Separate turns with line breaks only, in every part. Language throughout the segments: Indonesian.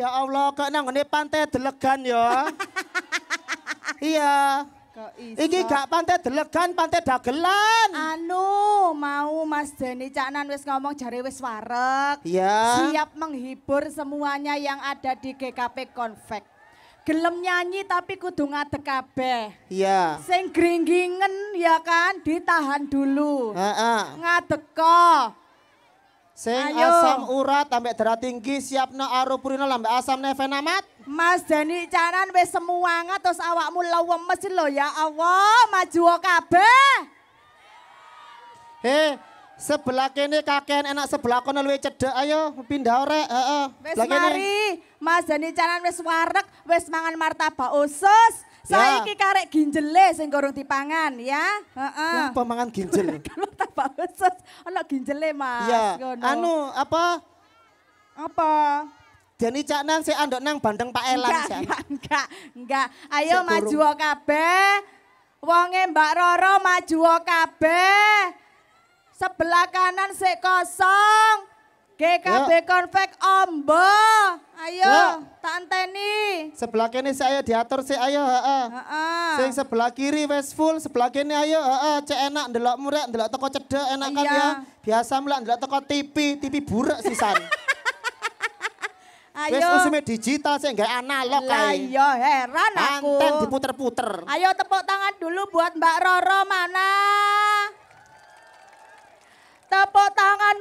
ya Allah, kok nang ngene pantai Delegan ya. iya.
Kok iso?
Iki gak pantai Delegan, pantai Dagelan.
Anu, mau Mas Deni Caknan wis ngomong jare wis warek.
Iya.
Siap menghibur semuanya yang ada di GKP Konvek. Gelem nyanyi tapi kudu ngadek kabeh.
Iya.
Sing gringgingen ya kan ditahan dulu.
Heeh.
Ngadek kok.
Sing
Ayo.
asam urat ambek darah tinggi siapna aropurina lambe asam nefenamat.
Mas Dani Canan wis semuanya terus awakmu lemes lho ya Allah, maju kabeh.
Heh, sebelah kene kakean enak sebelah kono luwih cedek ayo pindah orek, heeh.
Wis mari, Mas Dani Canan wis warek, wis mangan martabak usus.
Ya.
Saiki karek ginjele sing gorong dipangan ya. Heeh.
Lah apa mangan ginjel?
martabak usus ana ginjele Mas. Ngono.
Anu apa?
apa?
Deni Caknan sik andok nang bandeng Pak Elan
enggak, enggak, enggak, enggak. Ayo maju kabeh. Wonge Mbak Roro maju kabeh. Sebelah kanan sik kosong. GKB Konvek Ombo. Ayo,
Ya.
tak anteni.
Sebelah kene sik ayo diatur sik ayo, heeh.
Heeh.
Sing sebelah kiri wes full, sebelah kene ayo, heeh, cek enak ndelok murek, ndelok toko cedek enak kan
Iya.
ya. Biasa mulak ndelok toko TV, TV buruk sisan. Wes
Ayo.
usume digital sik gak analog
Lah
kae.
iya heran aku.
Anten diputer-puter.
Ayo tepuk tangan dulu buat Mbak Roro mana? Tepuk tangan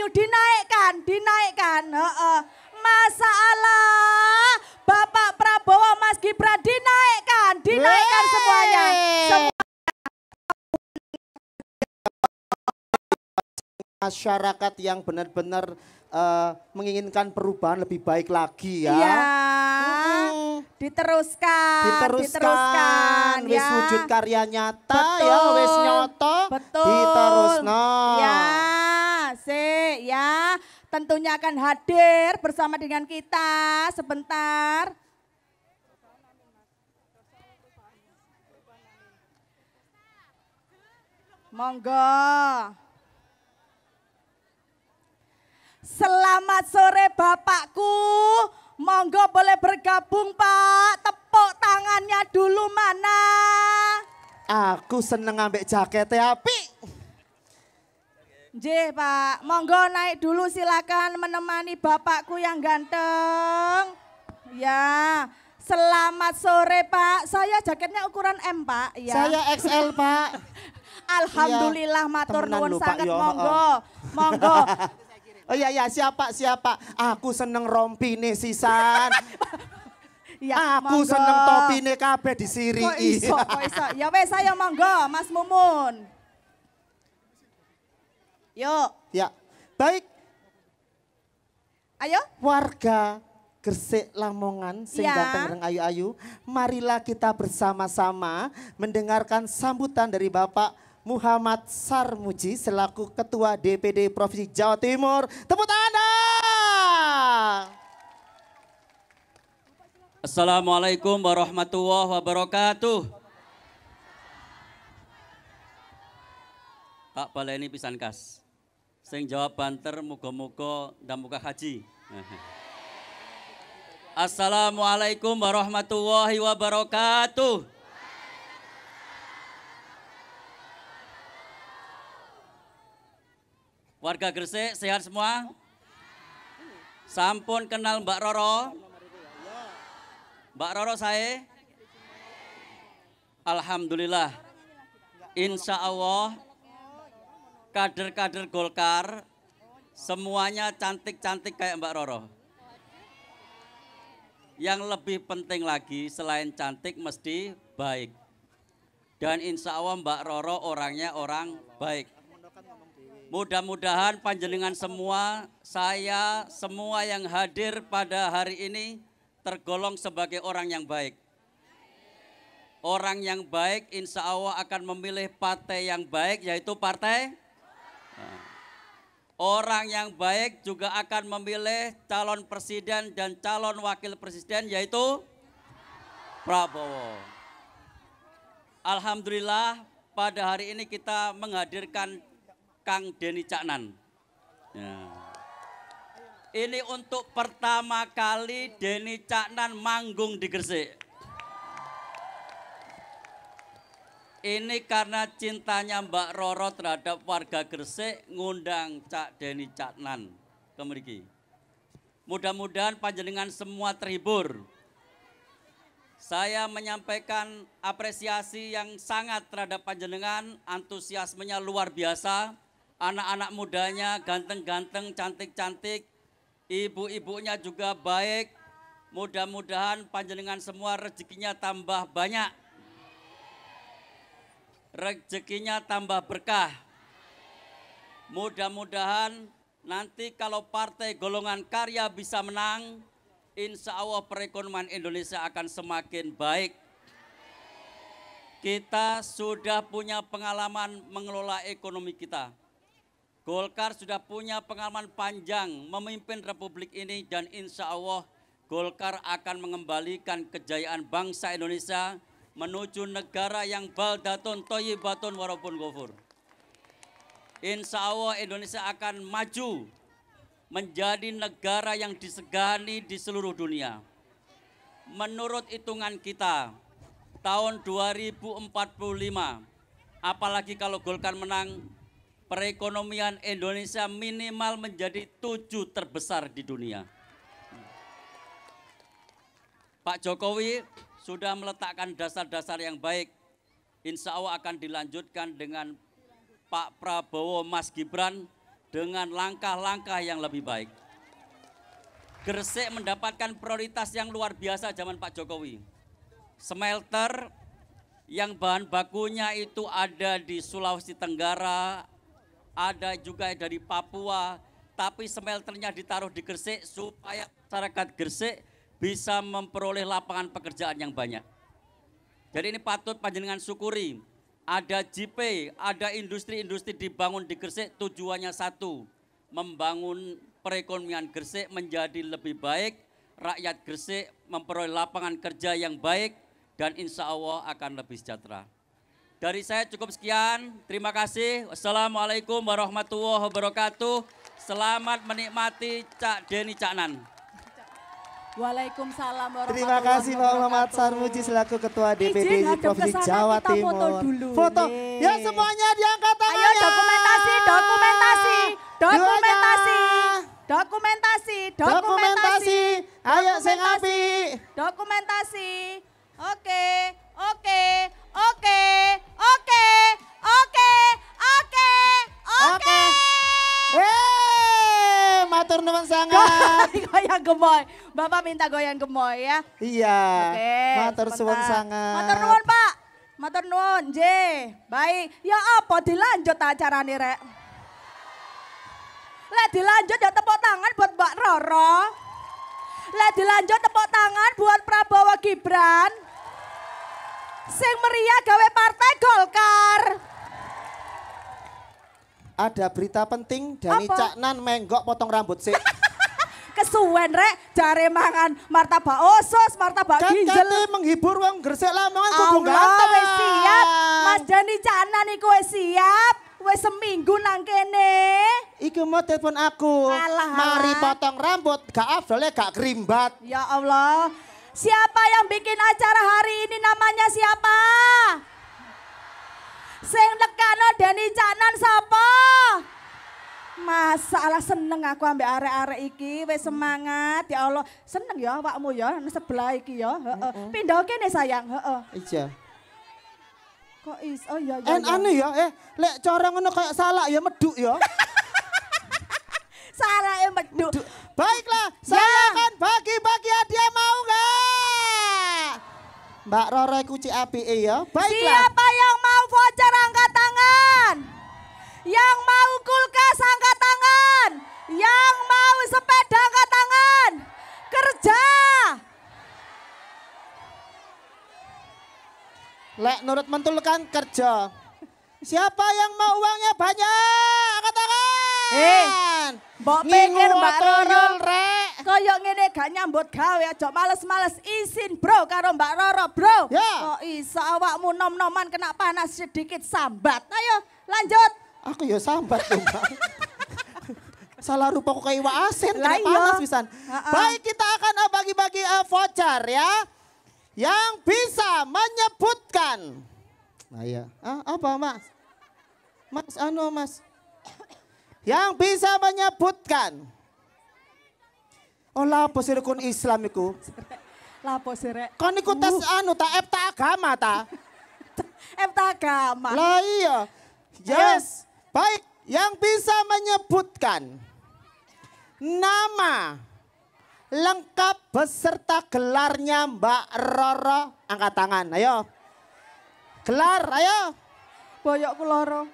u- Ayo dinaikkan, dinaikkan. Heeh. Masalah Bapak Prabowo Mas Gibran dinaikkan, dinaikkan
Yeay.
semuanya. Semua
Masyarakat yang benar-benar eh, menginginkan perubahan lebih baik lagi ya.
Iya.
Mm.
Diteruskan,
diteruskan,
diteruskan
wis
ya.
wujud karya nyata
Betul.
ya wis nyoto
Betul.
diterusno
Ya, sih ya. Tentunya akan hadir bersama dengan kita sebentar. Monggo. Selamat sore Bapakku. Monggo boleh bergabung Pak. Tepuk tangannya dulu mana?
aku seneng ambek jaket api
J Pak, monggo naik dulu silakan menemani bapakku yang ganteng. Ya, selamat sore Pak. Saya jaketnya ukuran M Pak. Ya.
saya XL pak
Alhamdulillah
Iya,
matur nuwun sangat
yo,
monggo. Monggo.
oh iya iya siapa siapa aku seneng rompi nih sisan
Ya,
aku
monggo.
seneng topi nih kabeh disiri
Kok iso, kok iso. Ya wes saya monggo Mas Mumun. Yuk,
ya baik
ayo.
warga Gresik Lamongan sing
Ya.
reng ayu-ayu, marilah kita bersama-sama mendengarkan sambutan dari Bapak Muhammad Sarmuji selaku Ketua DPD Provinsi Jawa Timur. Tepuk tangan dong!
Assalamualaikum warahmatullahi wabarakatuh. Tak baleni pisan kas. Sing jawab banter muga-muga ndamuka haji. Assalamualaikum warahmatullahi wabarakatuh. Warga Gresik sehat semua? Sampun kenal Mbak Roro? Mbak Roro saya. Alhamdulillah. Insya Allah kader-kader Golkar semuanya cantik-cantik kayak Mbak Roro. Yang lebih penting lagi selain cantik mesti baik. Dan insya Allah Mbak Roro orangnya orang baik. Mudah-mudahan panjenengan semua, saya, semua yang hadir pada hari ini tergolong sebagai orang yang baik. Orang yang baik insya Allah akan memilih partai yang baik yaitu partai. Orang yang baik juga akan memilih calon presiden dan calon wakil presiden yaitu Prabowo. Alhamdulillah pada hari ini kita menghadirkan Kang Deni Caknan. Ya. Ini untuk pertama kali Deni Caknan manggung di Gresik. Ini karena cintanya Mbak Roro terhadap warga Gresik ngundang Cak Deni Caknan ke Mudah-mudahan panjenengan semua terhibur. Saya menyampaikan apresiasi yang sangat terhadap panjenengan, antusiasmenya luar biasa anak-anak mudanya ganteng-ganteng, cantik-cantik, ibu-ibunya juga baik. Mudah-mudahan panjenengan semua rezekinya tambah banyak. Rezekinya tambah berkah. Mudah-mudahan nanti kalau partai golongan karya bisa menang, insya Allah perekonomian Indonesia akan semakin baik. Kita sudah punya pengalaman mengelola ekonomi kita Golkar sudah punya pengalaman panjang memimpin republik ini dan insya Allah Golkar akan mengembalikan kejayaan bangsa Indonesia menuju negara yang baldatun toyibatun warapun gofur. Insya Allah Indonesia akan maju menjadi negara yang disegani di seluruh dunia. Menurut hitungan kita, tahun 2045, apalagi kalau Golkar menang, perekonomian Indonesia minimal menjadi tujuh terbesar di dunia. Pak Jokowi sudah meletakkan dasar-dasar yang baik. Insya Allah akan dilanjutkan dengan Pak Prabowo Mas Gibran dengan langkah-langkah yang lebih baik. Gresik mendapatkan prioritas yang luar biasa zaman Pak Jokowi. Smelter yang bahan bakunya itu ada di Sulawesi Tenggara, ada juga dari Papua, tapi smelternya ditaruh di Gresik supaya masyarakat Gresik bisa memperoleh lapangan pekerjaan yang banyak. Jadi ini patut panjenengan syukuri. Ada JP, ada industri-industri dibangun di Gresik tujuannya satu, membangun perekonomian Gresik menjadi lebih baik, rakyat Gresik memperoleh lapangan kerja yang baik, dan insya Allah akan lebih sejahtera. Dari saya cukup sekian. Terima kasih. Wassalamualaikum warahmatullahi wabarakatuh. Selamat menikmati Cak Deni Caknan.
Waalaikumsalam warahmatullahi
Terima kasih Pak Muhammad Sarmuji selaku Ketua DPD Provinsi Jawa Timur.
Foto dulu.
Foto.
Nih.
Ya semuanya diangkat tangannya.
Ayo dokumentasi, dokumentasi, dokumentasi, dokumentasi,
Dokumentasi. Ayo sing api.
Dokumentasi. Oke, oke, oke, oke, oke, oke, oke.
Eh, matur nuwun sangat.
goyang gemoy. Bapak minta goyang gemoy ya.
Iya.
Oke.
Matur suwun sangat.
Matur nuwun, Pak. Matur nuwun, J. Baik. Ya apa dilanjut acarane rek? Lek dilanjut ya tepuk tangan buat Mbak Roro. Lek dilanjut tepuk tangan buat Prabowo Gibran. Sing meriah gawe partai Golkar.
Ada berita penting Dani
Apa?
Caknan menggok potong rambut sih.
Kesuwen rek, jare mangan martabak osos, martabak
kan
ginjel.
kate menghibur wong Gresik Lamongan kudu ganteng.
wis siap. Mas Dani Canan iku wis siap. Wis seminggu nang kene.
Iku mau telepon aku.
Alah,
Mari
alah.
potong rambut, gak afdolnya gak kerimbat.
Ya Allah. Siapa yang bikin acara hari ini namanya siapa? Sing nekano Dani Canan sapa? Masalah seneng aku ambek arek-arek iki, wis semangat ya Allah. Seneng ya awakmu ya sebelah iki ya. Heeh. Pindah kene sayang, heeh.
Iya.
Kok is oh iya iya.
En
iya.
aneh ya, eh lek cara ngono kayak salah ya meduk ya.
Salah ya meduk.
Baiklah, saya akan bagi-bagi hadiah mau nggak? Mbak Roro kuci api ya. Baiklah.
Siapa yang mau voucher angkat tangan? Yang mau kulkas angkat tangan? Yang mau sepeda angkat tangan? Kerja.
Lek nurut mentul kan kerja. Siapa yang mau uangnya banyak? Angkat tangan.
Eh, mbok pikir Mbak Roro.
Rek.
Koyok ngene gak nyambut gawe aja males-males isin bro karo Mbak Roro bro.
Ya.
Kok iso awakmu nom-noman kena panas sedikit sambat. Ayo lanjut.
Aku ya sambat tuh, Mbak. Salah rupa kok kayak asin, kena
iya.
panas pisan.
Ha-ha.
Baik, kita akan uh, bagi-bagi uh, voucher ya. Yang bisa menyebutkan. Nah iya. Ah, apa mas? Mas, anu mas. Yang bisa menyebutkan. Oh lapo sih rukun Islam iku.
Lapo sih rek.
Kon iku tes anu ta epta agama ta.
Epta agama.
Lah iya. Yes. Baik, yang bisa menyebutkan nama lengkap beserta gelarnya Mbak Roro. Angkat tangan, ayo. Gelar, ayo.
Boyokku loro.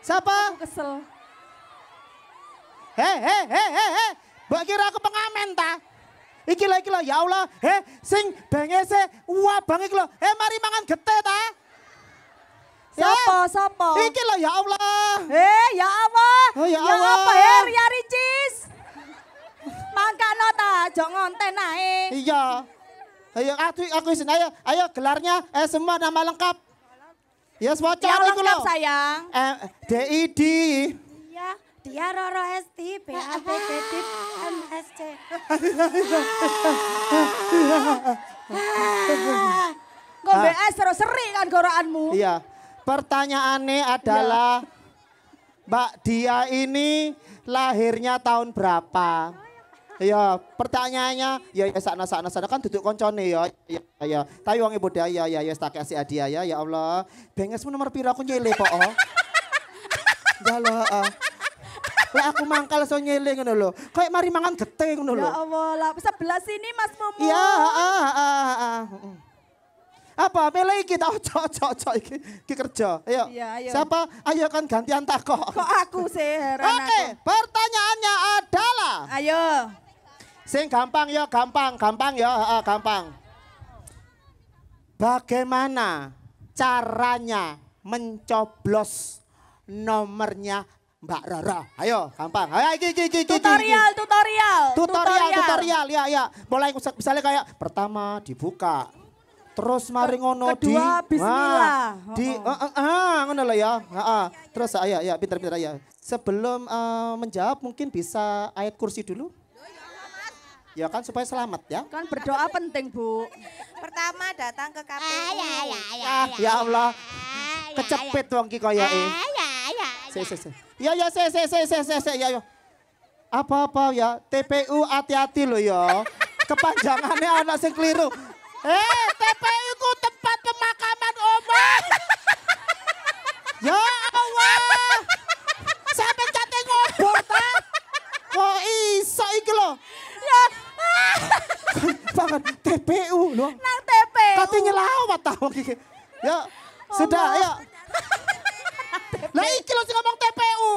Siapa?
Aku kesel.
He he he he he. Mbak kira aku pengamen ta? Iki lah iki lah ya Allah. He sing bengese wah bang iki lho. He mari mangan gete ta? Ya.
Sopo, sopo?
Iki lah ya Allah.
Eh, ya Allah.
Oh, ya Allah.
apa ya, Ria Ricis? Mangka nota, aja ngonten ae.
Iya. Ayo aku aku isin ayo ayo gelarnya eh semua nama lengkap. Ya swasta
Yang
iku
lengkap
lho.
sayang.
Eh DID.
Iya, dia Roro ST, BAB Dedit, MSC.
Kok
Ah.
BS terus seri kan gorokanmu.
Iya. Pertanyaannya adalah Mbak Dia ini lahirnya tahun berapa? Iya, pertanyaannya ya ya sana sana sana kan duduk koncone ya. Ya ya. Tapi wong ibu ya ya ya tak kasih hadiah ya ya Allah. Bengesmu nomor pira aku nyele kok. Oh. Ya ah. Lah aku mangkal so nyele ngono lho. Kayak mari mangan gete ngono lho.
Ya Allah, lah sebelah sini Mas Mumu.
Iya, ah, ah, ah, ah. Apa milih kita ojo ojo ojo iki, iki kerja. Ayo.
Iya, ayo.
Siapa? Ayo kan gantian takok.
Kok aku sih heran
Oke,
aku.
pertanyaannya adalah
Ayo.
sing gampang ya, gampang, gampang ya, ah, gampang. Bagaimana caranya mencoblos nomornya Mbak Rara? Ayo, gampang. Ayo, iki, iki, iki, iki, iki.
Tutorial, tutorial.
tutorial tutorial ya ya mulai mis- misalnya kayak pertama dibuka terus mari ngono di
bismillah.
Wah, di
Oh,
eh, eh, ah, ngono lah ya Heeh. terus ya ya pinter-pinter ya sebelum eh, menjawab mungkin bisa ayat kursi dulu ya kan supaya selamat ya
Kan berdoa penting, Bu.
Pertama datang ke KPU.
ah, ya Allah kecepet wong ki koyo e se se se ya ya se se se se se se ya ya. Apa apa ya TPU hati-hati lo ya. Kepanjangannya anak sing keliru. Eh TPU ku tempat pemakaman umum ya Allah. Sampai cate ngobor ta. Kok iso iki lo
Ya,
banget. TPU lo
nang TP.
Kati nyelawat tau iki. Ya, sudah ayo. Lah iki lho sing ngomong TPU.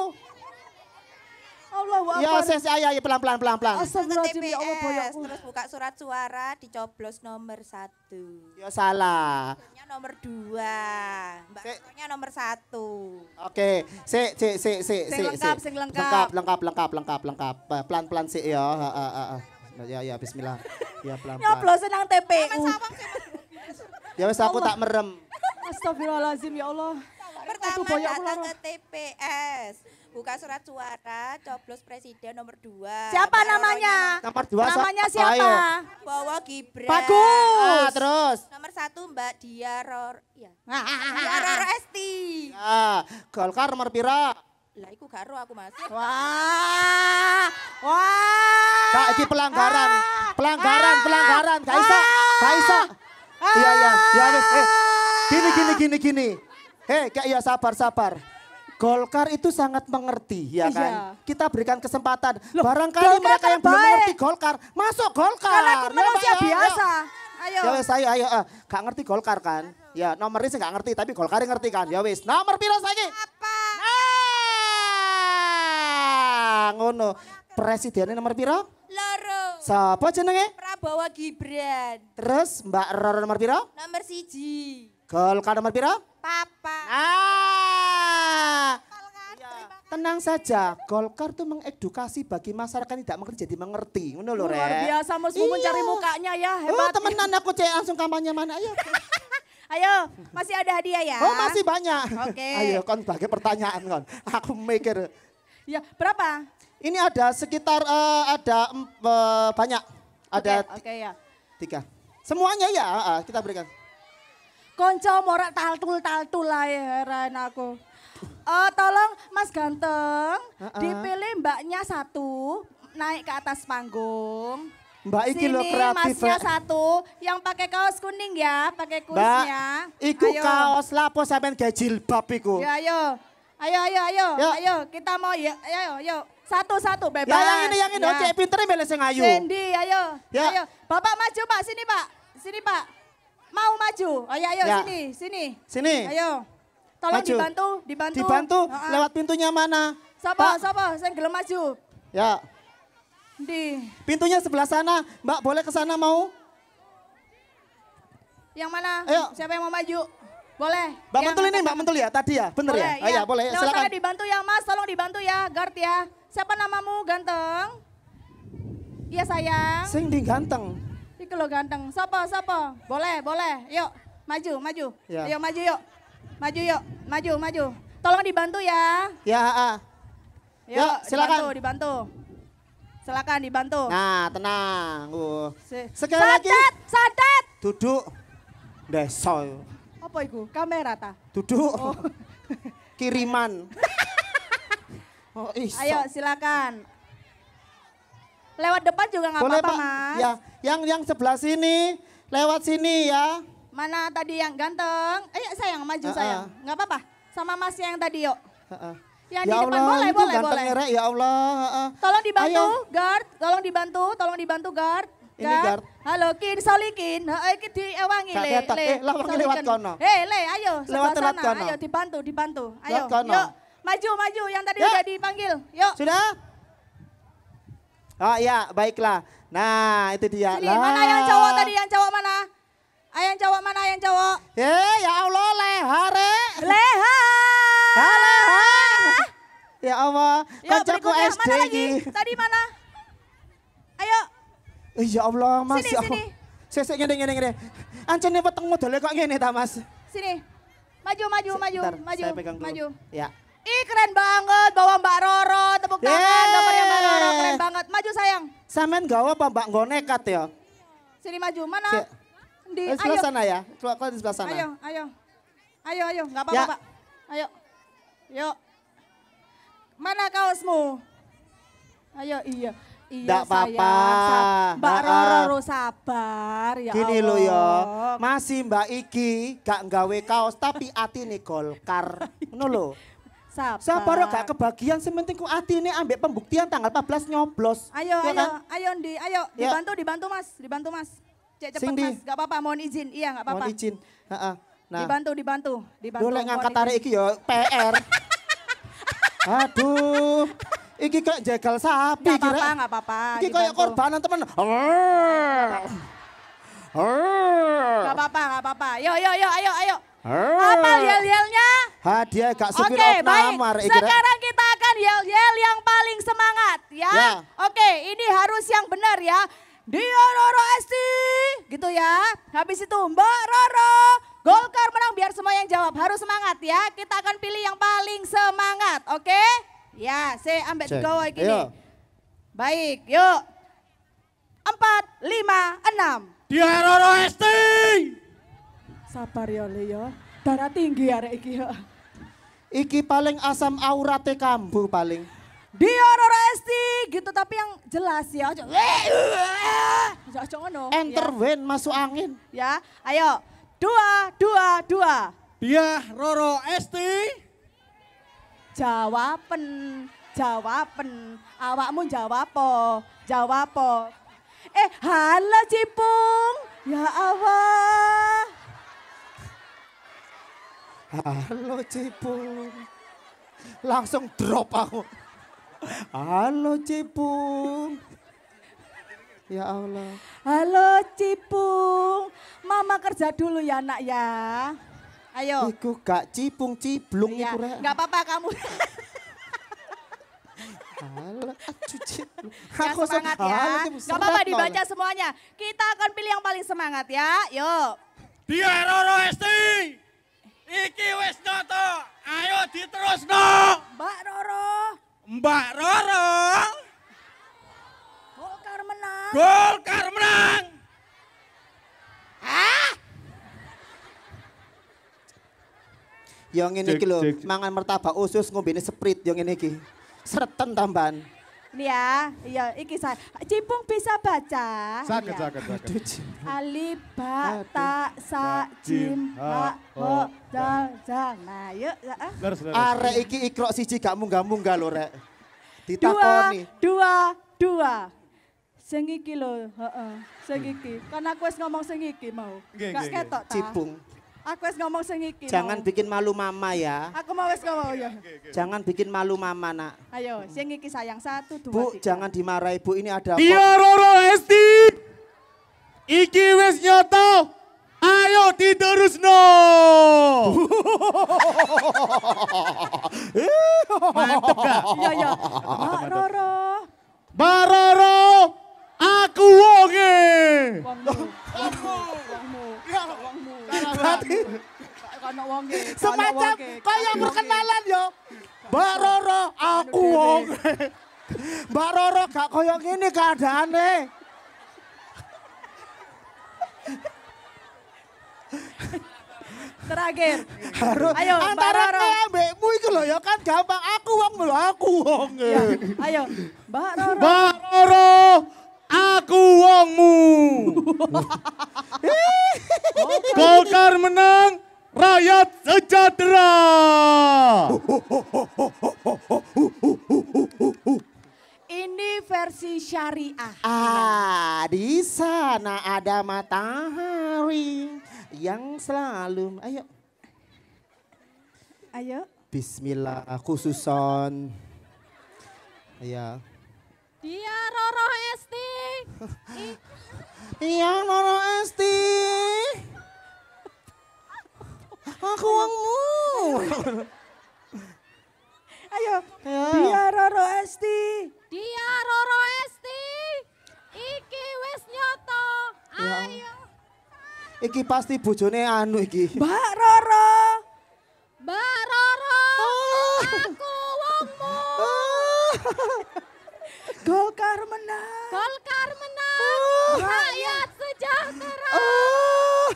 Allah
Ya, ses ayo ayo pelan-pelan pelan-pelan.
Astagfirullahaladzim, ya Allah boyokku.
terus buka surat suara, dicoblos nomor satu.
Ya salah.
Nya nomor dua, Mbak
Sik.
Roronya nomor satu.
Oke, si si si si si.
lengkap,
si.
sing lengkap.
Lengkap, lengkap, lengkap, lengkap, Pelan-pelan sih ya. Ya ya bismillah. Ya pelan-pelan.
Nyoblos nang TPU.
Ya wis aku tak merem.
Astagfirullahaladzim, ya Allah.
Pertama datang ke TPS, buka surat suara, coblos presiden nomor dua.
Siapa
Roronya
namanya?
Nomor dua
Namanya
apa,
siapa?
ayo?
Bowo Gibran.
Bagus.
Ah, terus.
Nomor satu Mbak Dia Ror, ya. Dia. Roro Esti.
Ya, Golkar nomor pira?
Lah iku gak aku Mas.
Wah. Wah.
Kak, iki pelanggaran.
Ah.
Pelanggaran,
Ah.
pelanggaran. Gak iso, gak iso.
Ah.
Iya, iya. Ya wis, eh. Gini, gini, gini, gini. Hei, Kak, ya sabar, sabar. Golkar itu sangat mengerti, ya kan?
Iya.
Kita berikan kesempatan.
Loh,
Barangkali
Golkar
mereka
kan
yang belum
baik.
mengerti Golkar, masuk Golkar.
Karena aku
Ya,
manusia
Pak, ya,
biasa.
ya.
Ayo.
Ya wis, ayo, ayo. eh. Gak ngerti Golkar kan? Ya, nomornya sih gak ngerti, tapi Golkar ngerti kan? Ya wis, nomor piro saiki?
Apa?
Ah, ngono. Presidennya nomor piro?
Loro.
Siapa jenenge?
Prabowo Gibran.
Terus Mbak Roro nomor piro?
Nomor siji.
Golkar nomor piro?
Papa.
Ah. Tenang saja, Golkar tuh mengedukasi bagi masyarakat yang tidak mengerti jadi mengerti. Ngono lho,
Luar biasa Mas
Iya.
Mumun cari mukanya ya,
Oh,
hebat.
temenan aku cek langsung kampanye mana ayo.
Ayo, masih ada hadiah ya.
Oh, masih banyak.
Oke.
Ayo kon bagi pertanyaan kon. Aku mikir.
Ya, berapa?
Ini ada sekitar eh, ada eh, banyak. Ada
Oke, oke ya.
tiga. Semuanya ya, ah, kita berikan.
Konco morak taltul taltul lah ya heran aku. Eh tolong Mas Ganteng,
Ha-ha.
dipilih mbaknya satu naik ke atas panggung.
Mbak iki lo kreatif.
masnya satu, yang pakai kaos kuning ya, pakai
Mbak,
kuisnya.
iku
Ayo.
kaos lapo sampean gawe jilbab iku.
Ya ayo, ayo, ayo, ayo,
Ya.
ayo, kita mau ya, ayo, ayo, satu-satu bebas.
Ya yang ini yang ini,
Ya.
oke pinternya milih sing ayu.
Cindy, ayo,
Ya.
ayo, bapak maju pak, sini pak, sini pak, mau maju, ayo, ayo,
Ya.
sini, sini,
Sini.
ayo, tolong
Maju.
dibantu, dibantu,
Dibantu
Ha-ha.
lewat pintunya mana?
Sapa,
Pak.
sapa, saya gelem maju,
Ya,
di,
pintunya sebelah sana. Mbak boleh ke sana mau?
yang mana?
Ayo.
Siapa yang mau maju? Boleh.
Mbak
Yang
Mentul ini Mbak Mentul ya tadi ya? Bener
Boleh,
ya? Oh, iya, boleh.
Lewat
Silakan.
sana dibantu ya Mas, tolong dibantu ya, guard ya. Siapa namamu ganteng? Iya sayang.
Sing di ganteng.
Iki lo ganteng. Sapa, sapa? Boleh, boleh. Yuk, maju, maju.
Ya.
Ayo maju yuk. Maju yuk, maju, maju. Tolong dibantu ya.
Ya, ah.
Yuk,
Yuk, silakan.
dibantu, dibantu. Silakan dibantu.
Nah, tenang. Uh. Sekali lagi.
Santet, santet.
Duduk. Deso.
Apa itu? Kamera ta?
Duduk.
Oh.
Kiriman. oh, iso.
Ayo silakan. Lewat depan juga nggak
Boleh
apa-apa mas.
Ya, yang yang sebelah sini, lewat sini ya.
Mana tadi yang ganteng? Ayo sayang maju
Ah,
sayang.
ah.
Nggak apa-apa. Sama mas yang tadi yuk.
Heeh.
Yang
ya
di depan
Allah,
boleh, boleh, boleh.
Rek. Ya Allah. heeh.
Tolong dibantu,
Ayo.
guard. Tolong dibantu, tolong dibantu guard.
Ini guard.
Halo kin, solikin. Heeh, iki diewangi
Gak
le, le.
Eh, wangi lewat kono.
Eh, le, ayo
Lewat, lewat kono.
Ayo dibantu, dibantu. Ayo, yuk. Maju, maju. Yang tadi
Ya.
udah dipanggil. Yuk.
Sudah? Oh iya, baiklah. Nah, itu dia.
Sini, mana yang cowok tadi? Yang cowok mana? Ayo yang cowok mana yang cowok?
Eh, ya Allah, leha, Rek.
Leha.
Ya, leha. Ya Allah,
Yuk,
kancaku. SD
Mana lagi? Tadi mana? Ayo,
Eh, Ya Allah, Mas.
Sini,
ya
sini.
Allah. Sesek ngene ngene ngene. Ancene peteng modele kok ngene ta, Mas?
sini. Maju, maju, maju,
Bentar,
maju,
saya pegang dulu.
maju.
Ya.
Ih keren banget bawa Mbak Roro, tepuk tangan gambarnya Mbak Roro, keren banget. Maju sayang,
Sampean gawa apa Mbak nggo nekat ya?
sini maju, mana?
Si.
Di,
Eh, sebelah
ayo,
sana ya. Keluar di sebelah sana.
ayo, ayo, ayo, ayo, nggak apa-apa
Ya.
Pak. Ayo, yuk. Mana kaosmu? Ayo, iya. Iya
Nggak apa-apa.
Mbak. Roro Roro sabar ya
Gini
Allah.
loh ya, masih Mbak Iki gak nggawe kaos tapi atine Golkar. Ngono.
Sabar.
Sabar gak kebagian sementing ku atine ambek pembuktian tanggal 14 nyoblos.
Ayo,
Ya
ayo,
kan?
ayo, Ndi, ayo,
Ya.
dibantu, dibantu mas, dibantu mas. Cek cepet
Sing, Di.
mas, gak apa-apa, mohon izin, iya gak apa-apa.
Mohon izin. Heeh. Nah,
Dibantu, dibantu, dibantu.
Dulu ngangkat tarik iki ya PR. Aduh. Iki kayak jegal sapi
Gak
kira.
apa-apa, gak apa-apa.
Iki kayak korbanan temen.
Gak apa-apa, gak apa-apa. Yo, yo, yo, ayo, ayo. Apa yel-yelnya?
Hadiah
Oke,
supir of
baik. Sekarang kita akan yel-yel yang paling semangat, ya.
Ya.
Oke, ini harus yang benar ya. Dia Roro Esti, gitu ya. Habis itu Mbak Roro, Golkar menang biar semua yang jawab. Harus semangat ya. Kita akan pilih yang paling semangat, oke? Ya, saya ambil
Cek.
tiga gini.
Ayo.
Baik, yuk. Empat, lima, enam.
Dia Roro Esti.
Sabar ya Le ya. Darah tinggi arek iki ya.
Iki paling asam aurate kambu paling.
Dia Roro Esti gitu tapi yang jelas ya. Ojo ojo ngono.
Enter
ya.
wen masuk angin.
Ya, ayo. Dua, dua, dua.
Dia Roro Esti.
Jawaben, jawaben. Awakmu jawab po, jawab po. Eh, halo Cipung. Ya Allah.
Halo Cipung. Langsung drop aku. Halo Cipung. Ya Allah.
Halo Cipung. Mama kerja dulu ya nak ya. Ayo.
Iku gak cipung ciblung
Iya,
iku rek.
nggak apa-apa kamu.
Halo, ciblung.
Ya
Aku
semangat
se-
ya.
Halo,
Nggak apa-apa dibaca semuanya. Kita akan pilih yang paling semangat ya. Yuk.
Dia Roro Esti. Iki wis nyoto. Ayo diterusno.
Mbak Roro.
Mbak Roro.
Golkar menang.
Golkar menang.
Yang ini iki lho, mangan martabak usus ngombene sprit yang ini iki. Sereten tambahan.
Ini ya, iya, iki saya. Cipung bisa baca.
Sakit,
Iya.
sakit, sakit.
Alif, ba, ta, sa, jim, ha, ho, dal, dal. Nah, yuk. ya, ah.
Arek iki ikrok siji gak munggah-munggah lho rek.
Dua,
Ditakoni.
dua, dua. Sing iki lho, heeh. Sing iki. Kan aku wis ngomong sing iki mau. Gak ketok ta.
Cipung.
Aku wis ngomong sing iki.
Jangan
mau.
bikin malu mama ya.
Aku mau wis ngomong ya.
Jangan bikin malu mama nak.
Ayo, sing iki sayang satu, dua,
Bu,
tiga.
jangan dimarahi Bu. Ini ada
Dia Roro Esti. Iki wis nyoto. Ayo diterusno. Mantep gak?
Iya, iya. Mbak Roro.
Mbak Roro, aku wonge.
Wongmu. Wongmu. Wongmu. Wongmu.
Berarti
Kono
semacam
kono
perkenalan yo. Mbak Roro, aku wong. Mbak Roro gak koyo ngene keadaane.
wonge. Terakhir.
Harus
Ayo,
antara ambekmu iku lho ya kan gampang. Aku wong lho, aku wong.
Iya, Ayo, Mbak Roro.
Mbak Roro, aku wongmu. Golkar menang, rakyat sejahtera.
Ini versi syariah.
Ah, di sana ada matahari yang selalu. Ayo.
Ayo.
Bismillah khususon. Ya.
Dia Roro Esti.
Iya Noro Esti. Aku wongmu.
Ayo.
Ayo.
Dia Roro Esti.
Dia Roro Esti. Iki wis nyoto.
Ya.
Ayo.
Iki pasti bojone anu iki.
Mbak Roro.
Mbak Roro.
Ah.
Aku wongmu.
Golkar menang.
Golkar menang. Rakyat sejahtera.
Ah.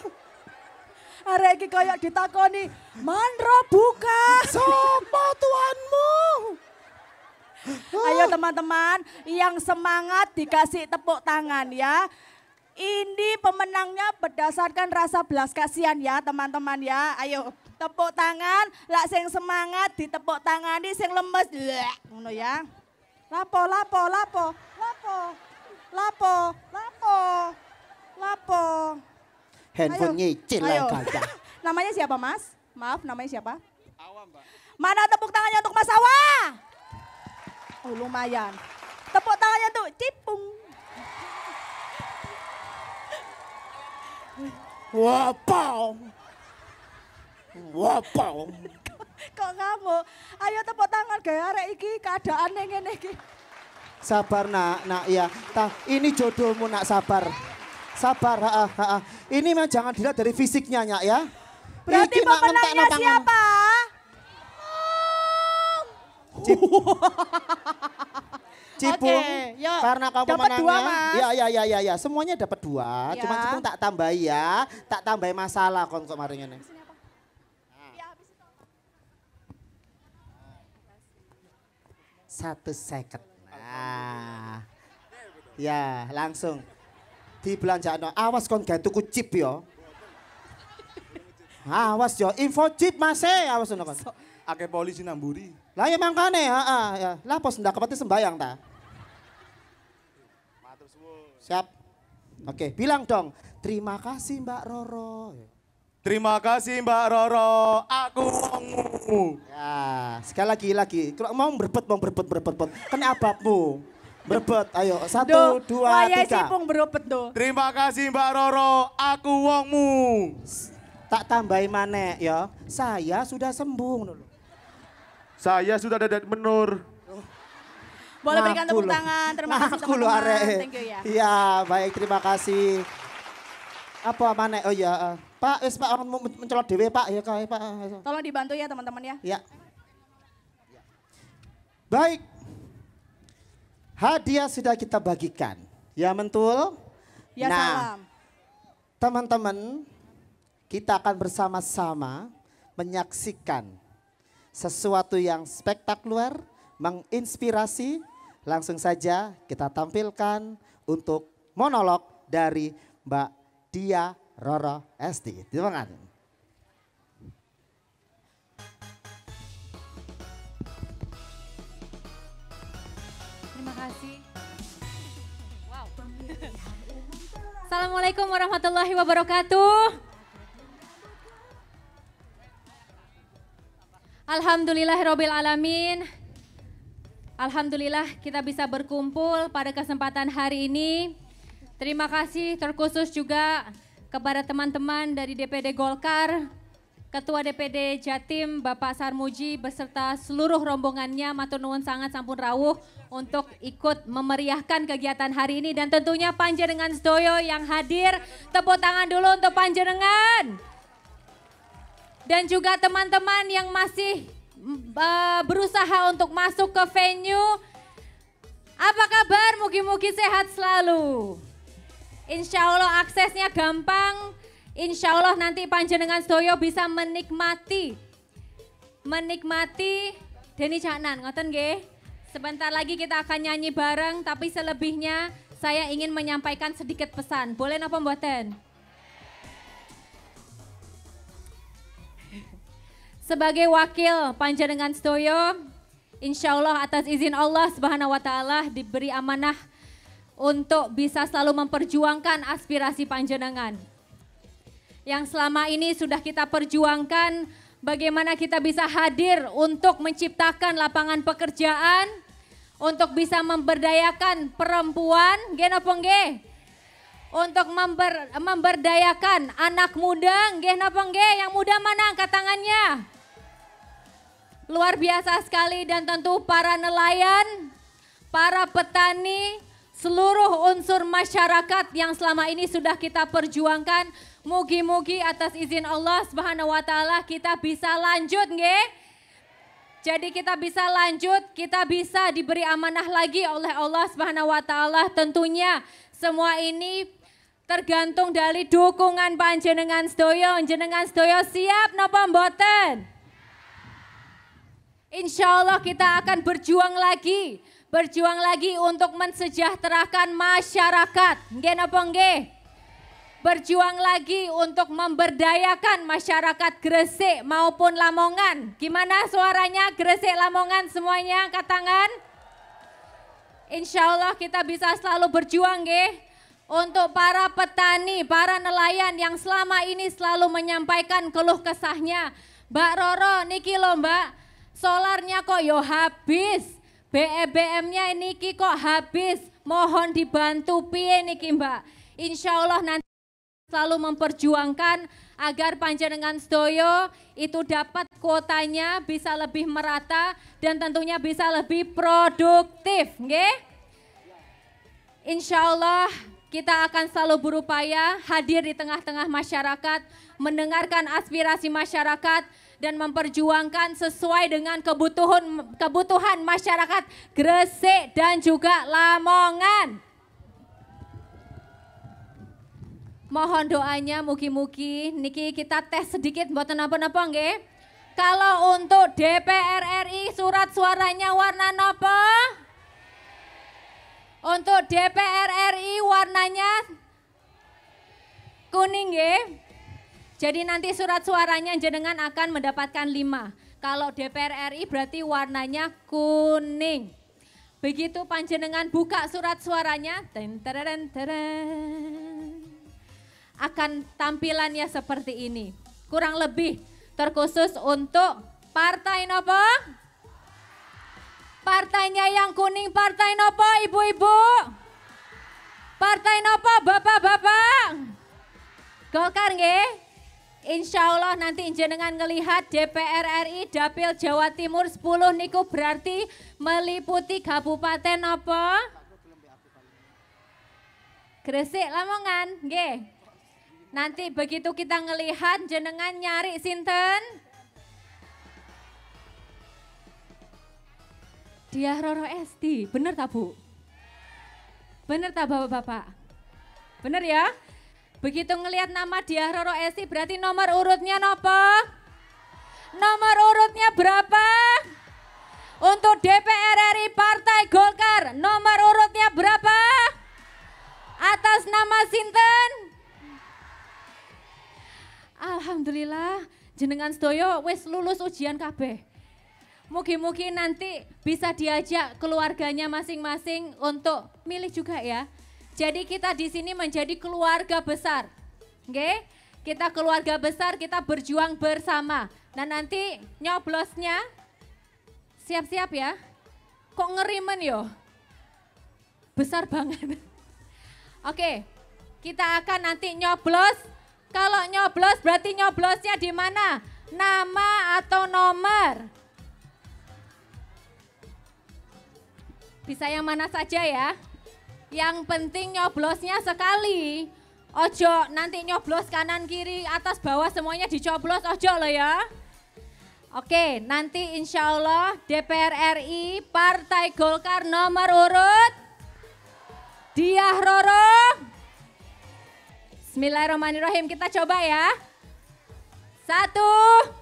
Arek iki kayak ditakoni, "Mandro buka."
Sopo tuanmu?
Ayo teman-teman, yang semangat dikasih tepuk tangan ya. Ini pemenangnya berdasarkan rasa belas kasihan ya teman-teman ya. Ayo tepuk tangan, lah sing semangat ditepuk tangani sing lemes. Ngono ya. Lapo, lapo, lapo, lapo, lapo, lapo, lapo.
Handphone
Ayo,
nyicil lah gajah.
namanya siapa mas? Maaf namanya siapa? Awa mbak. Mana tepuk tangannya untuk Mas Awa? Oh lumayan. Tepuk tangannya untuk Cipung.
Wapau. Wapau.
Kok kamu? Ayo tepuk tangan gaya arek iki keadaannya ngene iki.
Sabar nak, nak ya. Ta, ini jodohmu nak sabar. Sabar, ha, ha, ha. Ini mah jangan dilihat dari fisiknya nak ya.
Berarti
Iki
pemenangnya siapa?
Cipung,
Oke, yuk.
karena kamu
Dapat
menangnya.
dua, Mas.
Ya, ya, ya, ya, ya. Semuanya dapat dua.
Ya.
Cuma Cipung tak tambahi ya. Tak tambahi masalah kon kemarin ini. satu second. Nah, ya langsung di belanja Awas kon gak tuku chip yo. Awas yo, info chip masih awas ngono kon.
Akeh polisi namburi.
Lah ya mangkane, heeh ya. Lah pos ndak kepati sembayang ta. Siap. Oke, bilang dong. Terima kasih Mbak Roro.
Terima kasih Mbak Roro, aku wongmu.
Ya, sekali lagi lagi. Kalau mau berebut, mau berebut, berebut, berebut. Kena ababmu. Berebut, ayo. Satu,
Duh,
dua, tiga.
sipung beropet tuh.
Terima kasih Mbak Roro, aku wongmu.
Tak tambahi mana ya. Saya sudah sembuh. dulu.
Saya sudah ada di menur.
Boleh berikan
Ngaku
tepuk
loh.
tangan. Terima kasih teman-teman. Thank you ya.
Iya, baik terima kasih. Apa mana? Oh eh. Pak, wis Pak orang mencolot dewe Pak ya Kak, Pak.
Tolong dibantu ya teman-teman ya.
Ya. Baik. Hadiah sudah kita bagikan. Ya mentul?
Ya
nah,
salam.
teman-teman, kita akan bersama-sama menyaksikan sesuatu yang spektakuler, menginspirasi. Langsung saja kita tampilkan untuk monolog dari Mbak Dia Roro Esti. Terima kasih.
Terima kasih. Wow. Assalamualaikum warahmatullahi wabarakatuh. Alhamdulillahirabbil alamin. Alhamdulillah kita bisa berkumpul pada kesempatan hari ini. Terima kasih terkhusus juga kepada teman-teman dari DPD Golkar, Ketua DPD Jatim Bapak Sarmuji beserta seluruh rombongannya matur nuwun sangat sampun rawuh untuk ikut memeriahkan kegiatan hari ini. Dan tentunya panjenengan sedoyo yang hadir tepuk tangan dulu untuk panjenengan. Dan juga teman-teman yang masih mm, berusaha untuk masuk ke venue apa kabar? Mugi-mugi sehat selalu Insya Allah aksesnya gampang. Insya Allah nanti panjenengan sedoyo bisa menikmati. Menikmati Deni Caknan, ngoten nggih. Sebentar lagi kita akan nyanyi bareng, tapi selebihnya saya ingin menyampaikan sedikit pesan. Boleh napa mboten? Sebagai wakil panjenengan sedoyo, insya Allah atas izin Allah subhanahu wa ta'ala diberi amanah untuk bisa selalu memperjuangkan aspirasi panjenengan. Yang selama ini sudah kita perjuangkan bagaimana kita bisa hadir untuk menciptakan lapangan pekerjaan, untuk bisa memberdayakan perempuan, nggih? Untuk member, memberdayakan anak muda, nggih? Yang muda mana angkat tangannya? Luar biasa sekali dan tentu para nelayan, para petani, seluruh unsur masyarakat yang selama ini sudah kita perjuangkan. Mugi-mugi atas izin Allah Subhanahu wa taala kita bisa lanjut nggih. Jadi kita bisa lanjut, kita bisa diberi amanah lagi oleh Allah Subhanahu wa taala. Tentunya semua ini tergantung dari dukungan panjenengan sedoyo. Jenengan sedoyo siap napa mboten? Insya Allah kita akan berjuang lagi, berjuang lagi untuk mensejahterakan masyarakat. Nggih napa? Berjuang lagi untuk memberdayakan masyarakat Gresik maupun Lamongan. Gimana suaranya Gresik Lamongan semuanya angkat tangan? Insya Allah kita bisa selalu berjuang nggih. Untuk para petani, para nelayan yang selama ini selalu menyampaikan keluh kesahnya. Mbak Roro, niki loh mbak, solarnya kok yo habis. BBM-nya niki kok habis. Mohon dibantu piye niki mbak. Insya Allah nanti selalu memperjuangkan agar panjenengan sedoyo itu dapat kuotanya bisa lebih merata dan tentunya bisa lebih produktif, nggih? Insya Allah kita akan selalu berupaya hadir di tengah-tengah masyarakat, mendengarkan aspirasi masyarakat dan memperjuangkan sesuai dengan kebutuhan kebutuhan masyarakat Gresik dan juga Lamongan. Mohon doanya mugi-mugi niki kita tes sedikit mboten napa-napa nggih. Kalau untuk DPR RI surat suaranya warna nopo? Untuk DPR RI warnanya kuning ya. Jadi nanti surat suaranya jenengan akan mendapatkan lima. Kalau DPR RI berarti warnanya kuning. Begitu panjenengan buka surat suaranya, ten, teren, akan tampilannya seperti ini. Kurang lebih terkhusus untuk partai nopo? Partainya yang kuning partai nopo ibu-ibu? Partai nopo bapak-bapak? Golkar nggih? Insya Allah nanti jenengan ngelihat DPR RI Dapil Jawa Timur 10 niku berarti meliputi kabupaten apa? Gresik Lamongan, nggih. Nanti begitu kita ngelihat jenengan nyari sinten? Dia Roro Esti, bener tak Bu? Bener tak Bapak-Bapak? Bener ya? Begitu ngelihat nama dia Roro Esti berarti nomor urutnya nopo? Nomor urutnya berapa? Untuk DPR RI Partai Golkar nomor urutnya berapa? Atas nama Sinten? Alhamdulillah jenengan stoyo wis lulus ujian kabeh. Mugi-mugi nanti bisa diajak keluarganya masing-masing untuk milih juga ya. Jadi kita di sini menjadi keluarga besar. Oke? Kita keluarga besar, kita berjuang bersama. Nah nanti nyoblosnya siap-siap ya. Kok ngerimen yo? Besar banget. Oke, kita akan nanti nyoblos. Kalau nyoblos berarti nyoblosnya di mana? Nama atau nomor? Bisa yang mana saja ya. Yang penting nyoblosnya sekali. Ojo nanti nyoblos kanan kiri atas bawah semuanya dicoblos ojo loh ya. Oke nanti insya Allah DPR RI Partai Golkar nomor urut Diah Roro. Bismillahirrahmanirrahim kita coba ya. Satu,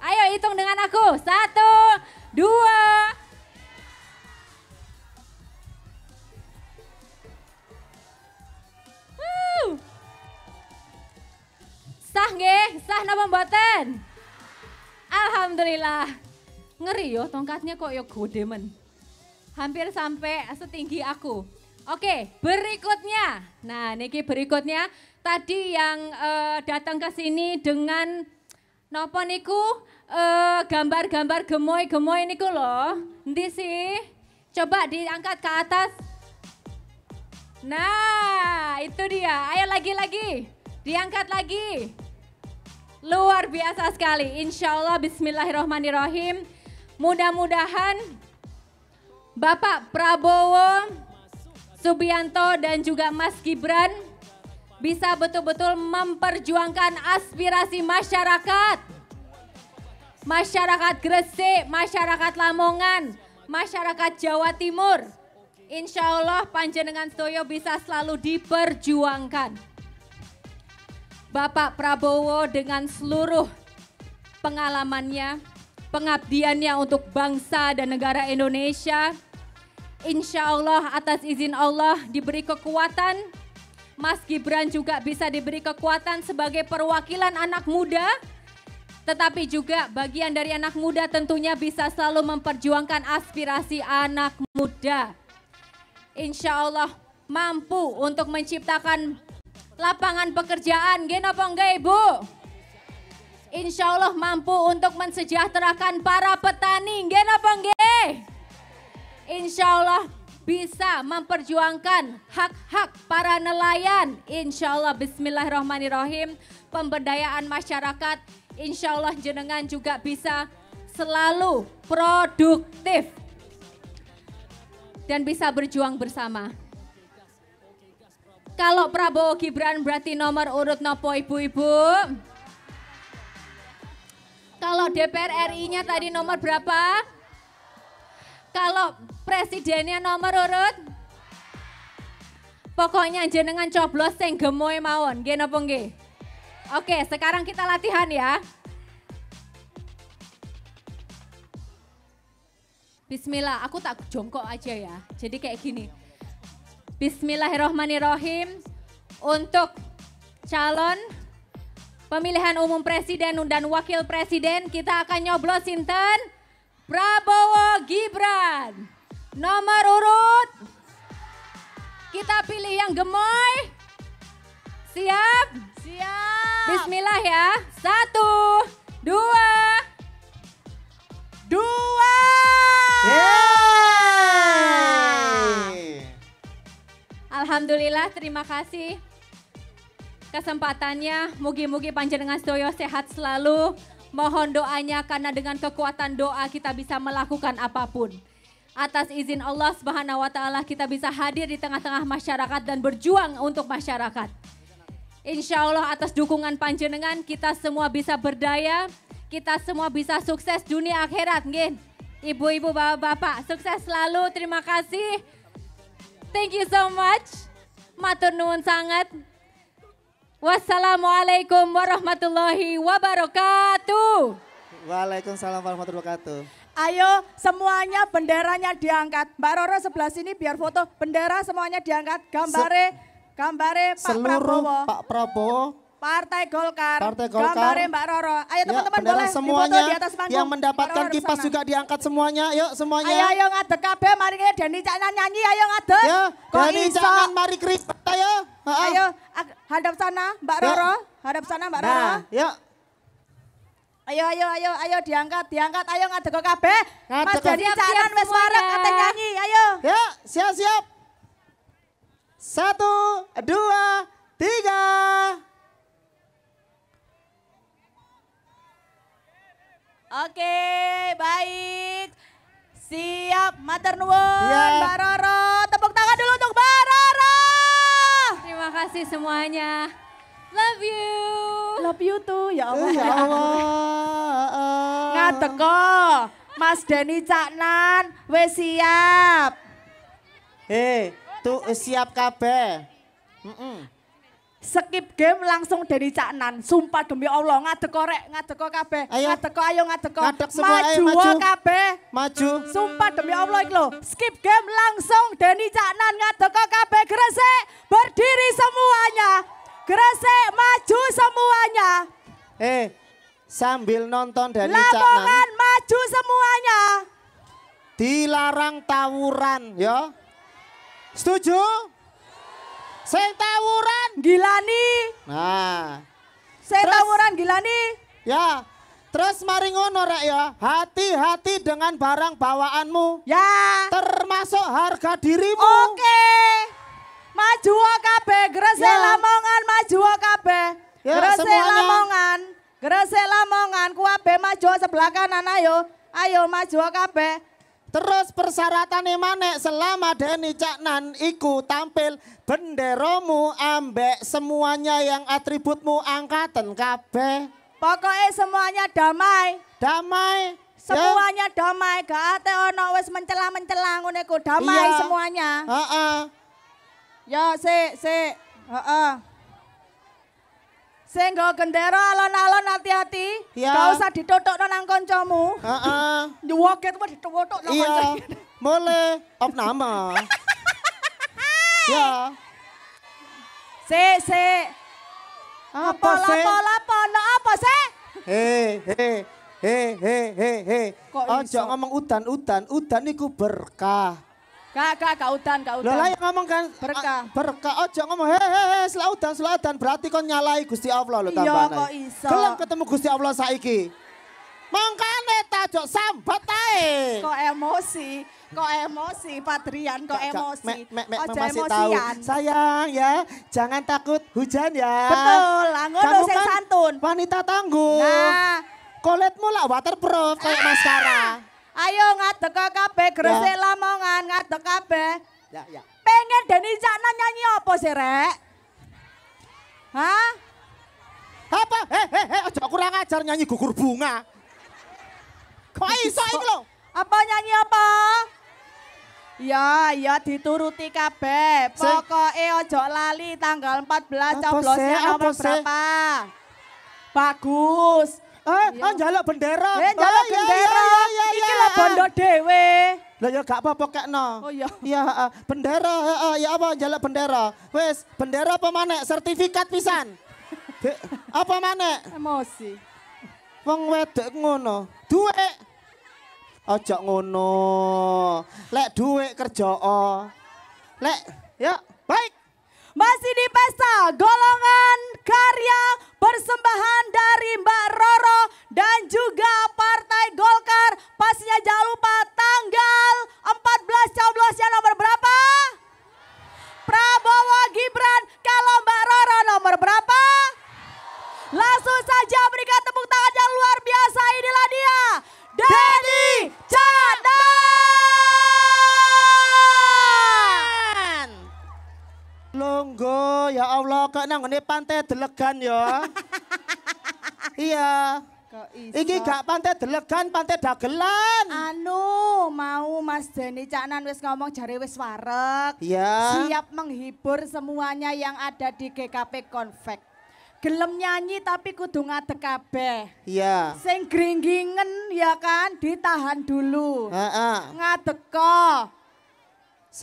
ayo hitung dengan aku. Satu, dua, Sah nggih? Sah napa mboten? Alhamdulillah. Ngeri yo tongkatnya kok yo gede men. Hampir sampai setinggi aku. Oke, berikutnya. Nah, niki berikutnya tadi yang eh, datang ke sini dengan nopo niku eh, gambar-gambar gemoy-gemoy niku loh. Endi sih? Coba diangkat ke atas. Nah, itu dia. Ayo lagi-lagi. Diangkat lagi. Luar biasa sekali. Insya Allah bismillahirrahmanirrahim. Mudah-mudahan Bapak Prabowo, Subianto dan juga Mas Gibran bisa betul-betul memperjuangkan aspirasi masyarakat. Masyarakat Gresik, masyarakat Lamongan, masyarakat Jawa Timur Insya Allah panjenengan Stoyo bisa selalu diperjuangkan. Bapak Prabowo dengan seluruh pengalamannya, pengabdiannya untuk bangsa dan negara Indonesia. Insya Allah atas izin Allah diberi kekuatan. Mas Gibran juga bisa diberi kekuatan sebagai perwakilan anak muda. Tetapi juga bagian dari anak muda tentunya bisa selalu memperjuangkan aspirasi anak muda insya Allah mampu untuk menciptakan lapangan pekerjaan. Gini apa enggak Ibu? Insya Allah mampu untuk mensejahterakan para petani. Gini apa? Insya Allah bisa memperjuangkan hak-hak para nelayan. Insya Allah bismillahirrahmanirrahim. Pemberdayaan masyarakat. Insya Allah jenengan juga bisa selalu produktif dan bisa berjuang bersama. Kalau Prabowo Gibran berarti nomor urut nopo ibu-ibu? Kalau DPR RI-nya tadi nomor berapa? Kalau presidennya nomor urut? Pokoknya jenengan coblos sing gemoy mawon, nggih napa? Oke, sekarang kita latihan ya. Bismillah, aku tak jongkok aja ya. Jadi kayak gini. Bismillahirrohmanirrohim. Untuk calon pemilihan umum presiden dan wakil presiden kita akan nyoblos Sinten Prabowo Gibran. Nomor urut kita pilih yang gemoy. Siap?
Siap.
Bismillah ya. Satu, dua,
Dua.
Yeay.
Alhamdulillah, terima kasih kesempatannya. Mugi-mugi panjenengan sedoyo sehat selalu. Mohon doanya karena dengan kekuatan doa kita bisa melakukan apa pun. Atas izin Allah Subhanahu wa taala kita bisa hadir di tengah-tengah masyarakat dan berjuang untuk masyarakat. Insya Allah atas dukungan panjenengan kita semua bisa berdaya, kita semua bisa sukses dunia akhirat. Ibu-ibu, bapak-bapak, sukses selalu. Terima kasih. Thank you so much. Matur nuwun sangat. Wassalamualaikum warahmatullahi wabarakatuh.
Waalaikumsalam warahmatullahi wabarakatuh.
Ayo semuanya benderanya diangkat. Mbak Roro sebelah sini biar foto. Bendera semuanya diangkat. Gambare, gambare Pak
Seluruh
Prabowo.
Pak Prabowo
Partai Golkar.
Partai Golkar.
Gambare Mbak Roro. Ayo
ya,
teman-teman
bendera
boleh
semuanya
di atas panggung.
yang mendapatkan
Roro
kipas
sana.
juga diangkat semuanya. Yuk semuanya.
Ayo ayo ngadeg kabeh mari kita Deni Caknan nyanyi ayo ngadeg.
Ya,
Kok
Dani jangan mari kripat ayo. Ha-ha.
Ayo ag- hadap sana Mbak
Ya.
Roro. Hadap sana Mbak Roro.
Nah, yuk.
Ayo ayo ayo ayo diangkat diangkat ayo ngadeg kabeh. Mas
Siap,
Caknan wis warek kate nyanyi ayo.
Ya, siap-siap. Satu, dua, tiga.
Oke, baik. Siap, matur nuwun
Iya.
Mbak Roro. Tepuk tangan dulu untuk Mbak Roro.
Terima kasih semuanya. Love you.
Love you tuh, ya Allah.
Ya Allah.
Ngadeko, Mas Deni Caknan, wis siap.
Eh, tuh siap kabeh. Mm-mm.
Skip game langsung Deni Caknan. Sumpah demi Allah, ngadeko rek, ngadeko kabeh. Ngadeko, ayo ngadeko.
Ngadek semua, ayo,
maju
maju.
kabeh.
Maju.
Sumpah demi Allah iki lho. Skip game langsung Deni Caknan ngadeko kabeh gresik. Berdiri semuanya. Gresik maju semuanya.
Eh, sambil nonton dari
Lamongan
Caknan,
maju semuanya.
dilarang tawuran, ya. Setuju? Sing tawuran.
Gilani.
Nah,
Saya
Terus?
tawuran Gilani.
ya. Terus mari ngono rek ya. Hati-hati dengan barang bawaanmu,
Ya.
termasuk harga dirimu.
Oke. Maju kabeh Gresik
Ya.
Lamongan maju kabeh.
Ya,
Gresik. Lamongan. Gresik Lamongan kuwabe maju sebelah kanan ayo. Ayo maju kabeh.
Terus persyaratannya mana selama Deni Caknan iku tampil benderamu ambek semuanya yang atributmu angkatan kabeh.
Pokoknya semuanya damai.
Damai. ya?
Semuanya damai, gak ate ono wis mencela-mencela iku. Damai
Iya.
semuanya.
Heeh.
Ya, sik, sik. Heeh. Sing nggo gendera alon-alon hati-hati.
Iya.
Gak usah ditutupno nang kancamu.
Heeh.
Nyuwoket wae ditutuk nang
Iya.
kancamu.
Boleh. Op nama. ya.
Sik, sik.
Apa sih?
Lapo, lapo, no apa sih?
Hei, hei, hei, hei, hei, hei.
Kok
Ojo ngomong udan-udan, udan iku berkah.
Gak, gak, gak udan, gak udan.
Lah yang ngomong kan
Berkah.
ah, berkah ojo ngomong he he he selaudan selaudan berarti kon nyalai Gusti Allah lho
Iya,
tambahane.
kok iso.
Gelem ketemu Gusti Allah saiki. Mangkane tajok sambat ae.
Kok emosi, kok emosi, Patrian, kok
Gak,
emosi.
Mek, mek, mek,
Ojo
masih tahu.
emosian.
Sayang ya, jangan takut hujan ya.
Betul, ngono sing
kan
santun.
Wanita tangguh.
Nah,
Koletmu lah waterproof kayak maskara.
Ayo ngadeg kabeh Gresik
Ya.
Lamongan, ngadeg kabeh.
Ya, ya.
Pengen Deni Caknan nyanyi apa sih, Rek? Hah?
Apa? Heh, heh, heh, ojo kurang ajar nyanyi gugur bunga. Kok iso iki lho?
Apa nyanyi apa? Ya, ya dituruti kabeh. Pokoke ojo lali tanggal 14
Apa
coblosnya nomor berapa? Bagus.
Eh, ah, njaluk bendera.
Eh, njaluk
Oh, iya,
bendera. Iki lah bondo dhewe.
Lah ya gak apa-apa kekno.
Oh, iya.
Iya, heeh. bendera, heeh, ya apa njaluk bendera. Wes, bendera apa maneh? Sertifikat pisan. Apa maneh?
Emosi.
Wong wedok ngono. Duit. Ojo ngono. Lek duit kerja. Lek, ya, baik.
Masih di pesta golongan karya persembahan dari Mbak Roro dan juga Partai Golkar. Pastinya jangan lupa tanggal 14 coblosnya nomor berapa? Prabowo Gibran. Kalau Mbak Roro nomor berapa? Langsung saja berikan tepuk tangan yang luar biasa. Inilah dia. Dedi
Longgo, ya Allah, kok nang ngene pantai delegan ya. iya. Iki gak pantai delegan, pantai dagelan.
Anu, mau Mas Deni Caknan wis ngomong jare wis warek.
Iya.
Siap menghibur semuanya yang ada di GKP Konvek. Gelem nyanyi tapi kudu ngadeg kabeh.
Iya.
Sing gringgingen ya kan ditahan dulu.
Heeh.
Ngadeg kok.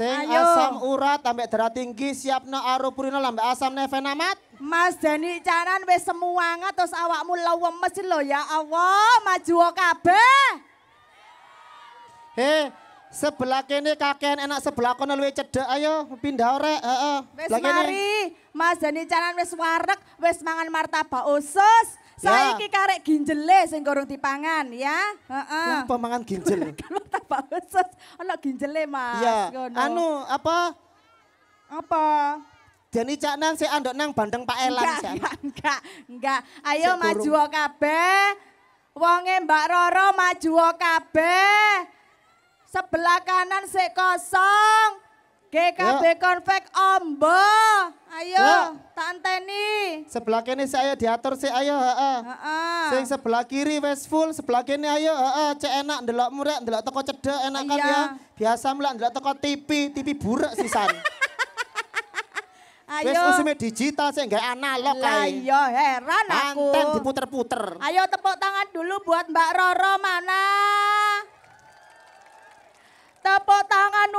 Sing
Ayo.
asam urat ambek darah tinggi siapna aropurina lambe asam nefenamat.
Mas Deni Canan wis semuangat terus awakmu lemes lho ya Allah, maju kabeh.
He, sebelah kene kakean enak sebelah kono luwih cedek ayo pindah orek, heeh.
Wis mari, Mas Dani Canan wis warek, wis mangan martabak usus.
Ya.
Saiki karek ginjele sing gorong dipangan ya. Heeh.
Apa mangan ginjel?
Kan martabak usus ana ginjele Mas. Ngono.
Anu apa?
apa?
Deni Caknan sik andok nang bandeng Pak Elan
Enggak,
sik.
enggak, enggak, enggak. Ayo
Sik
maju kabeh. Wonge Mbak Roro maju kabeh. Sebelah kanan sik kosong. GKB Konvek Ombo. Ayo,
Ya.
tak anteni.
Sebelah kene sik ayo diatur sik ayo, heeh.
Heeh.
Sing sebelah kiri wes full, sebelah kene ayo, heeh, cek enak ndelok murek, ndelok toko cedek enak kan
Iya.
ya. Biasa mulak ndelok toko TV, TV buruk sisan. Wes
Ayo.
usume digital sik gak analog
Lah
kae.
iya heran aku.
Anten diputer-puter.
Ayo tepuk tangan dulu buat Mbak Roro mana? Tepuk tangan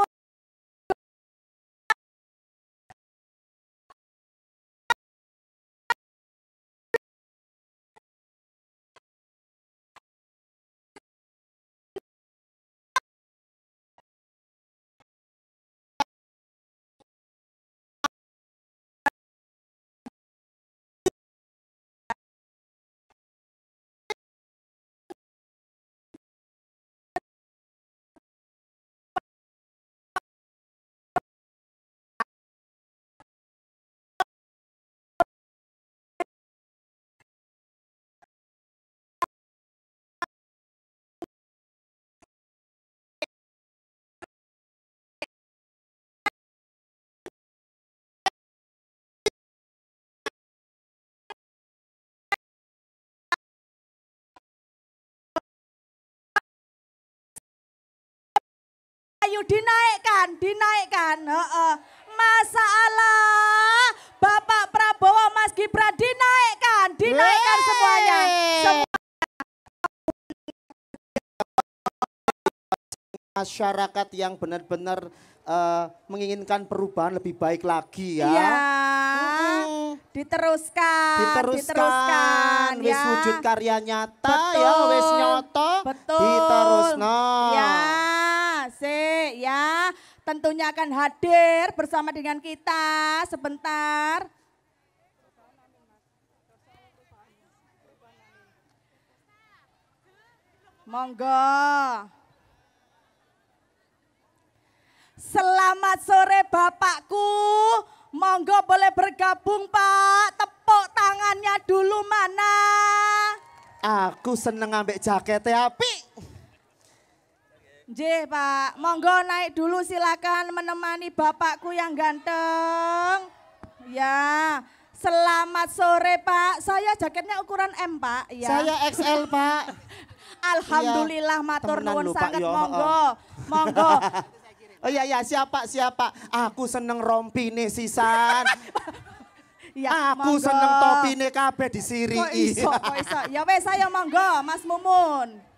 Ayo dinaikkan, dinaikkan. Heeh. Masalah Bapak Prabowo Mas Gibran dinaikkan, dinaikkan
Wey.
semuanya. Semua
Masyarakat yang benar-benar eh, menginginkan perubahan lebih baik lagi ya.
Iya.
Mm-mm.
Diteruskan,
diteruskan, wis
ya.
wujud karya nyata
Betul.
ya wis nyoto
Betul.
diterusno
Ya, ya. Tentunya akan hadir bersama dengan kita sebentar. Monggo. Selamat sore Bapakku. Monggo boleh bergabung Pak. Tepuk tangannya dulu mana?
aku seneng ambek jaketnya api
J Pak, monggo naik dulu silakan menemani bapakku yang ganteng. Ya, selamat sore Pak. Saya jaketnya ukuran M Pak. Ya.
saya XL pak
Alhamdulillah
Iya,
matur nuwun sangat
yo,
monggo. Monggo.
oh iya iya siapa siapa aku seneng rompi nih sisan
Ya,
Aku
monggo.
seneng topine kabeh disiri.
Kok iso, kok iso. Ya wes ayo monggo Mas Mumun.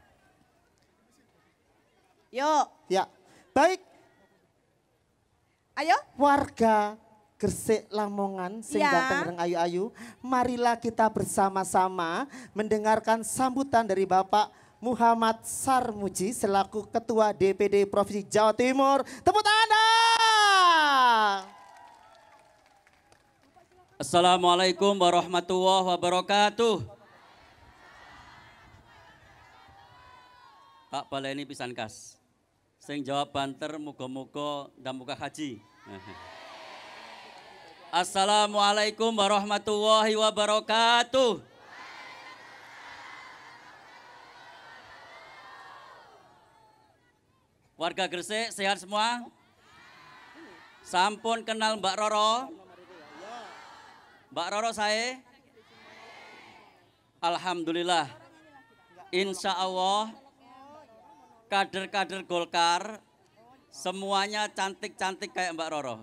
Yuk,
Ya, baik
ayo.
warga Gresik Lamongan sing
Ya.
reng ayu-ayu, marilah kita bersama-sama mendengarkan sambutan dari Bapak Muhammad Sarmuji selaku Ketua DPD Provinsi Jawa Timur. Tepuk tangan. dong.
Assalamualaikum warahmatullahi wabarakatuh. Pak baleni pisan kas. Sing jawab banter muga-muga ndamuka haji. Assalamualaikum warahmatullahi wabarakatuh. Warga Gresik sehat semua? Sampun kenal Mbak Roro? Mbak Roro saya? Alhamdulillah. Insya Allah kader-kader Golkar semuanya cantik-cantik kayak Mbak Roro.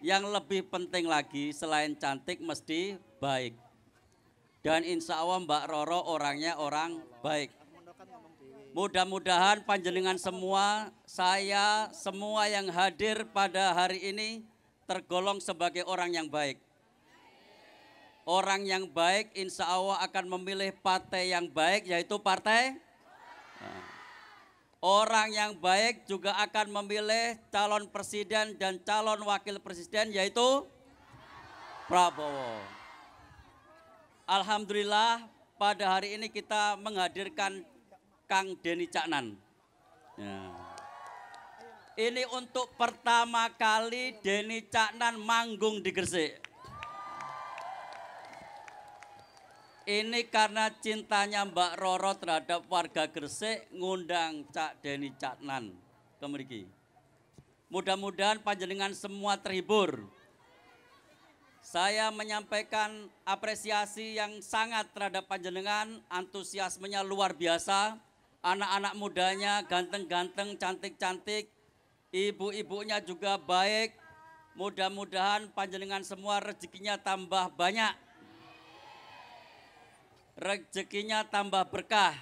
Yang lebih penting lagi selain cantik mesti baik. Dan insya Allah Mbak Roro orangnya orang baik. Mudah-mudahan panjenengan semua, saya, semua yang hadir pada hari ini tergolong sebagai orang yang baik. Orang yang baik insya Allah akan memilih partai yang baik yaitu partai. Orang yang baik juga akan memilih calon presiden dan calon wakil presiden yaitu Prabowo. Alhamdulillah pada hari ini kita menghadirkan Kang Deni Caknan. Ya. Ini untuk pertama kali Deni Caknan manggung di Gresik. Ini karena cintanya Mbak Roro terhadap warga Gresik ngundang Cak Deni Caknan ke mriki. Mudah-mudahan panjenengan semua terhibur. Saya menyampaikan apresiasi yang sangat terhadap panjenengan, antusiasmenya luar biasa. Anak-anak mudanya ganteng-ganteng, cantik-cantik, ibu-ibunya juga baik. Mudah-mudahan panjenengan semua rezekinya tambah banyak. Rezekinya tambah berkah.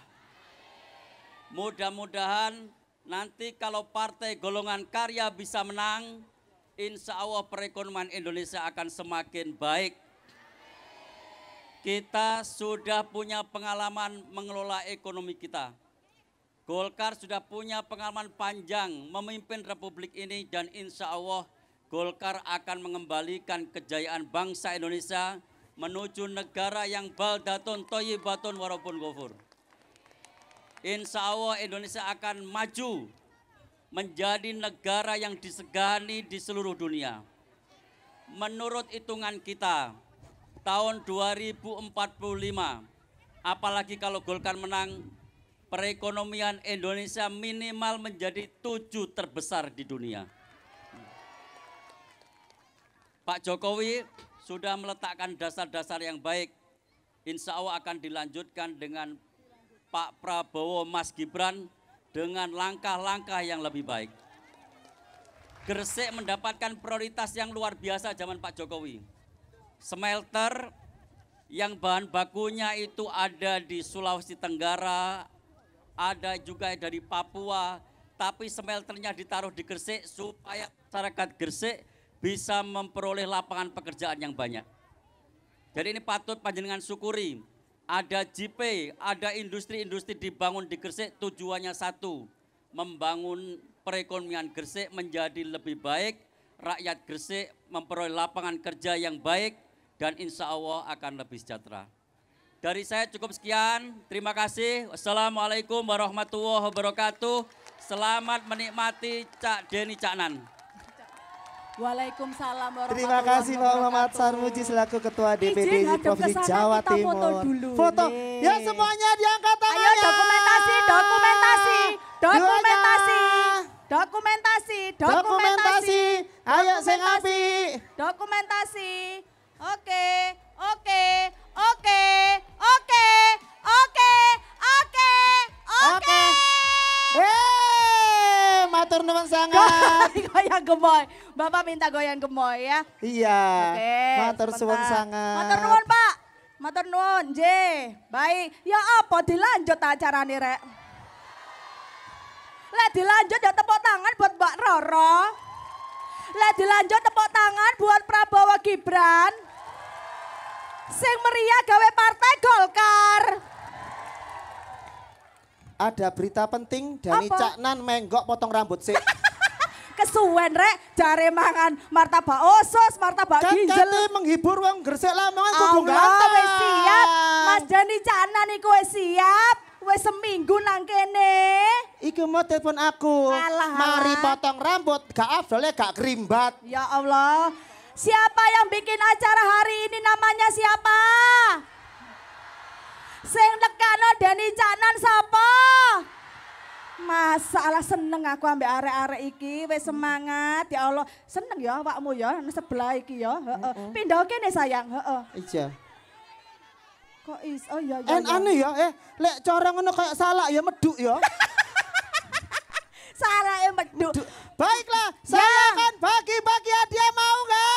Mudah-mudahan nanti kalau partai golongan karya bisa menang, insya Allah perekonomian Indonesia akan semakin baik. Kita sudah punya pengalaman mengelola ekonomi kita. Golkar sudah punya pengalaman panjang memimpin republik ini dan insya Allah Golkar akan mengembalikan kejayaan bangsa Indonesia menuju negara yang baldatun toyibatun warapun gofur. Insya Allah Indonesia akan maju menjadi negara yang disegani di seluruh dunia. Menurut hitungan kita, tahun 2045, apalagi kalau Golkar menang, perekonomian Indonesia minimal menjadi tujuh terbesar di dunia. Pak Jokowi sudah meletakkan dasar-dasar yang baik. Insya Allah akan dilanjutkan dengan Pak Prabowo Mas Gibran dengan langkah-langkah yang lebih baik. Gresik mendapatkan prioritas yang luar biasa zaman Pak Jokowi. Smelter yang bahan bakunya itu ada di Sulawesi Tenggara, ada juga dari Papua, tapi smelternya ditaruh di Gresik supaya masyarakat Gresik bisa memperoleh lapangan pekerjaan yang banyak. Jadi ini patut panjenengan syukuri. Ada JP, ada industri-industri dibangun di Gresik tujuannya satu, membangun perekonomian Gresik menjadi lebih baik, rakyat Gresik memperoleh lapangan kerja yang baik dan insya Allah akan lebih sejahtera. Dari saya cukup sekian, terima kasih. Wassalamualaikum warahmatullahi wabarakatuh. Selamat menikmati Cak Deni Caknan.
Waalaikumsalam warahmatullahi
Terima kasih Pak Muhammad. Sarmuji selaku Ketua DPD Provinsi Jawa
kita foto
Timur.
dulu.
Foto. Ya semuanya diangkat tangannya.
Ayo dokumentasi, dokumentasi, dokumentasi, dokumentasi,
Dokumentasi. Ayo sing
Dokumentasi.
api.
Dokumentasi. Oke, oke, oke, oke, oke, oke, oke.
Eh, matur nuwun sangat.
Kayak gemoy. Bapak minta goyang gemoy ya.
Iya.
Oke.
Matur suwun sangat.
Matur nuwun, Pak. Matur nuwun, J. Baik. Ya apa dilanjut acarane, Rek? Lah dilanjut ya tepuk tangan buat Mbak Roro. Lah dilanjut tepuk tangan buat Prabowo Gibran. Sing meriah gawe partai Golkar.
Ada berita penting dari
Apa?
Cak Nan menggok potong rambut sih.
Kesuwen rek jare mangan martabak osos, martabak
kan
ginjel.
kate menghibur wong gresik lamongan kudu
Allah
ganteng.
wis siap. Mas Dani Canan iku wis siap. Wis seminggu nang kene.
Iki mau telepon aku.
Alah,
Mari
alah.
potong rambut, gak afdolnya gak kerimbat.
Ya Allah. Siapa yang bikin acara hari ini namanya siapa? Sing tekano Dani Canan sapa? Masalah seneng aku ambek arek-arek iki, wis semangat ya Allah. Seneng ya awakmu ya nang sebelah iki ya, heeh. Pindah kene sayang, heeh.
Iya.
Kok is? Oh iya iya.
En
iya.
aneh ya, eh lek cara ngono kayak salah ya meduk ya.
Salah yang meduk.
Baiklah,
Ya.
saya akan bagi-bagi hadiah mau gak?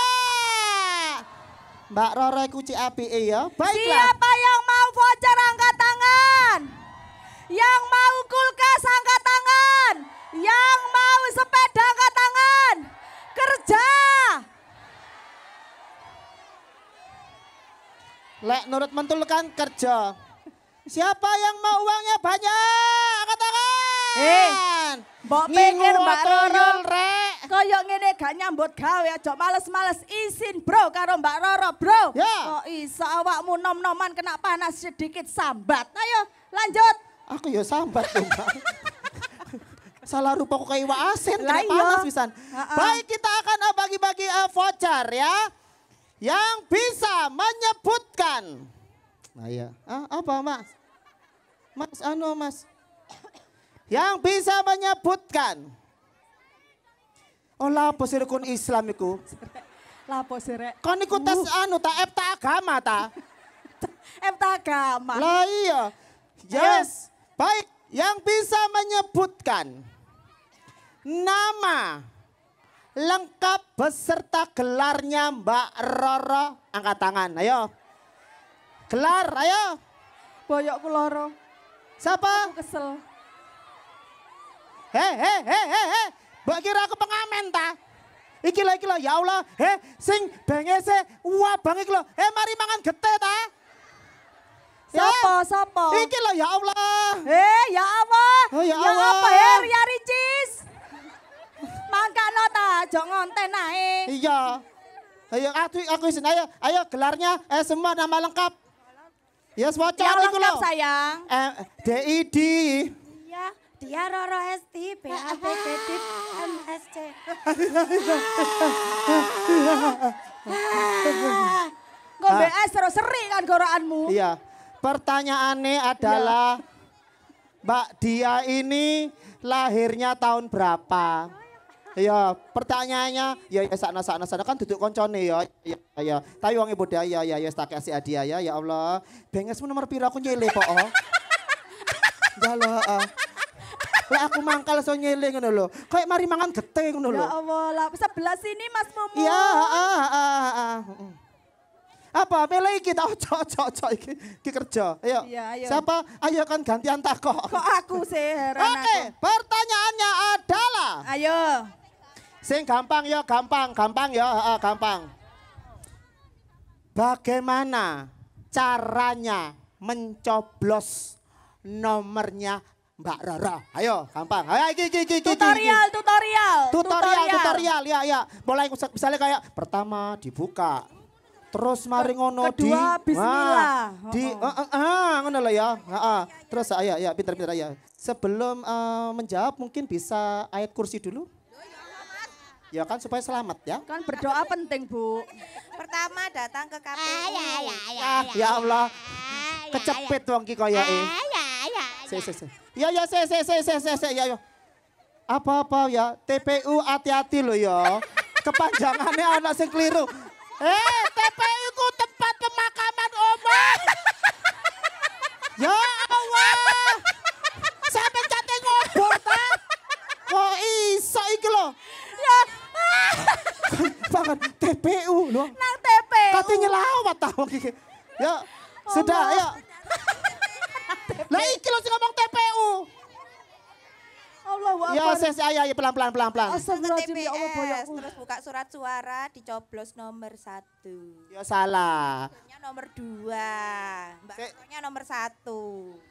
Mbak Roro kuci api ya. Baiklah.
Siapa yang mau voucher angkat tangan? Yang mau kulkas angkat tangan? Yang mau sepeda angkat tangan? Kerja.
Lek nurut mentul kan kerja. Siapa yang mau uangnya banyak? Katakan.
Eh, mbok pikir Mbak Roro.
rek.
Koyok ngene gak nyambut gawe aja males-males izin bro karo Mbak Roro bro.
Ya.
Kok iso awakmu nom-noman kena panas sedikit sambat. Ayo lanjut.
Aku ya sambat tuh, Mbak. Salah rupa kok kayak asin, kena
iya.
panas pisan.
Ha-ha.
Baik, kita akan uh, bagi-bagi uh, voucher ya. Yang bisa menyebutkan. Nah ya, ah, apa mas? Mas, anu mas. Yang bisa menyebutkan. Oh lapo sih rukun Islam iku.
Lapo sih rek.
Kon iku tes anu tak epta agama ta?
Epta agama.
Lah iya. Yes. Baik, yang bisa menyebutkan nama lengkap beserta gelarnya Mbak Roro angkat tangan. Ayo. Gelar, ayo.
Boyokku loro.
Siapa?
Aku kesel.
Hei, hei, hei, hei, hei. Mbak kira aku pengamen ta? Iki lah, iki lah, ya Allah. Hei, sing bengese, wah bang iki loh. Hei, mari mangan gete ta? Ya.
Sopo, sopo.
Iki loh, ya Allah.
Eh, ya Allah.
Oh, ya Allah.
apa ya, Ria Ricis? Mangkano ta, aja ngonten ae.
Iya. Ayo aku aku isin ayo ayo gelarnya eh semua nama lengkap. Ya yes,
Yang
iku
lengkap sayang.
Eh DID.
Iya, dia Roro Esti, BAP Kedip, MSC.
Ah.
es terus seri kan gorokanmu.
Iya. Pertanyaannya adalah Mbak dia ini lahirnya tahun berapa? Iya, pertanyaannya ya ya sakna sakna sakna kan duduk koncone ya. Ya ya. Tapi wong ibu dia ya ya ya tak kasih hadiah ya ya Allah. Bengesmu nomor pira aku nyele kok. Oh. Ya ah. Lah aku mangkal so nyele ngono lho. Kayak mari mangan gete ngono lho.
Ya Allah, lah sebelah sini Mas Mumu.
Iya, ah, ah, ah, ah. Mm. Apa milih kita ojo ojo ojo iki, iki kerja. Ayo.
Iya, ayo.
Siapa? Ayo kan gantian takok.
Kok aku sih heran
Oke,
aku.
pertanyaannya adalah
Ayo.
sing gampang ya, gampang, gampang ya, ah, gampang. Bagaimana caranya mencoblos nomornya Mbak Rara? Ayo, gampang. Ayo iki iki iki. iki, iki.
Tutorial, tutorial.
tutorial tutorial ya ya mulai mis- misalnya kayak pertama dibuka terus mari ngono di
kedua, bismillah.
Wah, di
Oh,
eh, eh, ah ngono lah ya Heeh. terus ya ya pinter-pinter ya sebelum eh, menjawab mungkin bisa ayat kursi dulu ya kan supaya selamat ya
Kan berdoa penting, Bu.
Pertama datang ke KPU.
Ah, ya Allah kecepet wong ki kaya e se se se Ya ya saya saya saya saya saya, saya ya yo Apa-apa ya, TPU hati-hati lo ya. Kepanjangannya anak sing keliru. Eh, TPU ku tempat pemakaman umum. ya Allah. Sampai cate ngobrol ta. Kok iso iki lo.
Ya.
banget TPU lo Nang TPU. Katanya lawat tahu iki. Ya, sudah, ya lah iki lo sing ngomong TPU.
Allah
Ya,
Akbar.
ses ayo, ayo pelan pelan pelan pelan.
Astagfirullahaladzim ya Allah
TPS,
boyokku.
terus buka surat suara, dicoblos nomor satu.
Ya salah.
Nya nomor dua, Mbak. Roronya nomor satu.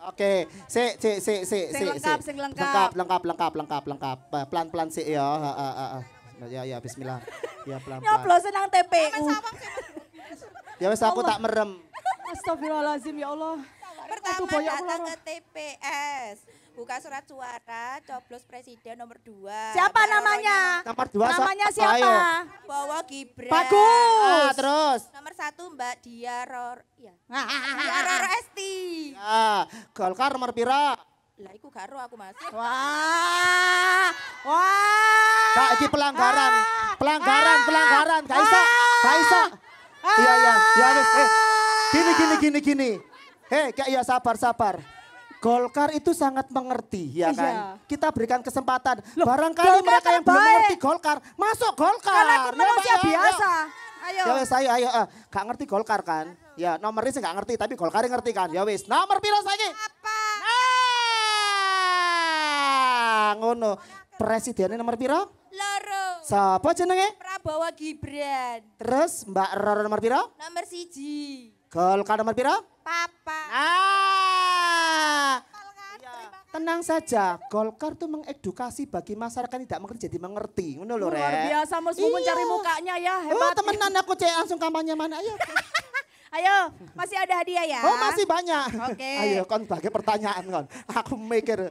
Oke, si si si si
Sing lengkap, sing lengkap.
lengkap, lengkap, lengkap, lengkap, lengkap. Pelan pelan sih ya. Ha, ha, ha, ha. Ya ya Bismillah. Ya pelan pelan.
Nyoblosin nang TPU.
Ya wes aku tak merem.
Astagfirullahaladzim ya Allah.
Pertama datang ke TPS, buka surat suara, coblos presiden nomor dua.
Siapa namanya?
Nomor dua
Namanya
Ayo.
siapa?
nom- Bowo Gibran.
Bagus.
Ah, terus.
Nomor satu Mbak Dia Ror, ya.
Ah,
Dia Roro Esti.
Ya, Golkar nomor pira?
Lah iku gak ero aku Mas.
Wah. Wah.
Kak, iki pelanggaran.
Ah.
Pelanggaran,
Ah.
pelanggaran. Gak iso, gak iso. Iya, iya. Ya wes, eh. Gini, gini, gini, gini. Hei, kayak ya sabar, sabar. Golkar itu sangat mengerti, ya kan?
Iya.
Kita berikan kesempatan. Barangkali
Golkar
mereka yang belum
terbaik.
mengerti Golkar, masuk Golkar.
Karena aku
Ya,
manusia
ya,
biasa. Ayo.
Ya wes, ayo, ayo. eh. Gak ngerti Golkar kan? Ya, nomornya sih gak ngerti, tapi Golkar ngerti kan? Ya wes, nomor piro saiki?
Apa?
Ah, ngono. Presidennya nomor piro?
Loro.
Siapa jenenge?
Prabowo Gibran.
Terus Mbak Roro nomor piro?
Nomor siji.
Golkar nomor piro?
Papa.
Ah. Tenang saja, Golkar tuh mengedukasi bagi masyarakat yang tidak mengerti jadi mengerti. Ngono lho,
Luar
Rek.
biasa Mas Mumun
Iya.
cari mukanya ya
Oh,
hebat.
temenan aku cek langsung kampanye mana ayo.
Ayo, masih ada hadiah ya.
Oh, masih banyak.
Oke.
Ayo kon bagi pertanyaan kon. Aku mikir.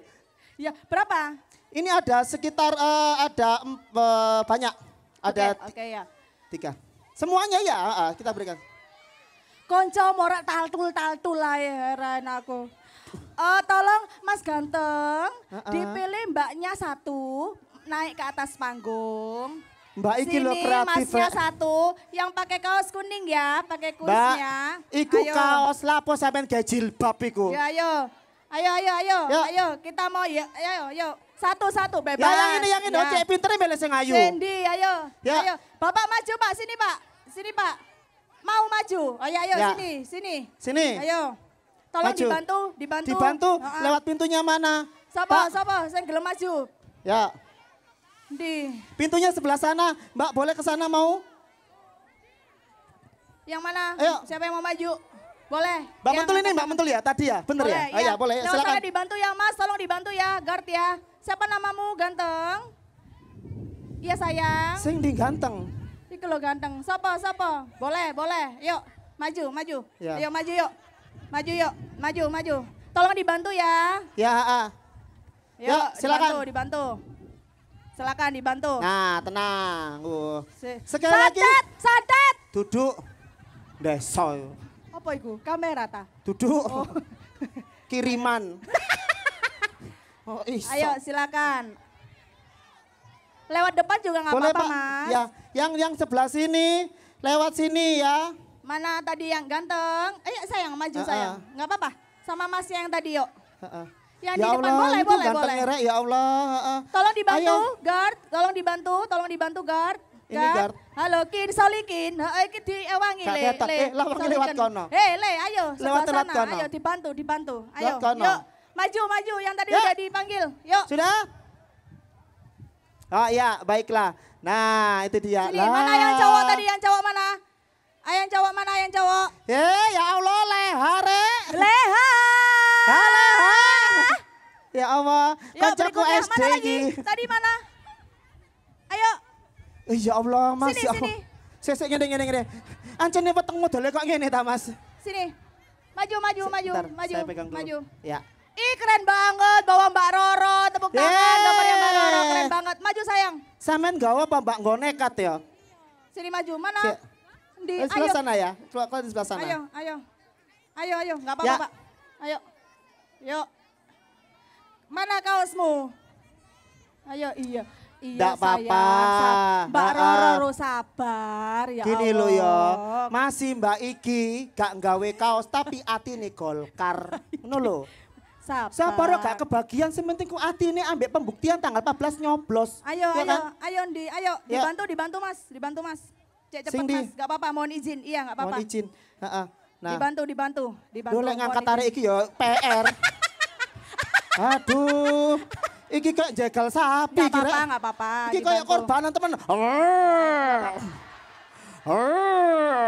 Ya, berapa?
Ini ada sekitar eh, ada eh, banyak. Ada
Oke, oke ya.
tiga. Semuanya ya, ah, kita berikan.
Konco morak taltul taltul lah ya heran aku. Eh, tolong Mas Ganteng,
Heeh.
dipilih mbaknya satu naik ke atas panggung.
Mbak iki lo kreatif.
masnya satu, yang pakai kaos kuning ya, pakai
Mbak,
kuisnya.
iku
Ayo.
kaos lapo sampean gawe jilbab iku.
Ya, ayo. Ayo, ayo, ayo,
Ya.
ayo, kita mau ya, ayo, ayo, satu-satu bebas.
Ya yang ini yang ini,
Ya.
cek pinternya milih sing ayu.
Cindy, ayo,
Ya.
ayo. Bapak maju Pak, sini Pak, sini Pak. Mau maju? Ayo, ayo,
Ya.
sini, sini.
Sini.
Ayo. Tolong
Maju.
dibantu, dibantu.
Dibantu lewat pintunya mana?
Sapa,
Pak.
sapa, saya gelem maju.
Ya,
Di,
pintunya sebelah sana. Mbak boleh ke sana mau?
yang mana?
Ayo.
Siapa yang mau maju? Boleh.
Mbak
Ya,
Mentul ini Mbak Mentul ya tadi ya? Bener
boleh,
ya? Oh, ya, boleh.
Lewat
Silakan.
dibantu ya Mas, tolong dibantu ya, guard ya. Siapa namamu ganteng? Iya sayang.
Sing di ganteng.
Iki lo ganteng. Sapa, sapa? Boleh, boleh. Yuk, maju, maju.
Ya.
Ayo maju yuk. Maju yuk, maju, maju. Tolong dibantu ya.
Ya, ah.
Yuk,
Yuk, silakan.
Dibantu, dibantu. Silakan dibantu.
Nah, tenang. Uh. Sekali lagi.
Santet, santet.
Duduk. Deso.
Apa itu? Kamera ta?
Duduk. Kiriman. oh, iso.
Ayo silakan. Lewat depan juga nggak apa-apa mas.
Ya, yang yang sebelah sini, lewat sini ya.
Mana tadi yang ganteng? Ayo sayang maju sayang.
ah.
Nggak apa-apa. Sama mas yang tadi yuk. Yang
ya
di depan
Allah,
boleh, boleh, boleh.
Rek, ya Allah.
Tolong dibantu,
Ayo.
guard. Tolong dibantu, tolong dibantu, guard.
Ini guard.
Halo, kin, solikin. Heeh, iki diewangi, le. le.
Eh, lah, wangi lewat kono.
Eh, le, ayo.
Lewat-
sana.
kono.
Ayo, dibantu, dibantu. Ayo, yuk. Maju, maju. Yang tadi
Yuk.
udah dipanggil. Yuk.
Sudah? Oh iya, baiklah. Nah, itu dia.
Sini,
Lah.
mana yang cowok tadi? Yang cowok mana? Ayo, yang cowok mana? Yang cowok?
Eh, ya Allah, leha, Rek.
Leha.
Ya, leha. Ya Allah, kancaku. SD
Mana lagi? Tadi mana? Ayo.
Eh, Ya Allah, Mas.
Sini,
ya
sini.
Allah. Sesek ngene ngene ngene. Ancene weteng modele kok ngene ta, Mas?
Sini. Maju, maju, maju,
Bentar,
maju,
saya pegang dulu.
maju.
Ya.
Ih keren banget bawa Mbak Roro, tepuk tangan gambarnya Mbak Roro, keren banget. Maju sayang,
Sampean gawa apa Mbak nggo nekat ya?
sini maju, mana?
Si.
Di,
Eh, sebelah
ayo,
sana ya. Keluar keluar di sebelah sana.
ayo, ayo, ayo, ayo, nggak apa-apa
Ya.
Pak. Ayo, yuk. Mana kaosmu? Ayo, iya. Iya
Nggak apa-apa.
Mbak Roro. Roro sabar ya
Gini lo ya, masih Mbak Iki gak nggawe kaos tapi atine Golkar. Ngono.
Sabar.
Sabar gak kebagian sing penting ku atine ambek pembuktian tanggal 14 nyoblos.
Ayo,
Ya
ayo,
kan?
ayo, di, ayo,
Ya.
dibantu, dibantu mas, dibantu mas. Cek cepet
Sing di.
mas, gak apa-apa, mohon izin, iya gak apa-apa.
Mohon izin. Heeh. Nah.
Dibantu, dibantu, dibantu.
Lek ngangkat tarik iki ya PR. Aduh. Iki kayak jegal sapi
Gak
kira.
apa-apa, gak apa-apa.
Iki kayak korbanan temen.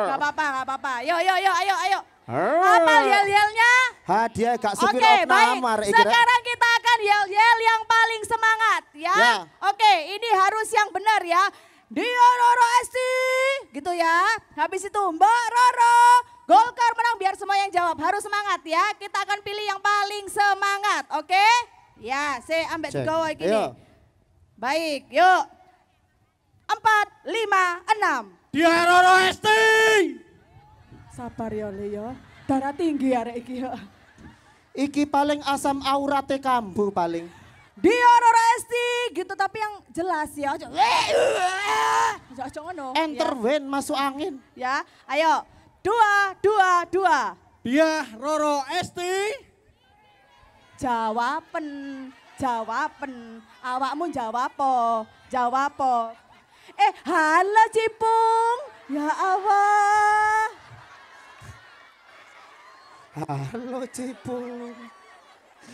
Gak apa-apa, gak apa-apa. Yo, yo, yo, ayo, ayo. Apa yel-yelnya?
Hadiah gak supir
Oke, baik.
namar.
Sekarang kita akan yel-yel yang paling semangat ya.
Ya.
Oke, ini harus yang benar ya. Dia Roro Esti, gitu ya. Habis itu Mbak Roro, Golkar menang biar semua yang jawab. Harus semangat ya. Kita akan pilih yang paling semangat, oke? Ya, saya ambil gawa gini.
Ayo.
Baik, yuk. Empat, lima, enam.
Dia Roro Esti.
Sabar ya, Le ya. Darah tinggi arek iki ya.
Iki paling asam aurate kambu paling.
Dia Roro Esti gitu tapi yang jelas ya. Ojo ojo ojo ngono.
Enter win masuk angin.
Ya. ya. Ayo. Dua, dua, dua.
Dia Roro Esti.
Jawaben, jawaben. Awakmu jawab apa? Jawab apa? Eh, halo Cipung. Ya Allah.
Halo Cipung.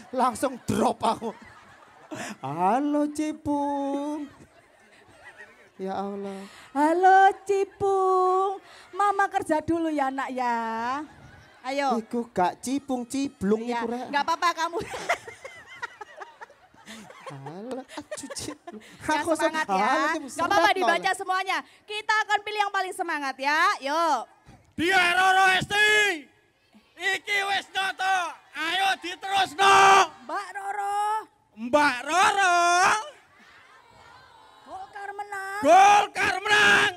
Langsung drop aku. Halo Cipung. Ya Allah.
Halo Cipung. Mama kerja dulu ya, Nak ya. Ayo.
Iku gak cipung ciblung
Ya,
iku rek.
apa-apa kamu.
Halo, ciblung.
Yang
Aku se-
semangat
Halo,
ya.
Cipung,
Gak apa-apa dibaca semuanya. Kita akan pilih yang paling semangat ya. Yuk.
Dia Roro Esti. Iki wis noto. Ayo diterusno.
Mbak Roro.
Mbak Roro.
Golkar menang.
Golkar menang.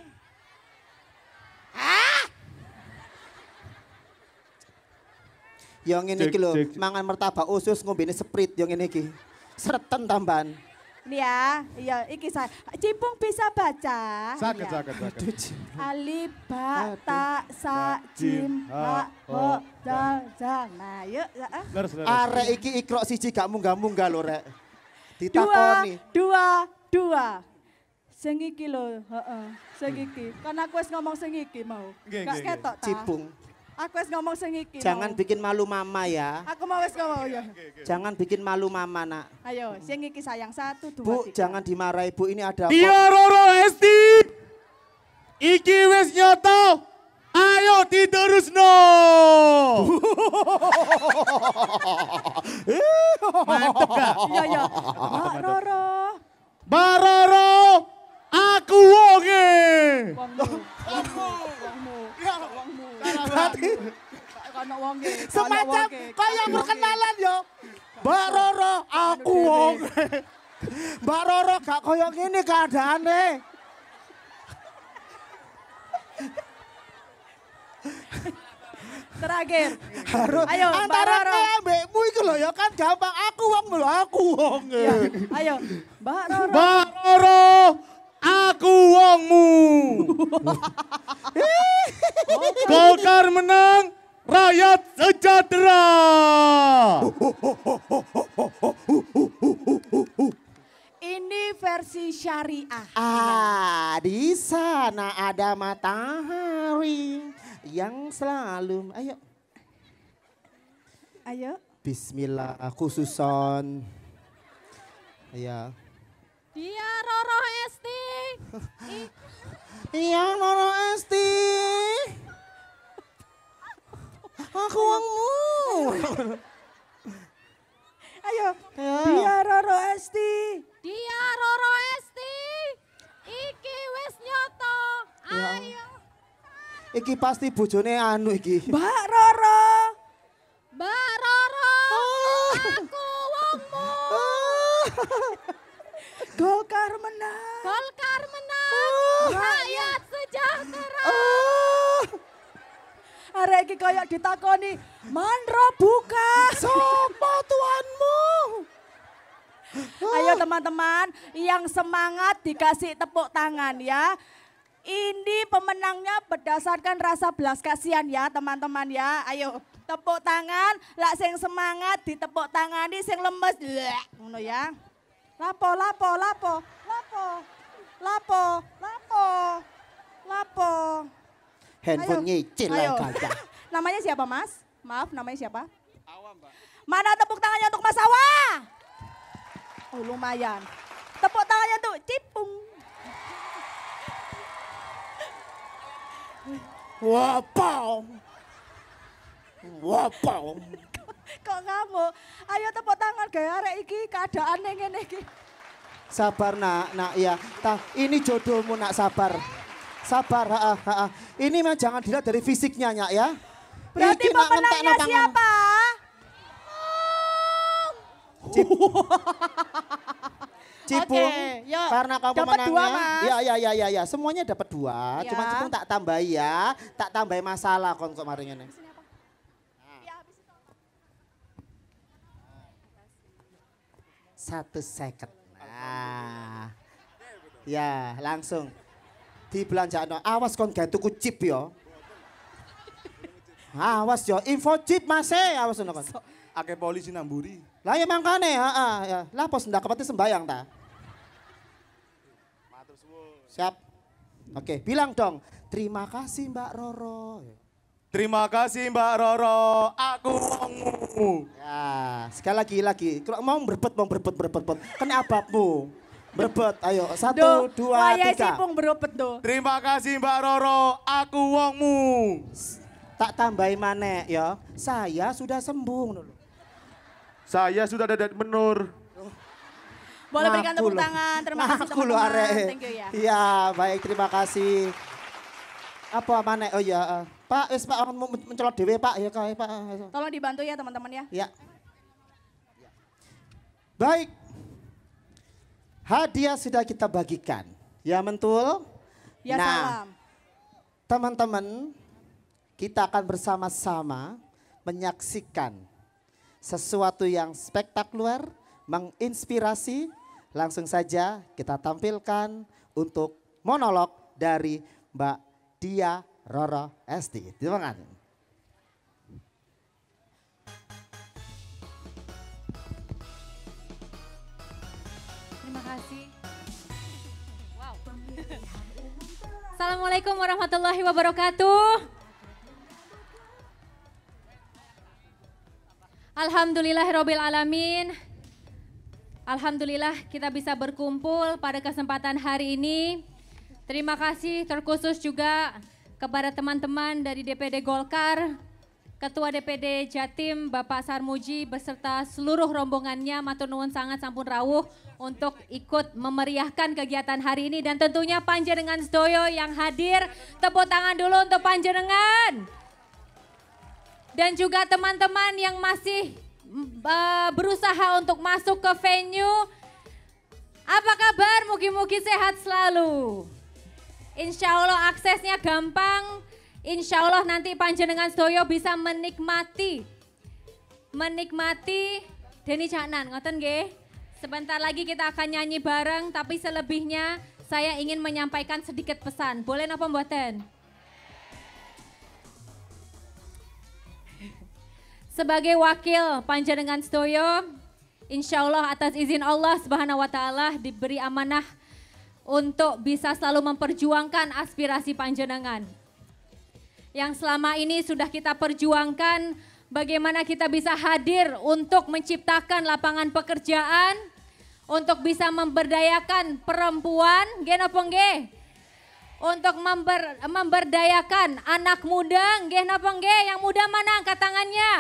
Yang ini iki lho, mangan martabak usus ngombene sprite yang ini iki. Sereten tambahan.
Nih ya, iya, iki saya. Cipung bisa baca.
Sakit,
Iya.
sakit, sakit.
Alif, ba, ta, sa, jim, ha, ho, dal, dal. Nah, yuk. ya, ah.
Leres, leres.
Arek iki ikrok siji gak munggah-munggah lho rek.
Dua,
Ditakoni.
dua, dua. Sing iki lho, heeh. Sing iki. Kan aku wis ngomong sing iki mau. Gak ketok ta.
Cipung.
Aku wis ngomong sing iki.
Jangan
mau.
bikin malu mama ya.
Aku mau wis ngomong ya.
Jangan bikin malu mama nak.
Ayo, sing iki sayang satu, dua,
Bu,
tiga.
jangan dimarahi Bu. Ini ada
Dia Roro Esti. Iki wis nyoto. Ayo diterusno. Mantep gak?
Iya, iya. Mbak Roro.
Mbak Roro, aku wonge.
Wongmu. Wongmu. Wongmu. Wongmu.
Berarti
Kono wonge. kono
semacam
kono
perkenalan yo. Mbak Roro, aku wong. Mbak Roro gak koyo ngene keadaane.
Terakhir.
Harus
Ayo,
antara ambekmu iku lho ya kan gampang aku wong lho aku wong.
Ya, ayo. Mbak Roro.
Mbak Roro, aku wongmu. Golkar menang, rakyat sejahtera.
Ini versi syariah.
Ah, di sana ada matahari yang selalu ayo
Ayo.
Bismillah khususon. Ya.
Dia Roro Esti.
Iya Noro Esti. Aku wongmu.
Ayo.
Ya.
Dia Roro Esti.
Dia Roro Esti. Iki wis nyoto.
Ya.
Ayo.
Iki pasti bojone anu iki.
Mbak Roro.
Mbak Roro. Aku wongmu.
Golkar menang.
Golkar menang. Rakyat sejahtera.
Arek iki kayak ditakoni, "Mandro buka."
Sopo tuanmu?
Ayo teman-teman, yang semangat dikasih tepuk tangan ya. Ini pemenangnya berdasarkan rasa belas kasihan ya teman-teman ya. Ayo tepuk tangan, lah sing semangat ditepuk tangani sing lemes. Ngono ya. Lapo, lapo, lapo, lapo, lapo, lapo, lapo.
Handphone
Ayo.
nyicil lah gajah.
Namanya siapa Mas? Maaf, namanya siapa? Awa Mbak. Mana tepuk tangannya untuk Mas Awa? Oh lumayan. Tepuk tangannya untuk Cipung.
Wapau. Wapau.
Kok kamu? Ayo tepuk tangan gaya arek iki keadaan ngene iki.
Sabar nak, nak ya. Ta, ini jodohmu nak sabar. Sabar, ha, ha, ha. Ini memang jangan dilihat dari fisiknya nyak ya.
Berarti
Iki
pemenangnya siapa?
Cipung,
Oke, yuk.
karena kamu
Dapat
menangnya.
dua, Mas.
Ya, ya, ya, ya, ya. Semuanya dapat dua.
Ya.
Cuma Cipung tak tambahi ya. Tak tambahi masalah kon kemarin ini. Satu second. Nah. Ya, langsung. Di belanjaan. Awas kon gak tuku chip yo. Awas yo, info chip masih awas ngono kon.
Ake polisi namburi.
Lah ya mangkane, heeh ya. Lah pos ndak kepati sembayang ta. Siap. Oke, bilang dong. Terima kasih Mbak Roro.
Terima kasih Mbak Roro, aku wongmu.
Ya, sekali lagi lagi. Kalau mau berebut, mau berebut, berebut, berebut. Kena ababmu. Berebut, ayo. Satu, dua,
wayai
tiga.
sipung beropet do.
Terima kasih Mbak Roro, aku wongmu.
Tak tambahi mana ya. Saya sudah sembuh. dulu.
Saya sudah ada menur.
Boleh berikan tepuk tangan. Terima kasih teman-teman. Thank you ya.
Iya, baik terima kasih. Apa mana? Oh ya. Pak, wis Pak mau men- mencolot dewe Pak ya kae Pak.
Tolong dibantu ya teman-teman ya.
Ya. Baik. Hadiah sudah kita bagikan. Ya mentul.
Ya
nah,
salam.
teman-teman, kita akan bersama-sama menyaksikan sesuatu yang spektakuler, menginspirasi. Langsung saja kita tampilkan untuk monolog dari Mbak Dia Roro Esti. Terima kasih.
Terima kasih. Wow. Assalamualaikum warahmatullahi wabarakatuh. Alhamdulillahirabbil alamin. Alhamdulillah kita bisa berkumpul pada kesempatan hari ini. Terima kasih terkhusus juga kepada teman-teman dari DPD Golkar, Ketua DPD Jatim Bapak Sarmuji beserta seluruh rombongannya matur nuwun sangat sampun rawuh untuk ikut memeriahkan kegiatan hari ini. Dan tentunya panjenengan sedoyo yang hadir tepuk tangan dulu untuk panjenengan. Dan juga teman-teman yang masih eh, berusaha untuk masuk ke venue apa kabar? Mugi-mugi sehat selalu Insya Allah aksesnya gampang. Insya Allah nanti panjenengan sedoyo bisa menikmati. Menikmati Deni Caknan, ngoten nggih. Sebentar lagi kita akan nyanyi bareng, tapi selebihnya saya ingin menyampaikan sedikit pesan. Boleh napa mboten? Sebagai wakil panjenengan sedoyo, insya Allah atas izin Allah subhanahu wa ta'ala diberi amanah untuk bisa selalu memperjuangkan aspirasi panjenengan. Yang selama ini sudah kita perjuangkan bagaimana kita bisa hadir untuk menciptakan lapangan pekerjaan, untuk bisa memberdayakan perempuan, nggih napa nggih? Untuk member, memberdayakan anak muda, nggih napa nggih? Yang muda mana angkat tangannya?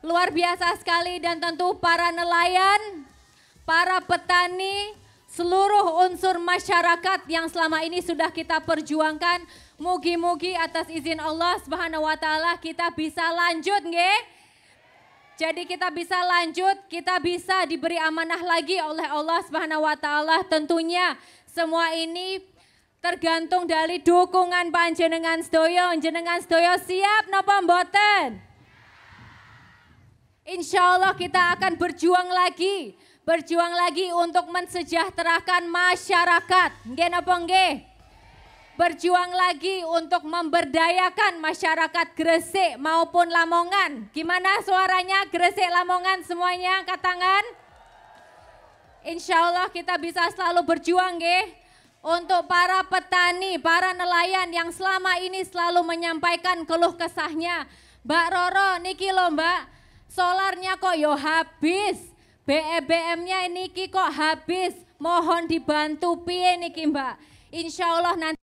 Luar biasa sekali dan tentu para nelayan, para petani, seluruh unsur masyarakat yang selama ini sudah kita perjuangkan. Mugi-mugi atas izin Allah Subhanahu wa taala kita bisa lanjut nggih. Jadi kita bisa lanjut, kita bisa diberi amanah lagi oleh Allah Subhanahu wa taala. Tentunya semua ini tergantung dari dukungan panjenengan sedoyo. Jenengan sedoyo siap napa mboten? Insya Allah kita akan berjuang lagi, berjuang lagi untuk mensejahterakan masyarakat. Nggih napa? Berjuang lagi untuk memberdayakan masyarakat Gresik maupun Lamongan. Gimana suaranya Gresik Lamongan semuanya angkat tangan? Insya Allah kita bisa selalu berjuang nggih untuk para petani, para nelayan yang selama ini selalu menyampaikan keluh kesahnya. Mbak Roro, niki loh Mbak, solarnya kok yo habis, BBM-nya niki kok habis, mohon dibantu piye niki Mbak. Insya Allah nanti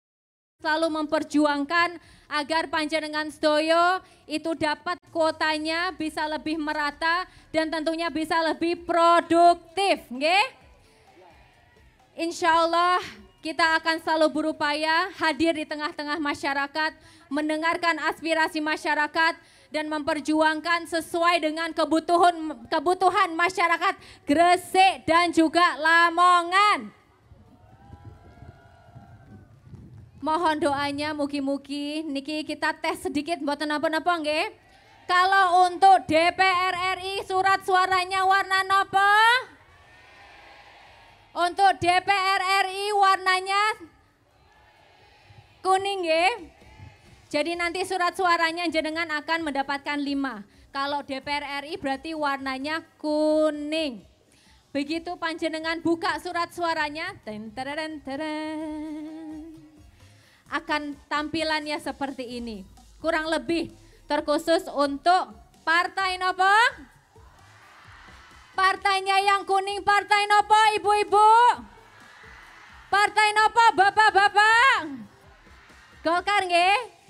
selalu memperjuangkan agar panjenengan sedoyo itu dapat kuotanya bisa lebih merata dan tentunya bisa lebih produktif, nggih? Insya Allah kita akan selalu berupaya hadir di tengah-tengah masyarakat, mendengarkan aspirasi masyarakat, dan memperjuangkan sesuai dengan kebutuhan kebutuhan masyarakat Gresik dan juga Lamongan. Mohon doanya mugi-mugi niki kita tes sedikit buat napa-napa nggih. Kalau untuk DPR RI surat suaranya warna napa? Untuk DPR RI warnanya kuning nggih. Jadi nanti surat suaranya jenengan akan mendapatkan lima. Kalau DPR RI berarti warnanya kuning. Begitu panjenengan buka surat suaranya, ten, teren, akan tampilannya seperti ini. Kurang lebih terkhusus untuk partai nopo? Partainya yang kuning partai nopo ibu-ibu? Partai nopo bapak-bapak? Golkar nggih?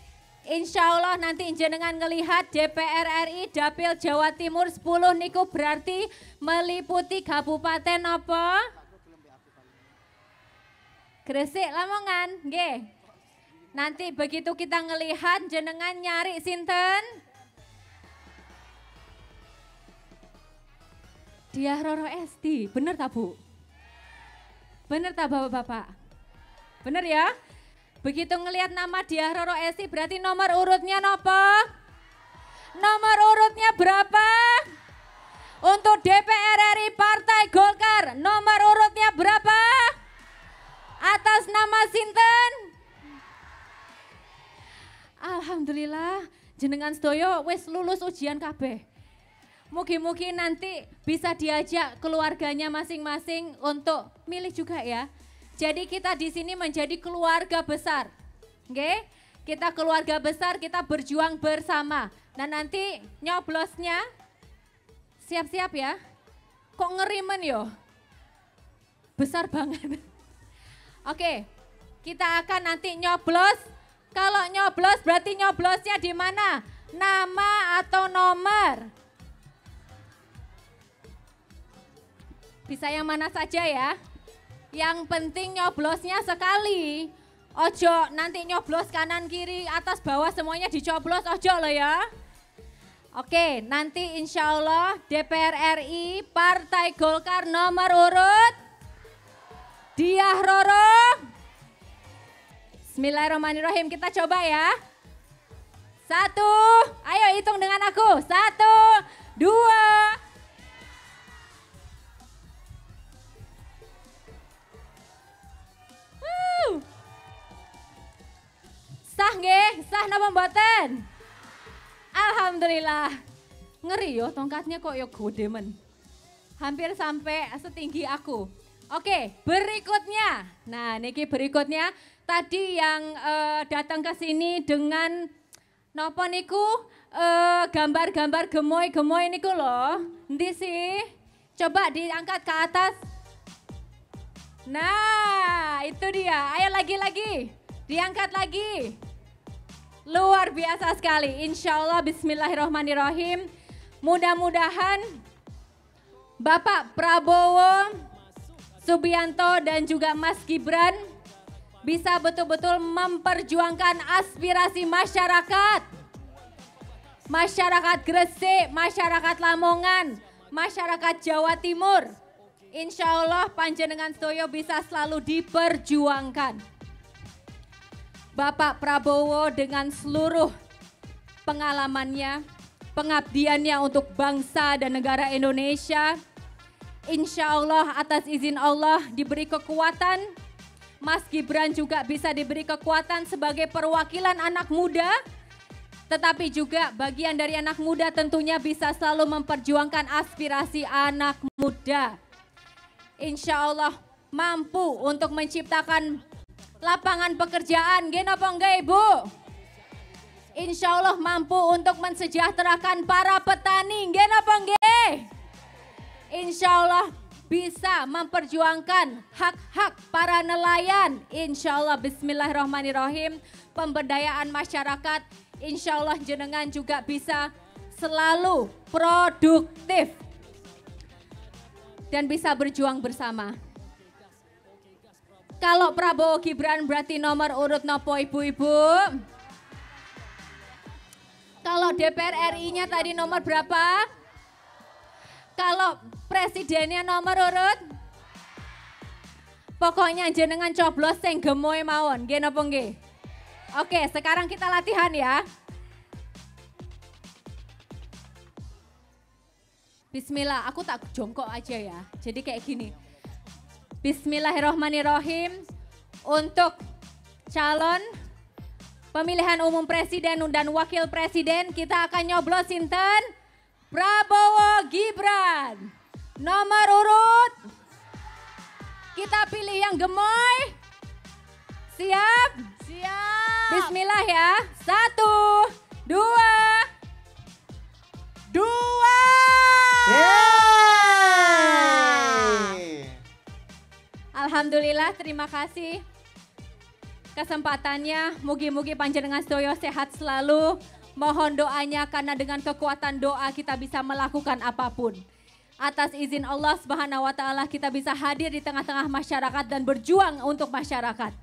Insya Allah nanti jenengan ngelihat DPR RI Dapil Jawa Timur 10 niku berarti meliputi kabupaten apa? Gresik Lamongan, nggih. Nanti begitu kita ngelihat jenengan nyari sinten? Dia Roro Esti, bener tak Bu? Bener tak Bapak-Bapak? Bener ya? Begitu ngelihat nama dia Roro Esti berarti nomor urutnya nopo? Nomor urutnya berapa? Untuk DPR RI Partai Golkar nomor urutnya berapa? Atas nama Sinten? Alhamdulillah jenengan sedoyo wis lulus ujian kabeh. Mugi-mugi nanti bisa diajak keluarganya masing-masing untuk milih juga ya. Jadi kita di sini menjadi keluarga besar. Oke? Kita keluarga besar, kita berjuang bersama. Nah nanti nyoblosnya siap-siap ya. Kok ngerimen yo? Besar banget. Oke, kita akan nanti nyoblos. Kalau nyoblos berarti nyoblosnya di mana? Nama atau nomor? Bisa yang mana saja ya? Yang penting nyoblosnya sekali. Ojo nanti nyoblos kanan kiri atas bawah semuanya dicoblos ojo loh ya. Oke nanti insya Allah DPR RI Partai Golkar nomor urut Diah Roro. Bismillahirrahmanirrahim kita coba ya. Satu, ayo hitung dengan aku. Satu, dua, sah napa mboten? Alhamdulillah. Ngeri yo tongkatnya kok yo gede men. Hampir sampai setinggi aku. Oke, berikutnya. Nah, niki berikutnya tadi yang uh, datang ke sini dengan nopo niku uh, gambar-gambar gemoy-gemoy niku loh. Nanti sih? Coba diangkat ke atas. Nah, itu dia. Ayo lagi-lagi. Diangkat lagi. Luar biasa sekali. Insya Allah bismillahirrahmanirrahim. Mudah-mudahan Bapak Prabowo, Subianto dan juga Mas Gibran bisa betul-betul memperjuangkan aspirasi masyarakat. Masyarakat Gresik, masyarakat Lamongan, masyarakat Jawa Timur. Insya Allah panjenengan Stoyo bisa selalu diperjuangkan. Bapak Prabowo dengan seluruh pengalamannya, pengabdiannya untuk bangsa dan negara Indonesia. Insya Allah atas izin Allah diberi kekuatan, Mas Gibran juga bisa diberi kekuatan sebagai perwakilan anak muda, tetapi juga bagian dari anak muda tentunya bisa selalu memperjuangkan aspirasi anak muda. Insya Allah mampu untuk menciptakan lapangan pekerjaan, nggih napa nggih Ibu? Insya Allah mampu untuk mensejahterakan para petani, nggih napa nggih? Insya Allah bisa memperjuangkan hak-hak para nelayan. Insya Allah bismillahirrahmanirrahim. Pemberdayaan masyarakat. Insya Allah jenengan juga bisa selalu produktif. Dan bisa berjuang bersama. Kalau Prabowo Gibran berarti nomor urut nopo ibu-ibu? Kalau DPR RI-nya tadi nomor berapa? Kalau presidennya nomor urut? Pokoknya jenengan coblos yang gemoy mawon, nggih napa? Oke, sekarang kita latihan ya. Bismillah, aku tak jongkok aja ya. Jadi kayak gini. Bismillahirrohmanirrohim. Untuk calon pemilihan umum presiden dan wakil presiden kita akan nyoblos sinten Prabowo Gibran. Nomor urut kita pilih yang gemoy. Siap?
Siap.
Bismillah ya. Satu, dua,
Dua.
Yeay.
Alhamdulillah, terima kasih kesempatannya. Mugi-mugi panjenengan sedoyo sehat selalu. Mohon doanya karena dengan kekuatan doa kita bisa melakukan apa pun. Atas izin Allah Subhanahu wa taala kita bisa hadir di tengah-tengah masyarakat dan berjuang untuk masyarakat.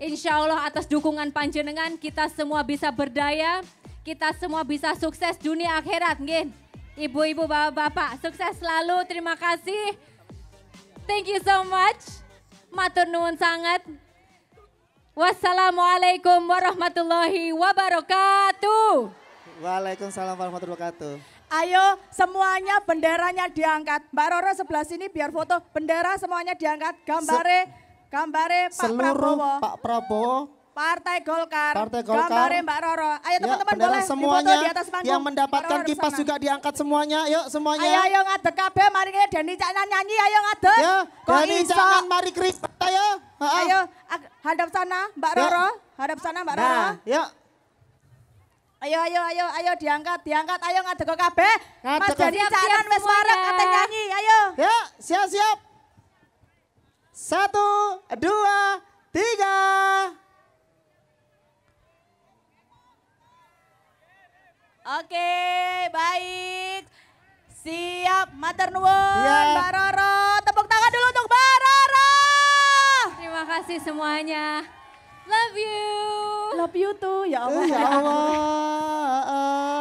Insya Allah atas dukungan panjenengan kita semua bisa berdaya, kita semua bisa sukses dunia akhirat. Ibu-ibu, bapak-bapak, sukses selalu. Terima kasih. Thank you so much. Matur nuwun sangat. Wassalamualaikum warahmatullahi wabarakatuh.
Waalaikumsalam warahmatullahi wabarakatuh.
Ayo semuanya benderanya diangkat. Mbak Roro sebelah sini biar foto. Bendera semuanya diangkat. Gambare, gambare Pak
Seluruh
Prabowo.
Pak Prabowo
Partai Golkar.
Partai Golkar.
Gambare Mbak Roro. Ayo
Ya,
teman-teman boleh
semuanya
di atas panggung.
yang mendapatkan
Roro
kipas juga diangkat semuanya. Yuk semuanya.
Ayo ayo ngadeg kabeh mari kita Deni Caknan nyanyi ayo ngadeg.
Ya,
iso?
jangan mari Kris. Ayo. Ha-ha.
Ayo ag- hadap sana Mbak
Ya.
Roro. Hadap sana Mbak Roro.
Nah, yuk.
Ayo ayo ayo ayo diangkat diangkat ayo ngadeg kabeh. Mas Deni. Caknan wis
semuanya.
kate nyanyi ayo.
Ya, siap-siap. Satu, dua, tiga.
Oke, baik. Siap, matur nuwun
Iya.
Mbak Roro. Tepuk tangan dulu untuk Mbak Roro.
Terima kasih semuanya. Love you.
Love you tuh, ya Allah.
Eh, ya Allah.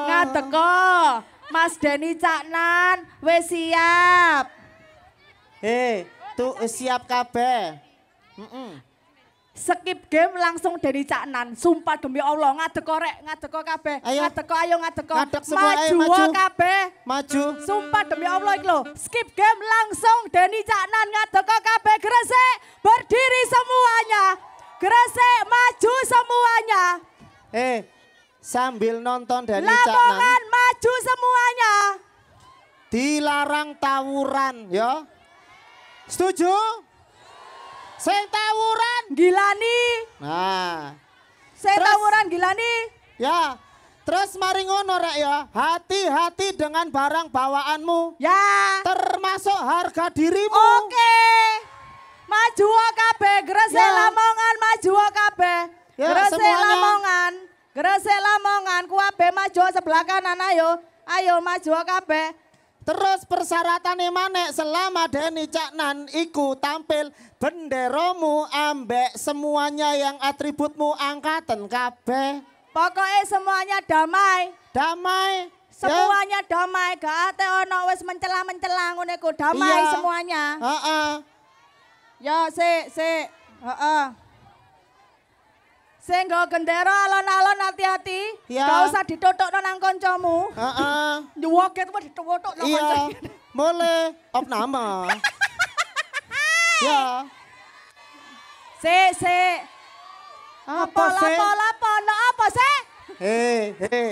Ngadeko, Mas Deni Caknan, wis siap.
Hei, tuh eh, siap kabeh. Mm-mm.
Skip game langsung Deni Caknan. Sumpah demi Allah, ngadeko rek, ngadeko kabeh.
Ayo.
Ngadeko, ayo.
Ngadek semua, ayo,
maju.
maju.
kabeh.
Maju.
Sumpah demi Allah iki lho. Skip game langsung Deni Caknan ngadeko kabeh gresik. Berdiri semuanya. Gresik maju semuanya.
Eh, sambil nonton Dani
Lamongan
Caknan,
maju semuanya.
dilarang tawuran, ya. Setuju? Sing tawuran.
Gilani.
Nah,
Saya
Terus?
tawuran Gilani.
ya. Terus mari ngono rek ya. Hati-hati dengan barang bawaanmu,
Ya.
termasuk harga dirimu.
Oke. Maju kabeh Gresik
Ya.
Lamongan maju kabeh.
Ya,
Gresik
semuanya.
Lamongan. Gresik Lamongan kuabe maju sebelah kanan ayo. Ayo maju kabeh.
Terus persyaratannya mana selama Deni Caknan iku tampil benderamu ambek semuanya yang atributmu angkatan kabeh.
Pokoknya semuanya damai.
Damai. ya.
Semuanya damai, gak ate ono wis mencela-mencela ngono. Damai
Iya.
semuanya.
Heeh.
Ya, sik, sik. Heeh. Sing nggo gendera alon-alon hati-hati.
Ya.
Gak usah ditutupno nang kancamu.
Heeh.
Nyuwoket mah ditutuk nang
Iya. Boleh. Op nama. ya.
Sik, sik.
Apa sih?
lapo, lapo, no apa sih?
Hei, hei,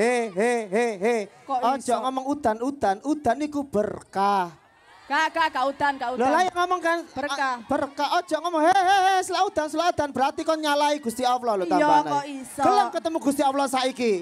hei, hei, hei, hei. Ojo ngomong udan, udan, udan iku berkah.
Gak, gak, gak udan, gak
Lah lah
udan.
yang ngomong kan
Berkah.
ah, berkah ojo ngomong he he he selaudan selaudan berarti kon nyalai Gusti Allah lho
Iya,
tambane.
kok iso.
Gelem ketemu Gusti Allah saiki.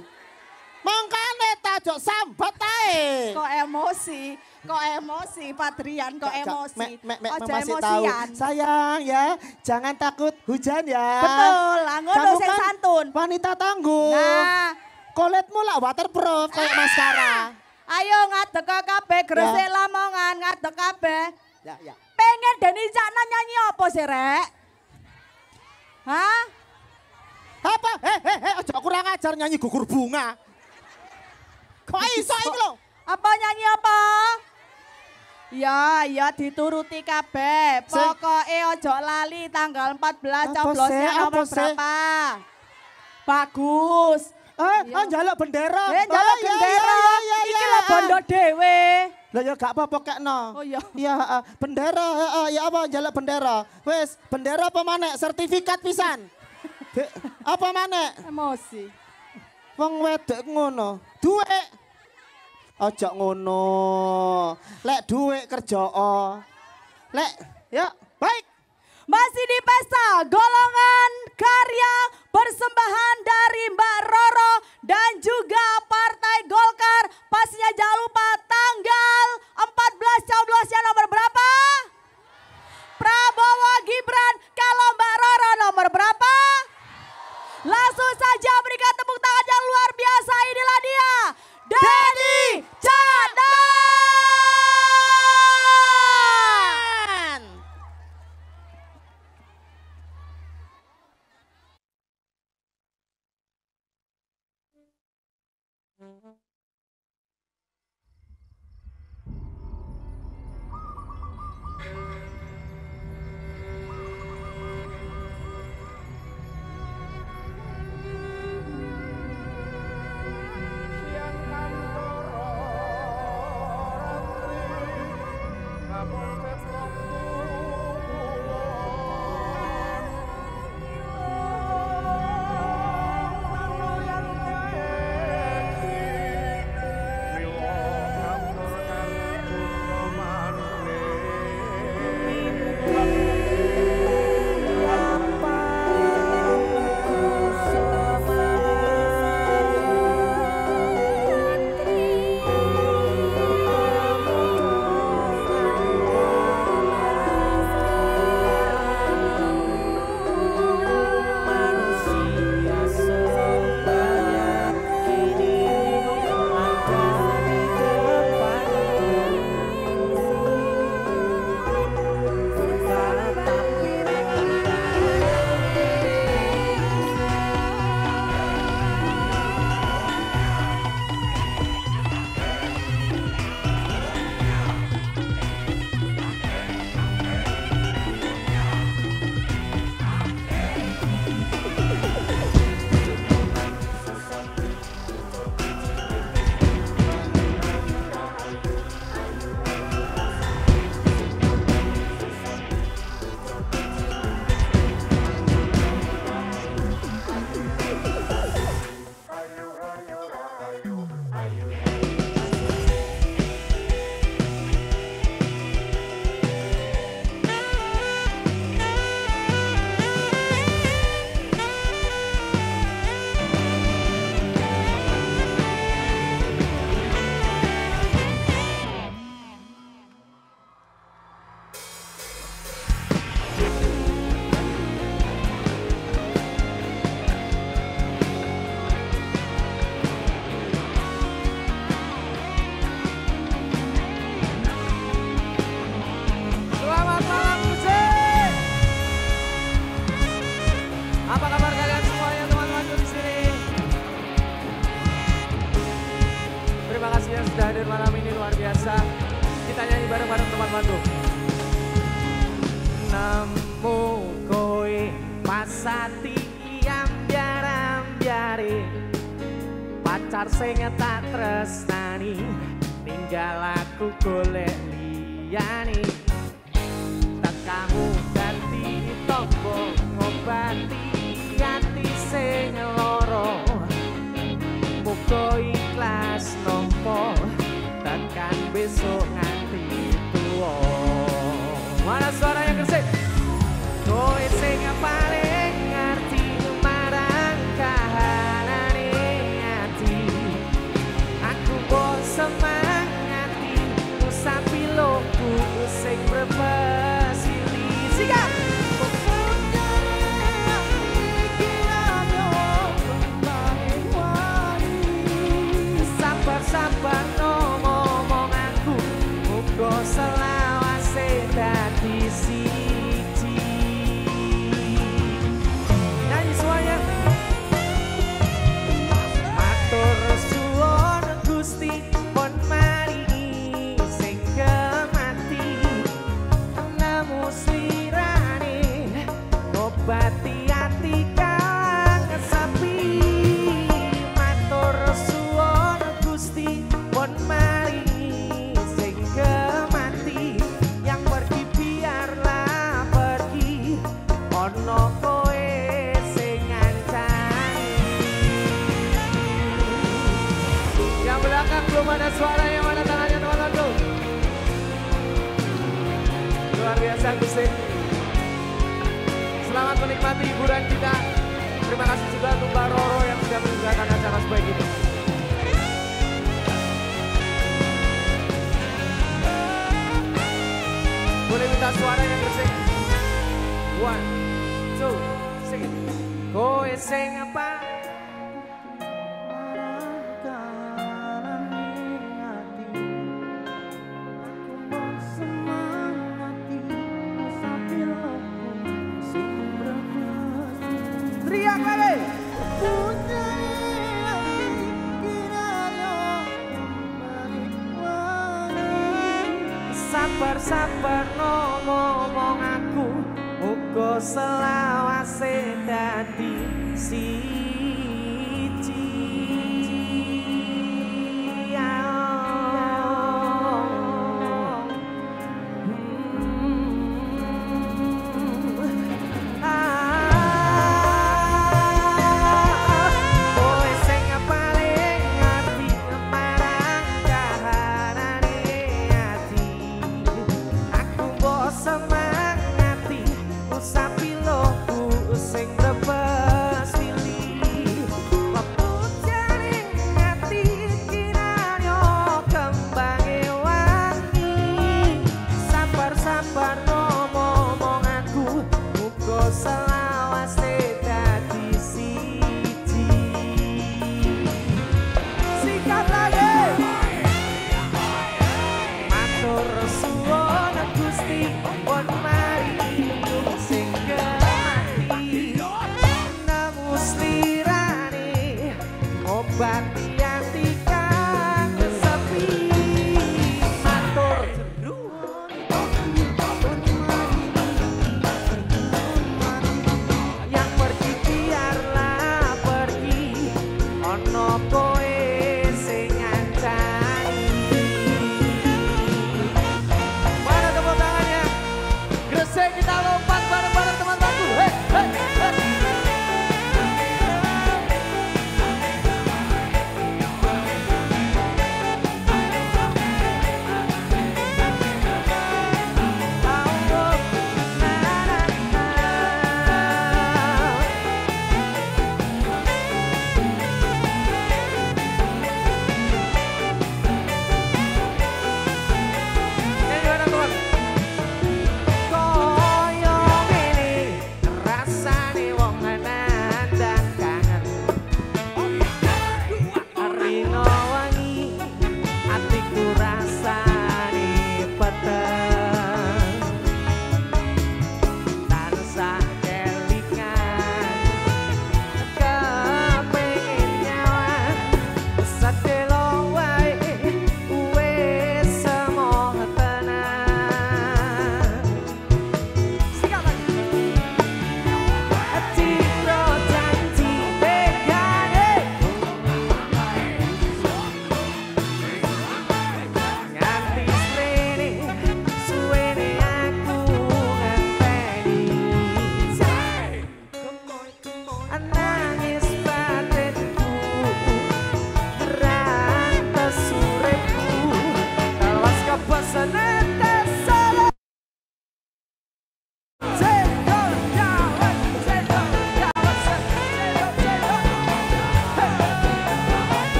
Mangkane ta ojo sambat ae.
Kok emosi, kok emosi, Padrian, kok
Gak,
emosi.
Mek, mek, mek,
Ojo
masih tahu. Sayang ya, jangan takut hujan ya.
Betul, lah ngono sing
kan
santun.
Wanita tangguh.
Nah,
Koletmu lah waterproof kayak maskara.
Ayo ngadek ke kabeh, gresik
Ya.
lamongan, ngadek kabeh.
Ya, ya.
Pengen Deni Cakna nyanyi apa sih, Rek? Hah?
Apa? Eh, eh, eh, ojo kurang ajar nyanyi gugur bunga. Kok iso iki lho?
Apa nyanyi apa? Ya, ya dituruti kabeh. Pokoke ojo lali tanggal 14
Apa
coblosnya nomor berapa? Bagus.
Eh, oh njaluk bendera.
Eh, njaluk
Oh,
gendera.
iya, iya,
Iki
iya.
bondo dhewe.
Lah ya gak apa-apa kekno.
Oh, iya.
Iya, heeh. bendera, heeh, ya apa njaluk bendera. Wes, bendera apa maneh? Sertifikat pisan. Apa maneh?
Emosi.
Wong wedok ngono. Duit. Ojo ngono. Lek duit kerja. Lek, ya, baik.
Masih di pesta golongan karya persembahan dari Mbak Roro dan juga Partai Golkar. Pastinya jangan lupa tanggal 14 coblosnya nomor berapa? Prabowo Gibran. Kalau Mbak Roro nomor berapa? Langsung saja berikan tepuk tangan yang luar biasa. Inilah dia. Denny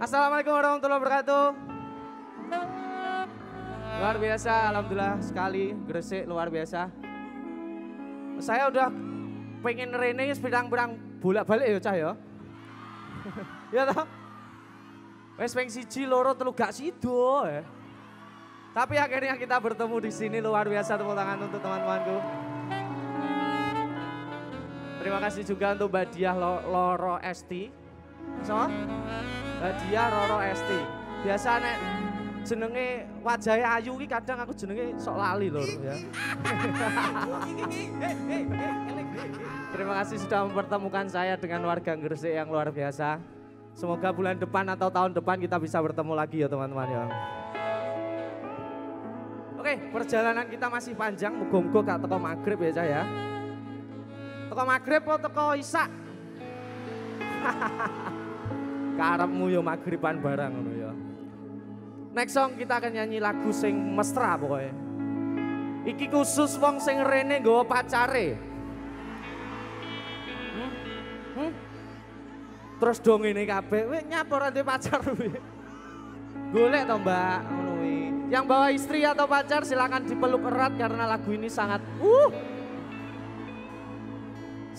Assalamualaikum warahmatullahi wabarakatuh. Luar biasa, alhamdulillah sekali Gresik luar biasa. Saya udah pengen rene sepedang-pedang bolak-balik ya cah ya. ya toh? Wes peng siji loro telu gak sido ya. Tapi akhirnya kita bertemu di sini luar biasa tepuk tangan untuk teman-temanku. Terima kasih juga untuk Mbak Diah Lo- Loro Esti. So? Mbak Diah Roro Esti. Biasa nek jenenge wajahnya Ayu ki kadang aku jenenge sok lali lho ya. Terima kasih sudah mempertemukan saya dengan warga Gresik yang luar biasa. Semoga bulan depan atau tahun depan kita bisa bertemu lagi ya teman-teman ya. Oke, perjalanan kita masih panjang, muga-muga gak teko maghrib ya Cah ya. Teko maghrib atau teko isak? Karepmu yo maghriban barang ngono ya. Next song kita akan nyanyi lagu sing mesra pokoknya. Iki khusus wong sing rene nggawa pacare. Hmm? Hmm? Terus dong ini kabeh, weh nyapa ora pacar kuwi. Golek to Mbak, ngono. Yang bawa istri atau pacar silakan dipeluk erat karena lagu ini sangat uh.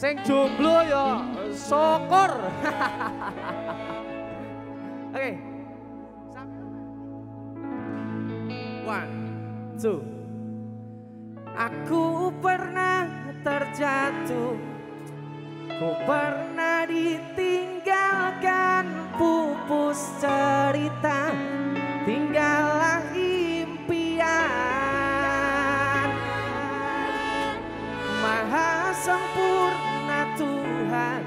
Sing jomblo ya syukur. Oke. One, two. Aku pernah terjatuh Ku pernah ditinggalkan pupus cerita Tinggallah impian Maha sempurna Tuhan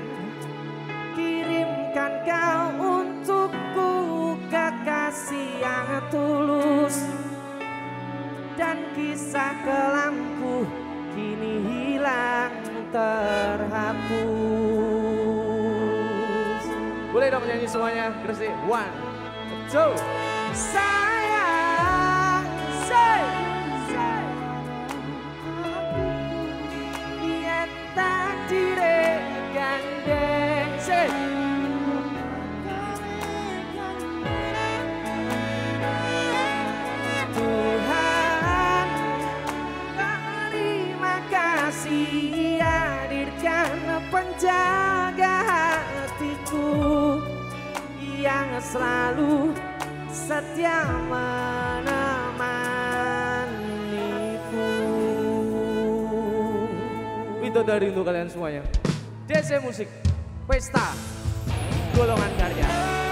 Kirimkan kau untukku kekasih yang tulus. Dan kisah kelamku kini hilang terhapus. Boleh dong nyanyi semuanya Gresik? One, two. Sayang, say, say selalu setia menemaniku. Itu dari untuk kalian semuanya. DC Musik, Pesta, Golongan Karya.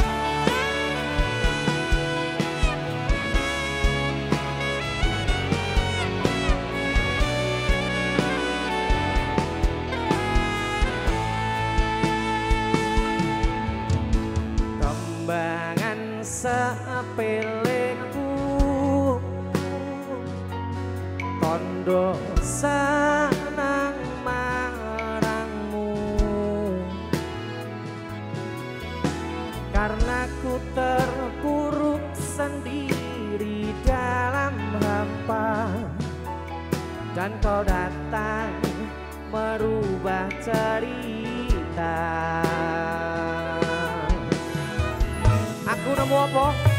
Sepeleku Tondo senang marangmu. Karena ku terpuruk sendiri dalam hampa Dan kau datang merubah cerita. Aku nemu apa?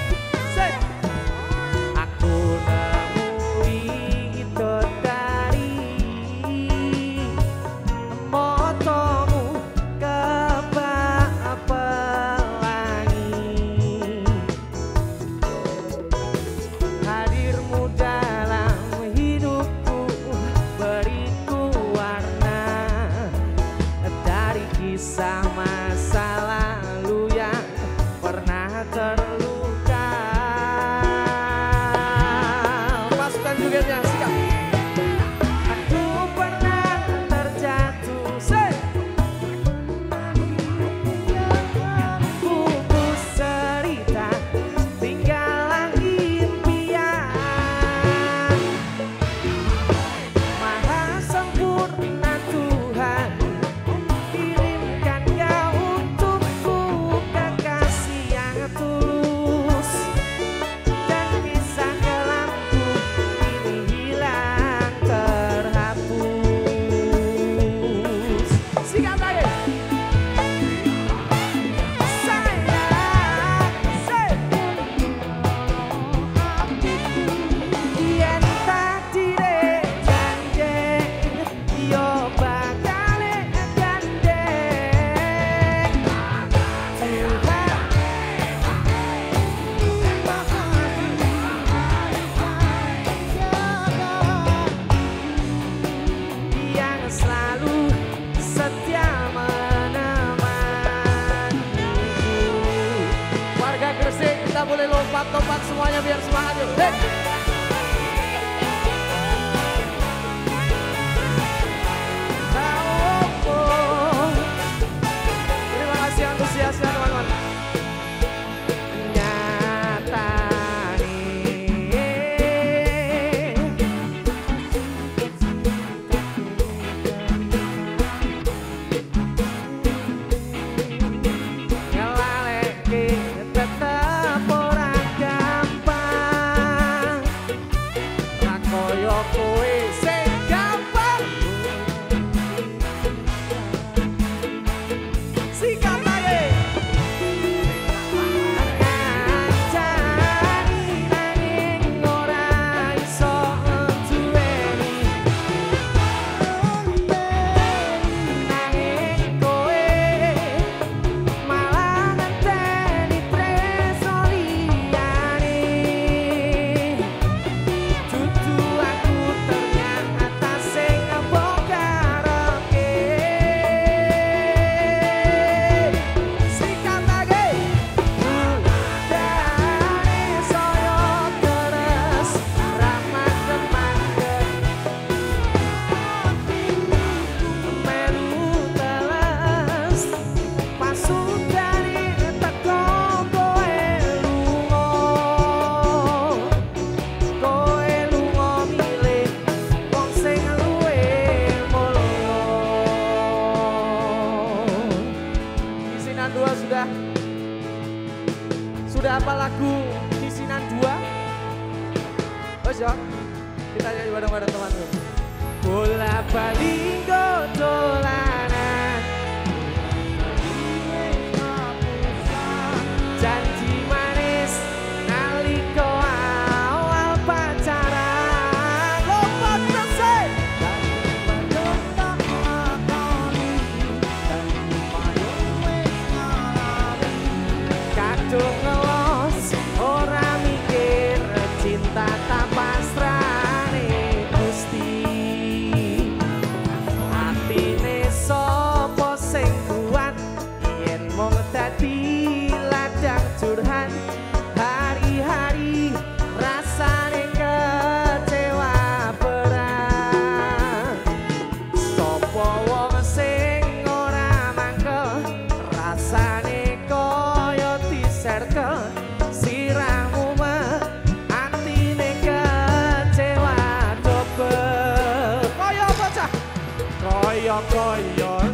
Kaya kaya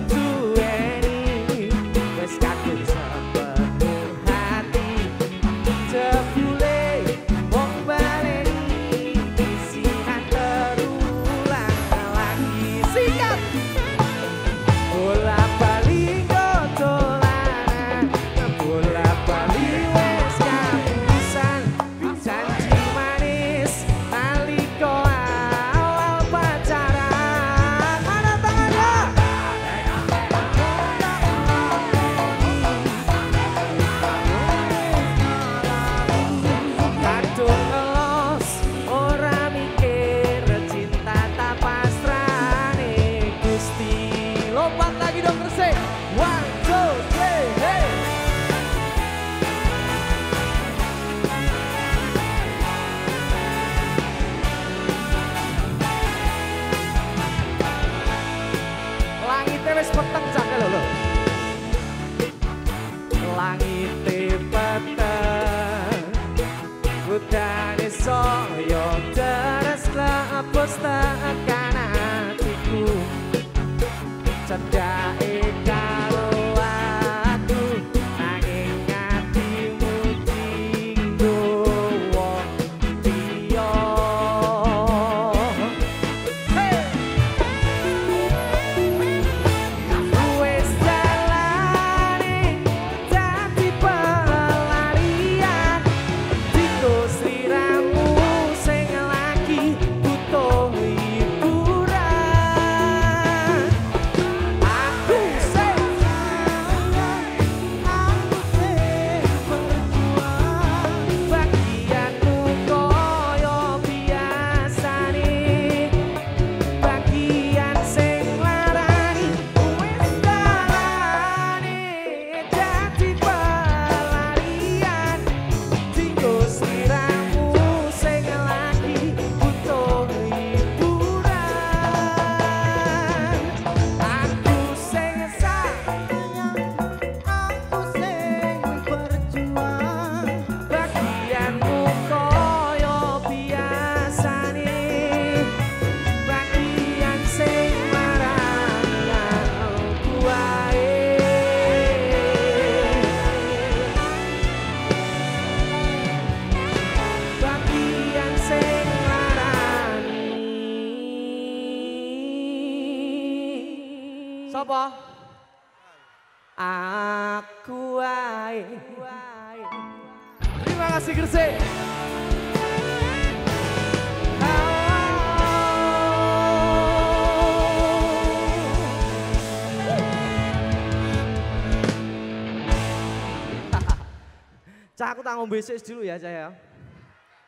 Besok dulu ya Cah ya.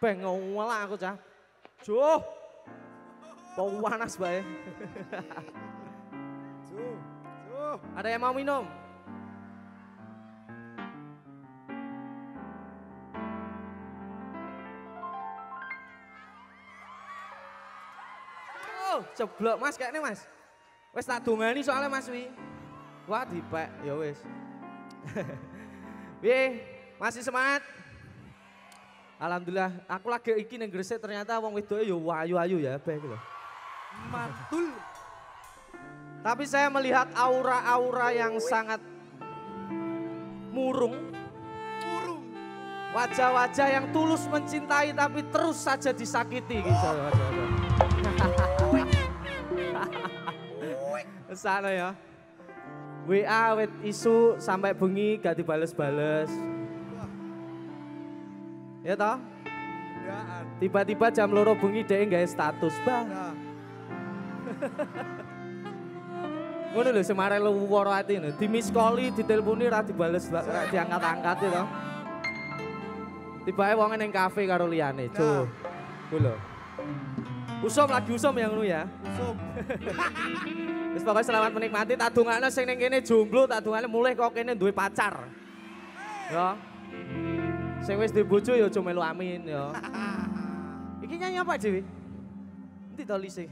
Beng ngomela aku Cah. Juh. Bau panas bae. Ada yang mau minum? Oh, ceblok Mas kayaknya Mas. Wes tak dongani soalnya Mas wi. Wah, dipek ya wis. Piye? Masih semangat? Alhamdulillah, aku lagi iki ning Gresik ternyata wong wedoke ya wayu-ayu ya, baik lho. Mantul. Tapi saya melihat aura-aura yang sangat murung. Wajah-wajah yang tulus mencintai tapi terus saja disakiti gitu. Sana ya. WA wit isu sampai bengi gak dibales-bales. Ya toh? Tiba-tiba jam loro bengi dia nggak status, bah. Ngono lho semare lu woro ati lho, di miss call diteleponi ra dibales, ra diangkat-angkat ya toh. Tiba-tiba wong ning kafe karo liyane, Jo. Ku lho. Usum lagi usum yang lu ya. Usum. Wis pokoknya selamat menikmati, tak dongakno sing ning kene jomblo, tak dongakno mulai kok kene duwe pacar. Ya. Sing wis duwe bojo ya aja melu amin ya. Iki nyanyi apa Dewi? Nanti to lise.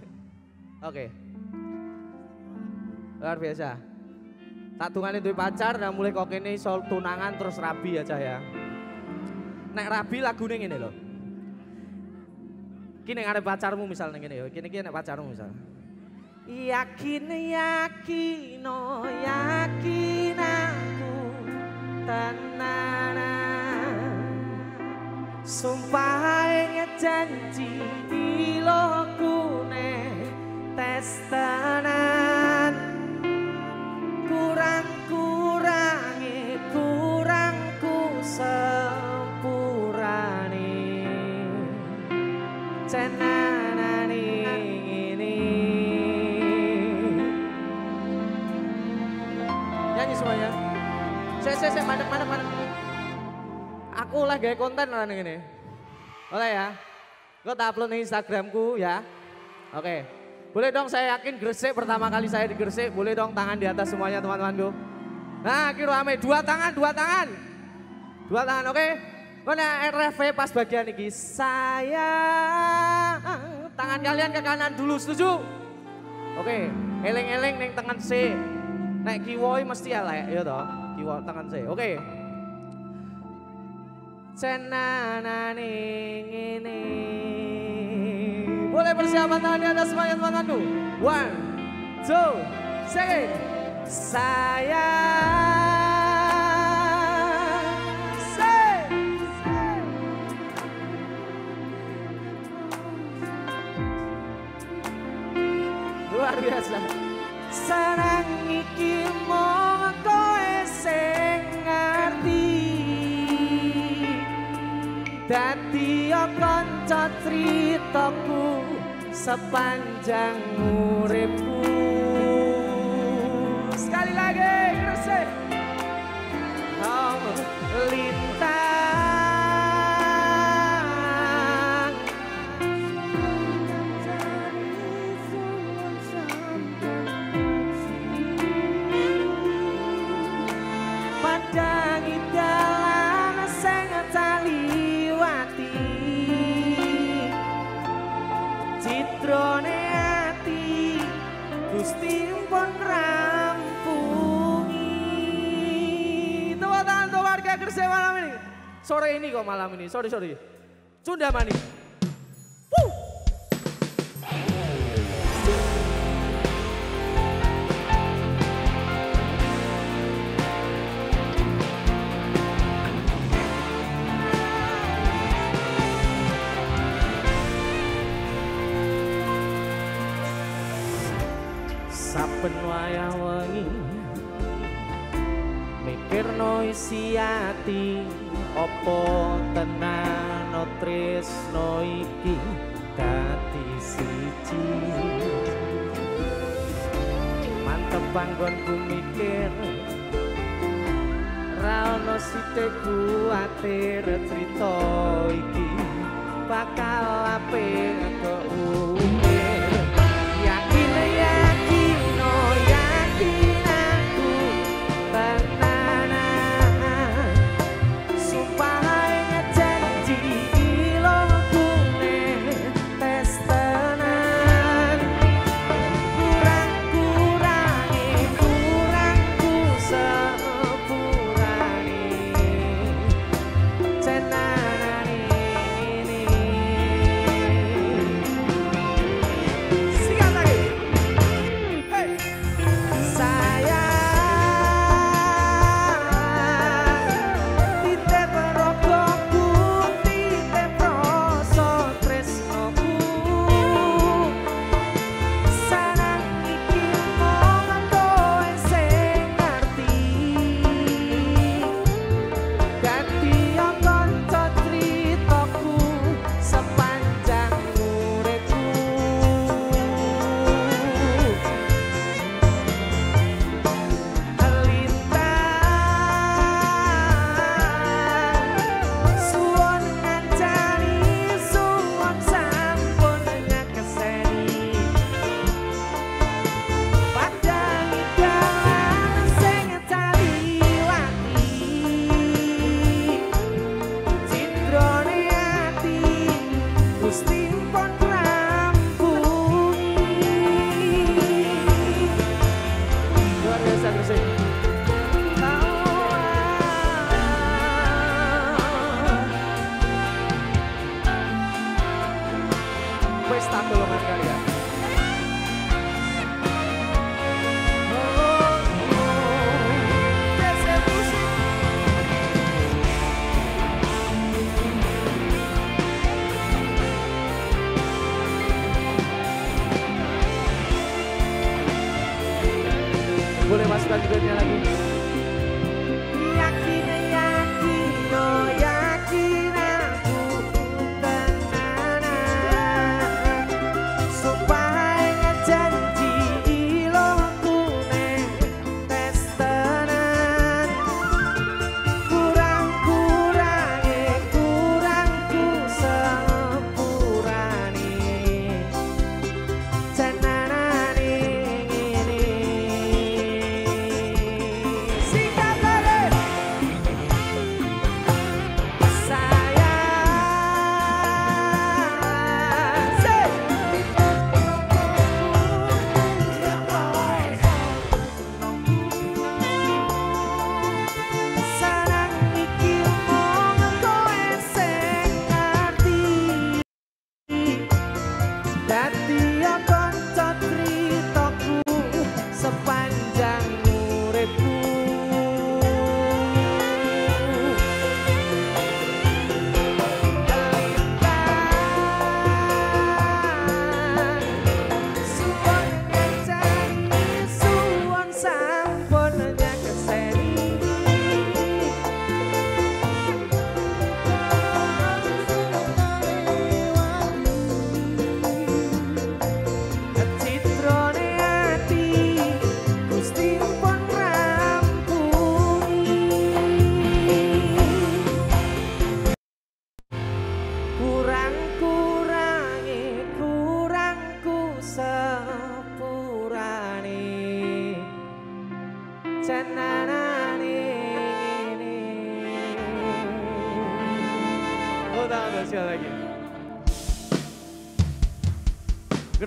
Oke. Luar biasa. Tak dongane duwe pacar dan mulai kok kene iso tunangan terus rabi aja ya. Nek rabi lagune ngene lho. Iki nek arep pacarmu misal ning ngene ya, kene iki nek pacarmu misal. Yakin yakin oh yakin aku tenanan Sumpah janji di lokune tes tenan. Kurang kurangi kurang ku sempurani Cenanani ini. Nyanyi semuanya. Saya, saya, saya, mandek, mandek, mandek Aku lah gaya konten orang ini Boleh ya. Gue tak upload di Instagramku ya? Oke. Boleh dong saya yakin Gresik pertama kali saya di Gresik Boleh dong tangan di atas semuanya teman-temanku Nah kira rame dua tangan, dua tangan. Dua tangan oke? Mana RFV pas bagian ini Sayang Tangan kalian ke kanan dulu setuju? Oke Eleng-eleng neng tangan C. Nek kiwoi mesti ya lah ya toh? Kiwo tangan C Oke? Cenana ning ini Boleh persiapan tangan di atas semuanya teman-temanku. One, two, three. Sayang. Say. Luar biasa. Senang iki mong kowe Dadi kanca critaku sepanjang uripku. Sekali lagi, Gresik. Oh, lintang Gresik malam ini. Sore ini kok malam ini, sorry sorry. Sunda Mani. Wuh. Saben wayah wengi mikirno isi ati apa tenan tresno iki dadi siji? Mantep panggonku mikir ra ono sithik kuwatir crita iki. Bakal apik keumir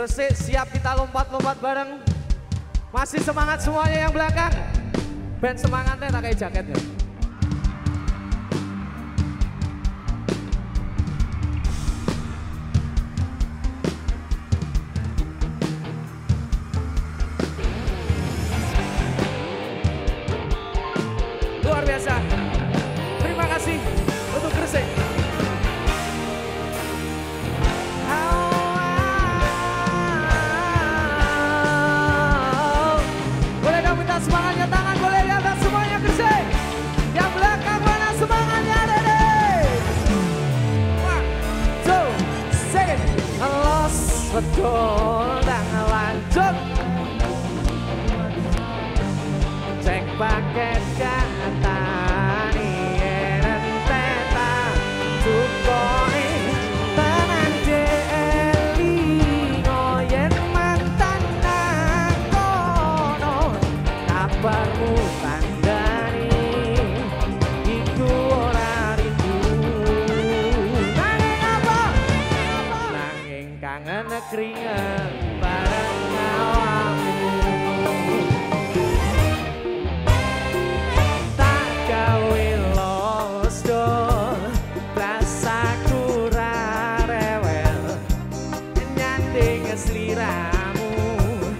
Gresik siap kita lompat-lompat bareng. Masih semangat semuanya yang belakang. Band semangatnya tak kayak jaketnya. pikiranmu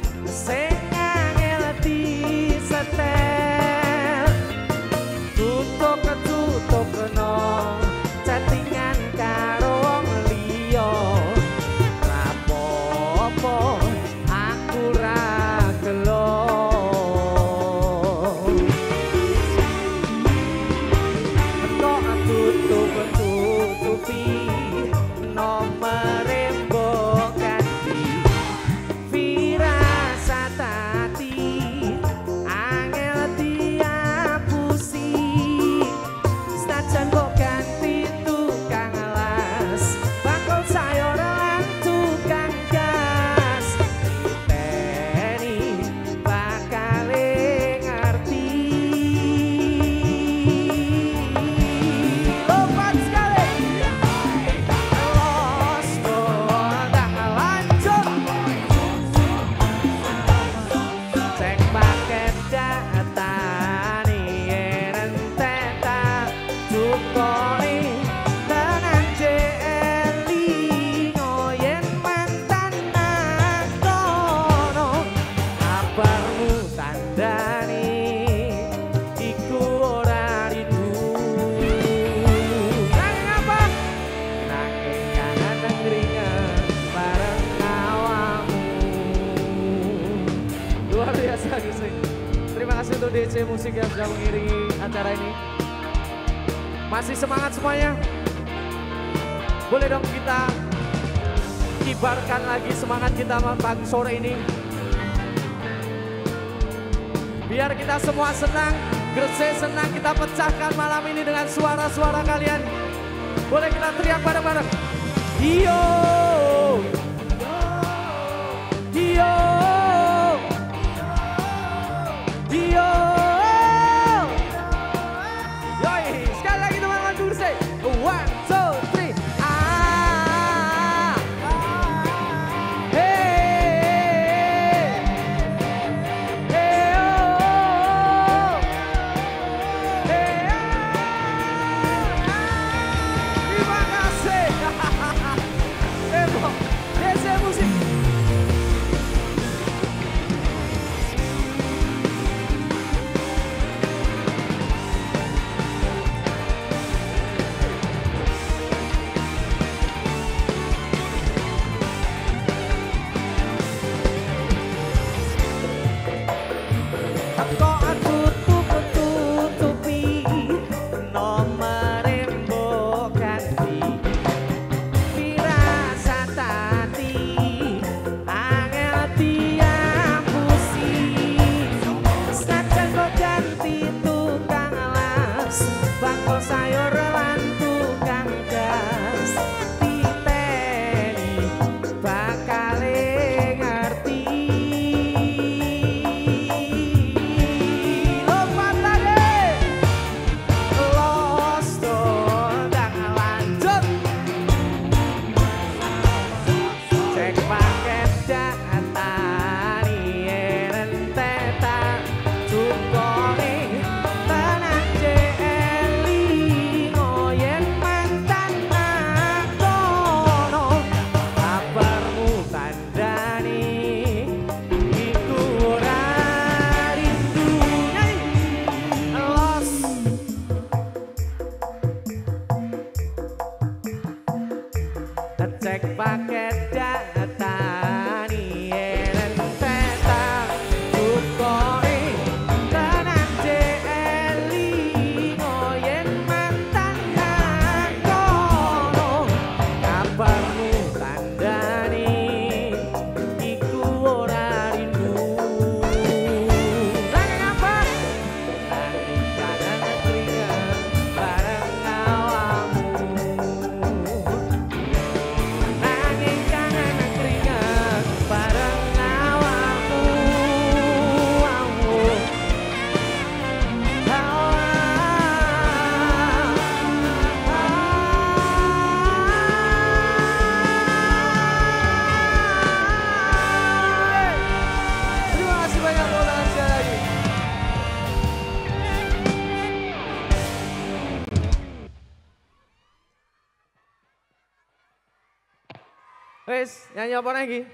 musik yang sudah mengiringi acara ini. Masih semangat semuanya? Boleh dong kita kibarkan lagi semangat kita pagi sore ini. Biar kita semua senang, Gresik senang, kita pecahkan malam ini dengan suara-suara kalian. Boleh kita teriak bareng-bareng? Yo! Nyanyi apa lagi?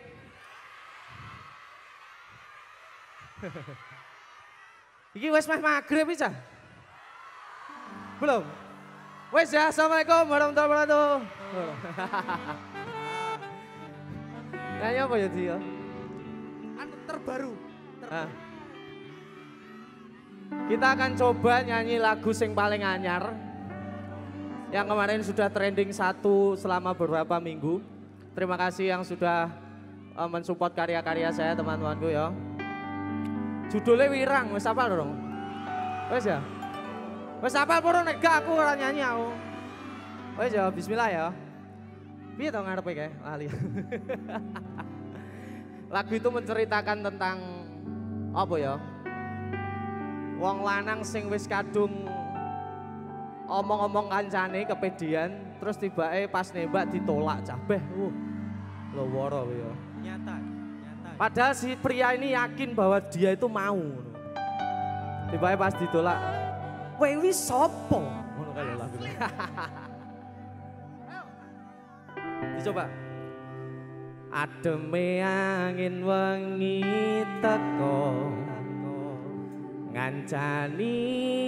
Iki wes meh maghrib bisa? Belum? Wes ya, Assalamualaikum warahmatullahi wabarakatuh. Nyanyi apa ya dia?
Anu terbaru.
Ah. Kita akan coba nyanyi lagu sing paling anyar. Yang kemarin sudah trending satu selama beberapa minggu. Terima kasih yang sudah uh, mensupport karya-karya saya teman-temanku ya. Judulnya Wirang, wes apa dong? Wes ya? Wes apa purun nega aku ora nyanyi aku. Wes ya, bismillah ya. Piye tau ngarepe kae? Lali. Lagu itu menceritakan tentang apa ya? Wong lanang sing wis kadung omong-omong kancane kepedian terus tibake pas nembak ditolak cabeh. Uh. Lo woro ya.
Nyata, nyata.
Padahal si pria ini yakin bahwa dia itu mau. Tiba pas ditolak, kowe wis sopo? Ngono kae lho lagune. Dicoba. Ademe angin wengi teko ngancani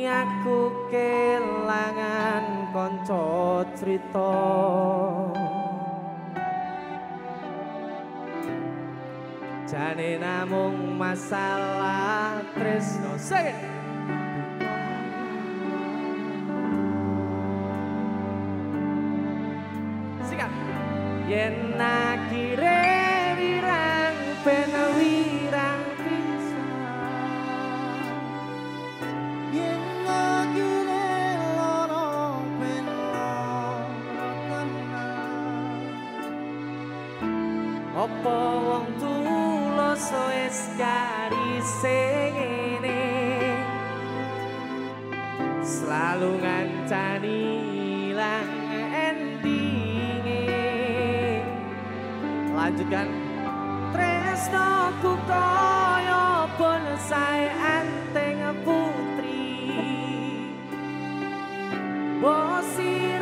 aku kelangan kanca crita jane namung masalah tresno. Sing. Sikat. Yen akhire wirang ben wirang pisan.
Yen akhire loro ben loro tenan.
Apa wis karise ngene Selalu ngancani ilang endinge. Lanjutkan. Tresnoku kaya bonsai anteng putri. Bosirami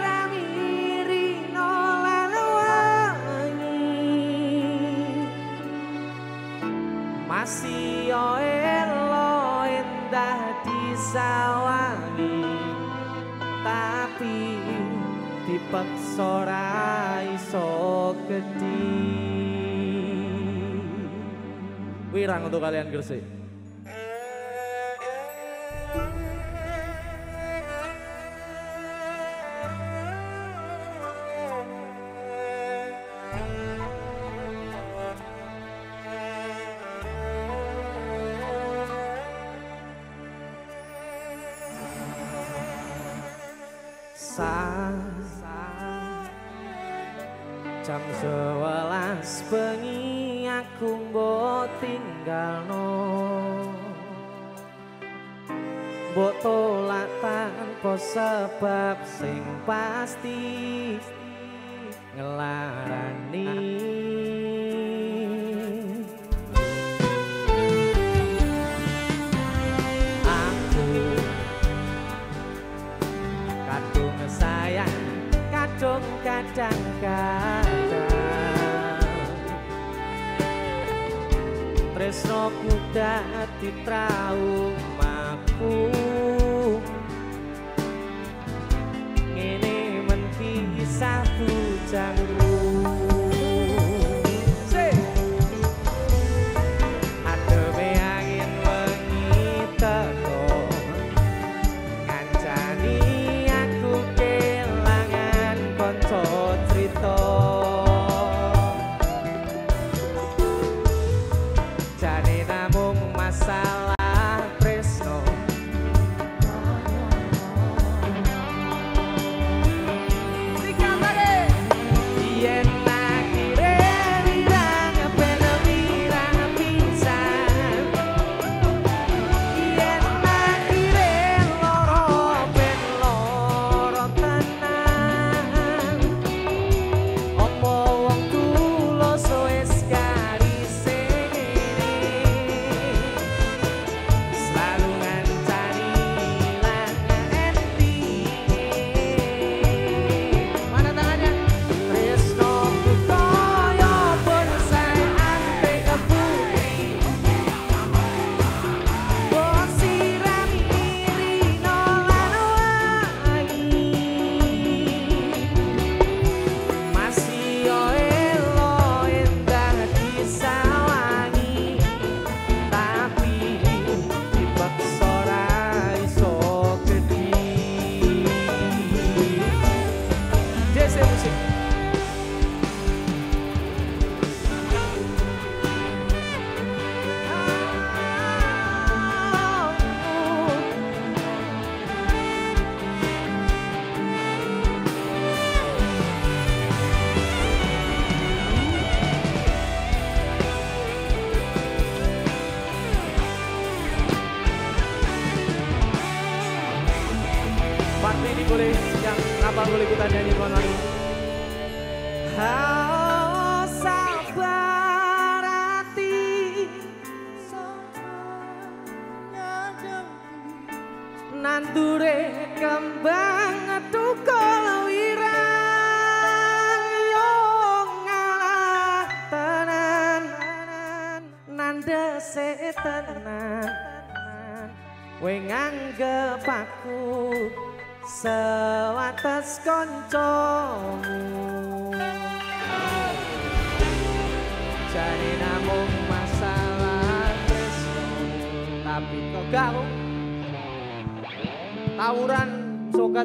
Masih yo elo endah disawangi Tapi dipaksa ra iso gedhi. Wirang untuk kalian Gresik pasti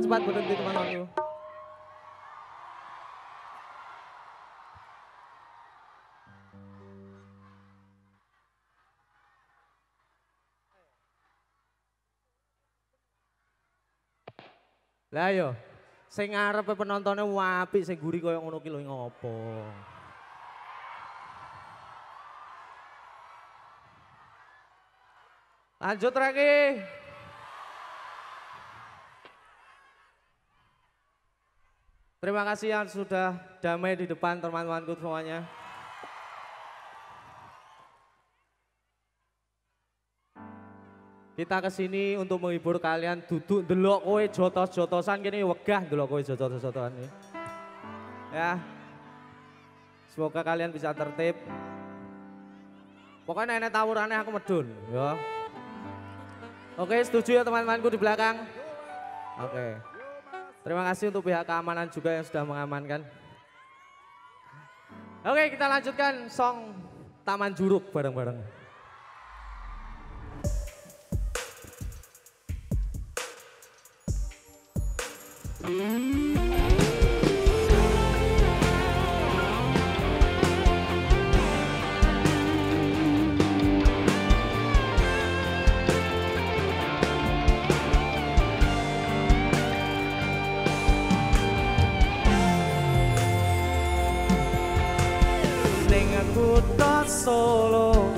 cepat berhenti teman-temanku Lah yo, sing ngarepe penontonnya apik sing guri koyo ngono ki lho ngopo. Lanjut lagi. Terima kasih yang sudah damai di depan teman-temanku semuanya. Kita ke sini untuk menghibur kalian duduk delok kowe jotos-jotosan gini wegah delok kowe jotos-jotosan ini. Ya. Semoga kalian bisa tertib. Pokoknya nenek tawurannya aku medun, ya. Oke, setuju ya teman-temanku di belakang? Oke. Terima kasih untuk pihak keamanan juga yang sudah mengamankan. Oke, kita lanjutkan song Taman Juruk bareng-bareng. Ning Solo.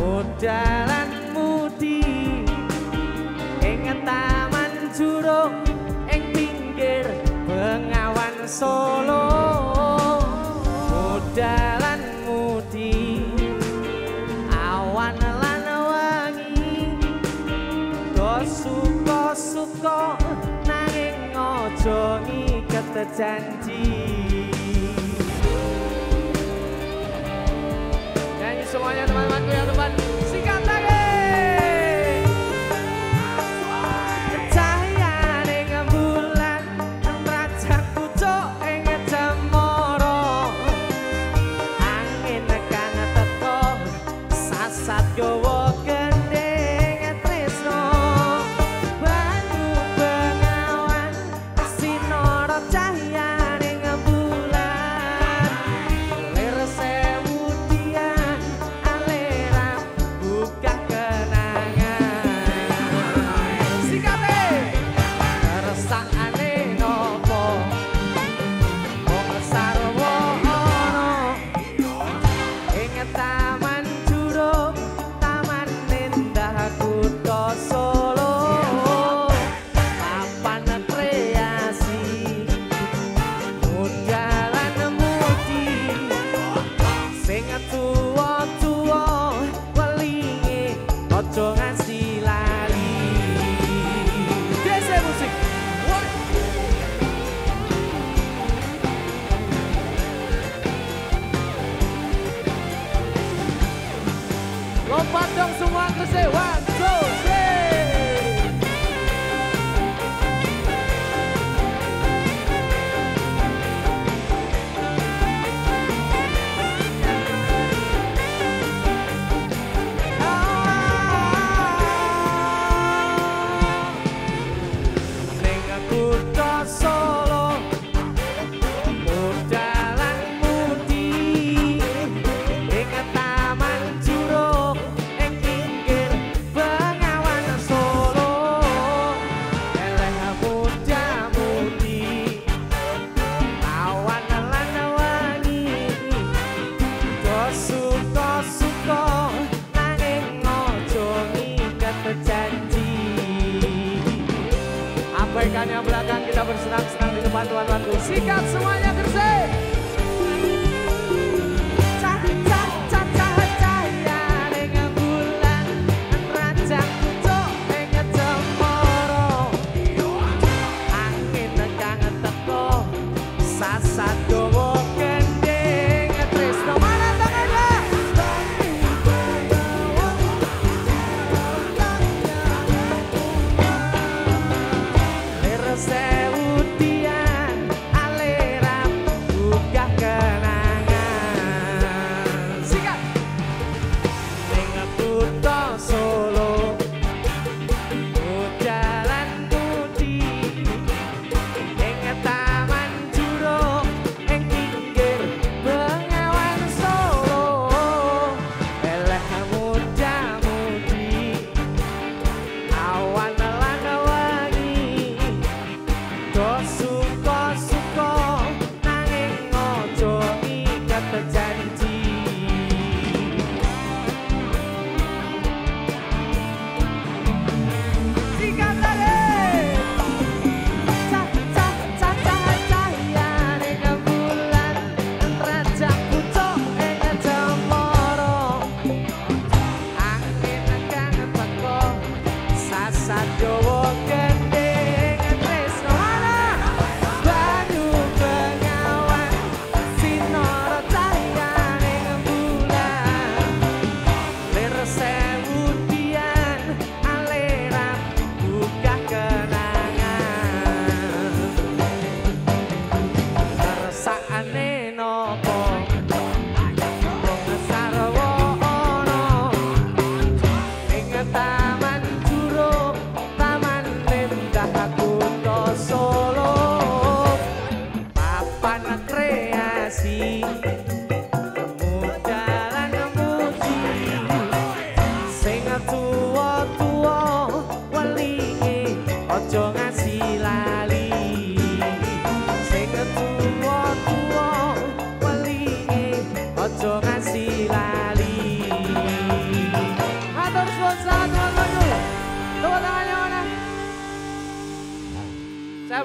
Modalan mudi Ing taman juruk Ing pinggir Bengawan Solo. Modalan mudi Awan lan wangi. Do suka-suka Nanging ojo ngiket janji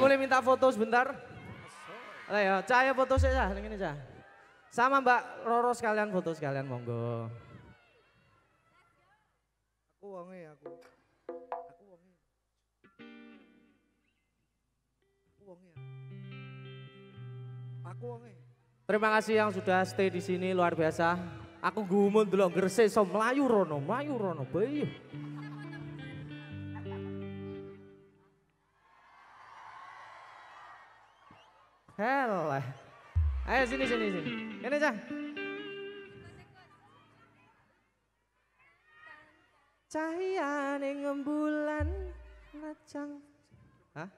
boleh minta foto sebentar? Ayo, cahaya foto saya, ini cah. Sama Mbak Roro sekalian foto sekalian, monggo.
Aku wonge aku. Aku wonge. Aku wonge. Aku wonge.
Terima kasih yang sudah stay di sini luar biasa. Aku gumun dulu Gresik so melayu rono, melayu rono, bayu. Helah. Ayo sini sini sini. Ini cah. Cahaya ning bulan lacang. Hah?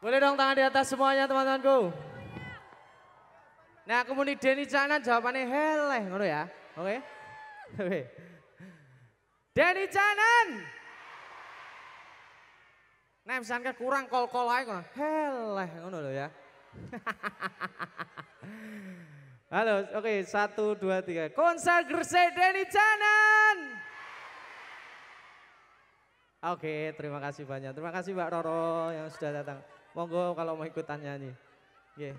Boleh dong tangan di atas semuanya teman-temanku. Nah, kemudian Denny Canan jawabannya heleh, ngono ya. Oke? Oke. Denny Canan. Nah, misalnya kurang kol-kol aja, ngono. heleh, ngono loh ya. Halo, oke, satu, dua, tiga. Konser Gresik Denny Canan. Oke, terima kasih banyak. Terima kasih Mbak Roro yang sudah datang. Monggo kalau mau ikutan nyanyi. Yeah.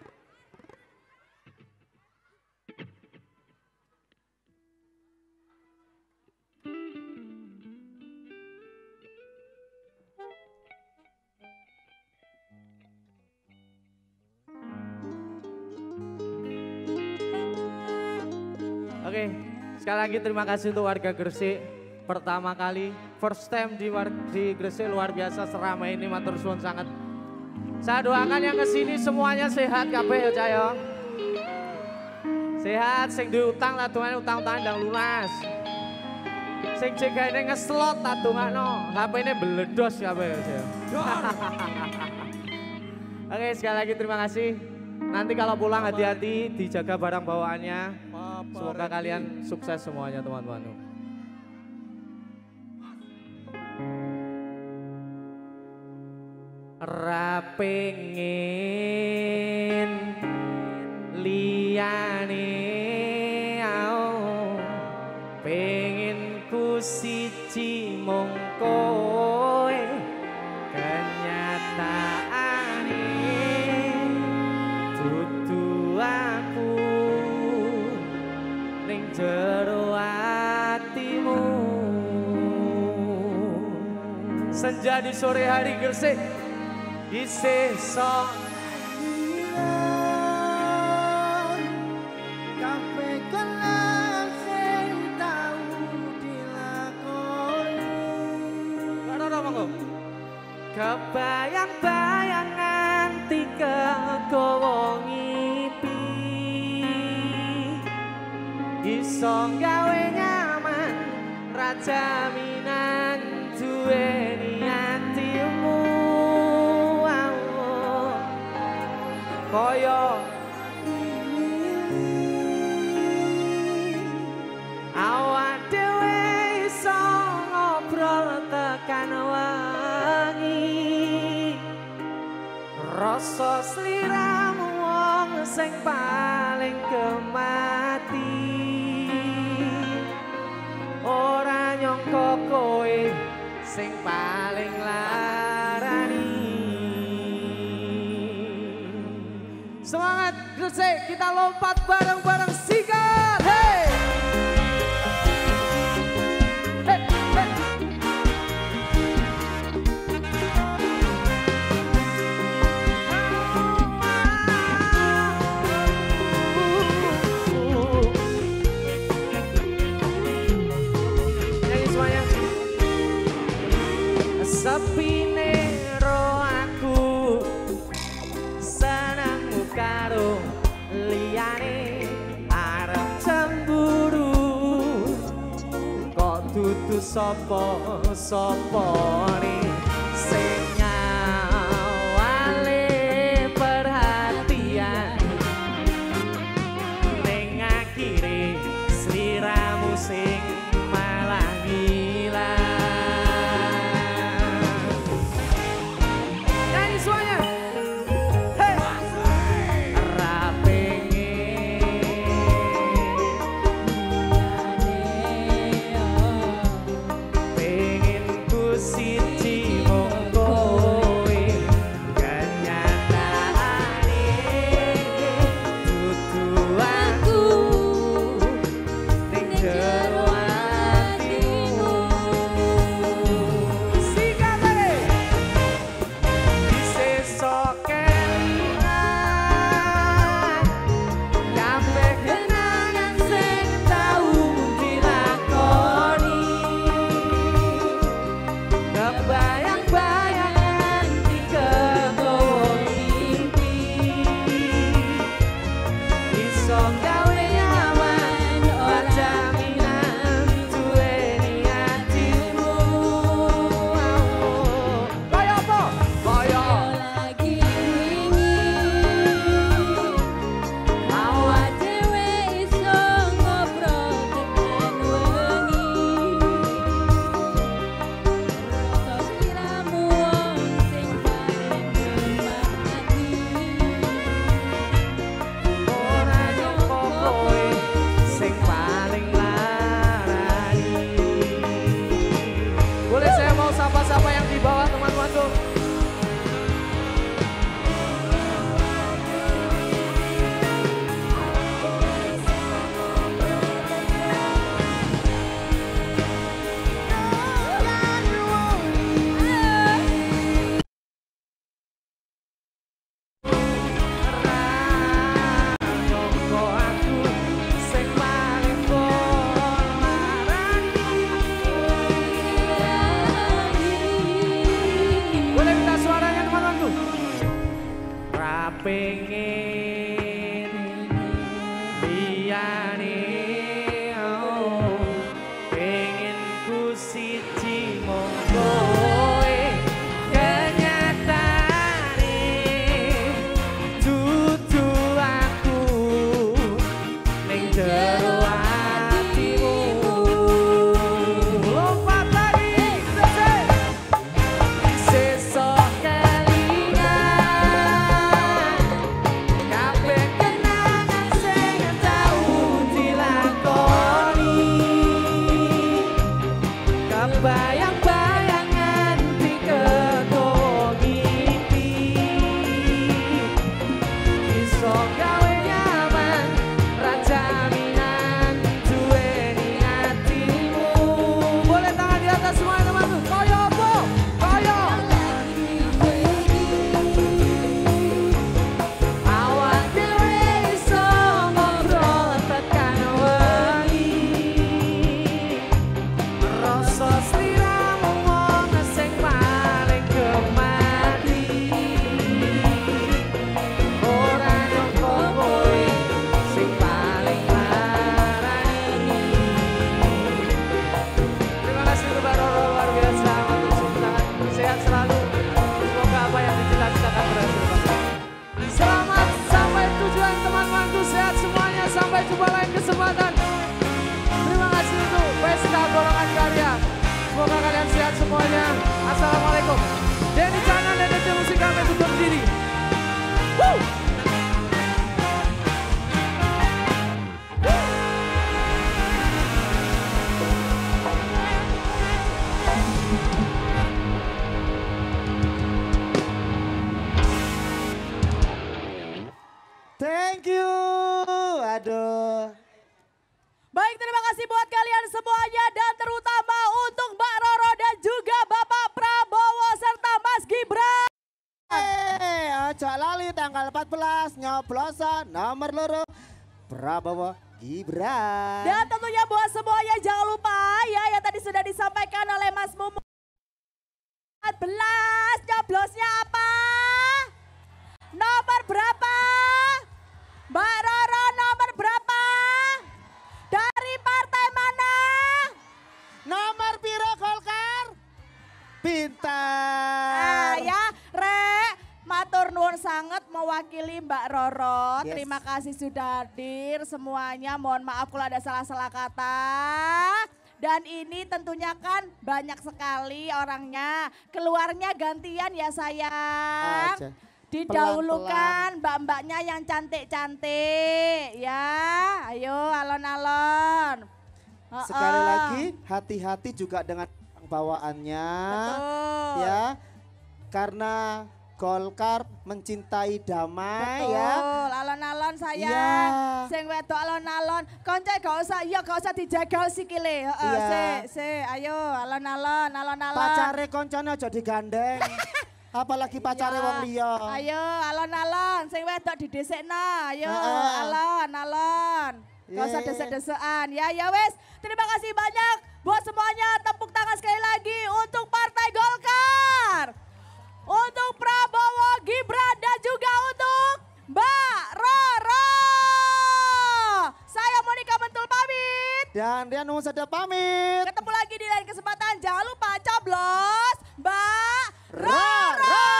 Sekali lagi terima kasih untuk warga Gresik. Pertama kali, first time di, di Gresik luar biasa seramai ini matur suwun sangat. Saya doakan yang ke sini semuanya sehat kabeh ya Cah ya. Sehat, sing diutang ladungan utang-utang ndang lunas. Sing jegane ngeslot tadungakno, HP-ne beledos kabeh ya. Cah. Oke, sekali lagi terima kasih. Nanti kalau pulang hati-hati, dijaga barang bawaannya. Semoga kalian sukses semuanya teman-teman. Ra pengen liyane ao pengen senja di sore hari Gresik Roro monggo. Kebayang-bayang nganti kegowo ngipi Iso gawe nyaman Raja Minang duweni Koyo. Awak dhewe iso ngobrol tekan wengi Rasa sliramu wong sing paling kemati. Ora nyangka kowe sing paling larani Semangat Gresik, kita lompat bareng-bareng sapa sapane
Baik, terima kasih buat kalian semuanya dan terutama untuk Mbak Roro dan juga Bapak Prabowo serta Mas Gibran.
Eh, ojo lali tanggal 14 nyoblosan nomor loro Prabowo Gibran.
Dan tentunya buat semuanya jangan lupa ya yang tadi sudah disampaikan oleh Mas Mumu. 14 nyoblosnya apa? Nomor berapa? Mbak Roro
Pintar.
Ah, ya, Rek, matur nuwun sangat mewakili Mbak Roro.
Yes.
Terima kasih sudah hadir semuanya. Mohon maaf kalau ada salah-salah kata. Dan ini tentunya kan banyak sekali orangnya. Keluarnya gantian ya sayang.
Aja.
Didahulukan mbak-mbaknya yang cantik-cantik ya. Ayo alon-alon.
Sekali lagi hati-hati juga dengan bawaannya.
Betul.
Ya. Karena Golkar mencintai damai ya.
Betul, alon-alon sayang.
Iya.
Sing wedok alon-alon, konco gak usah, iya gak usah dijagal sikile. Heeh,
Iya.
sik, sik, ayo alon-alon, alon-alon.
Pacare koncone aja digandeng. Apalagi pacare
Iya.
wong liya.
Ayo alon-alon, sing wedok didhisikno. Ayo alon-alon. Gak usah
iya,
iya. desa-desaan. Ya, ya wes. Terima kasih banyak buat semuanya. Tepuk tangan sekali lagi untuk Partai Golkar. Untuk Prabowo Gibran dan juga untuk Mbak Roro. Saya Monika Bentul pamit.
Dan Rian Nusada pamit.
Ketemu lagi di lain kesempatan. Jangan lupa coblos Mbak Roro. Roro.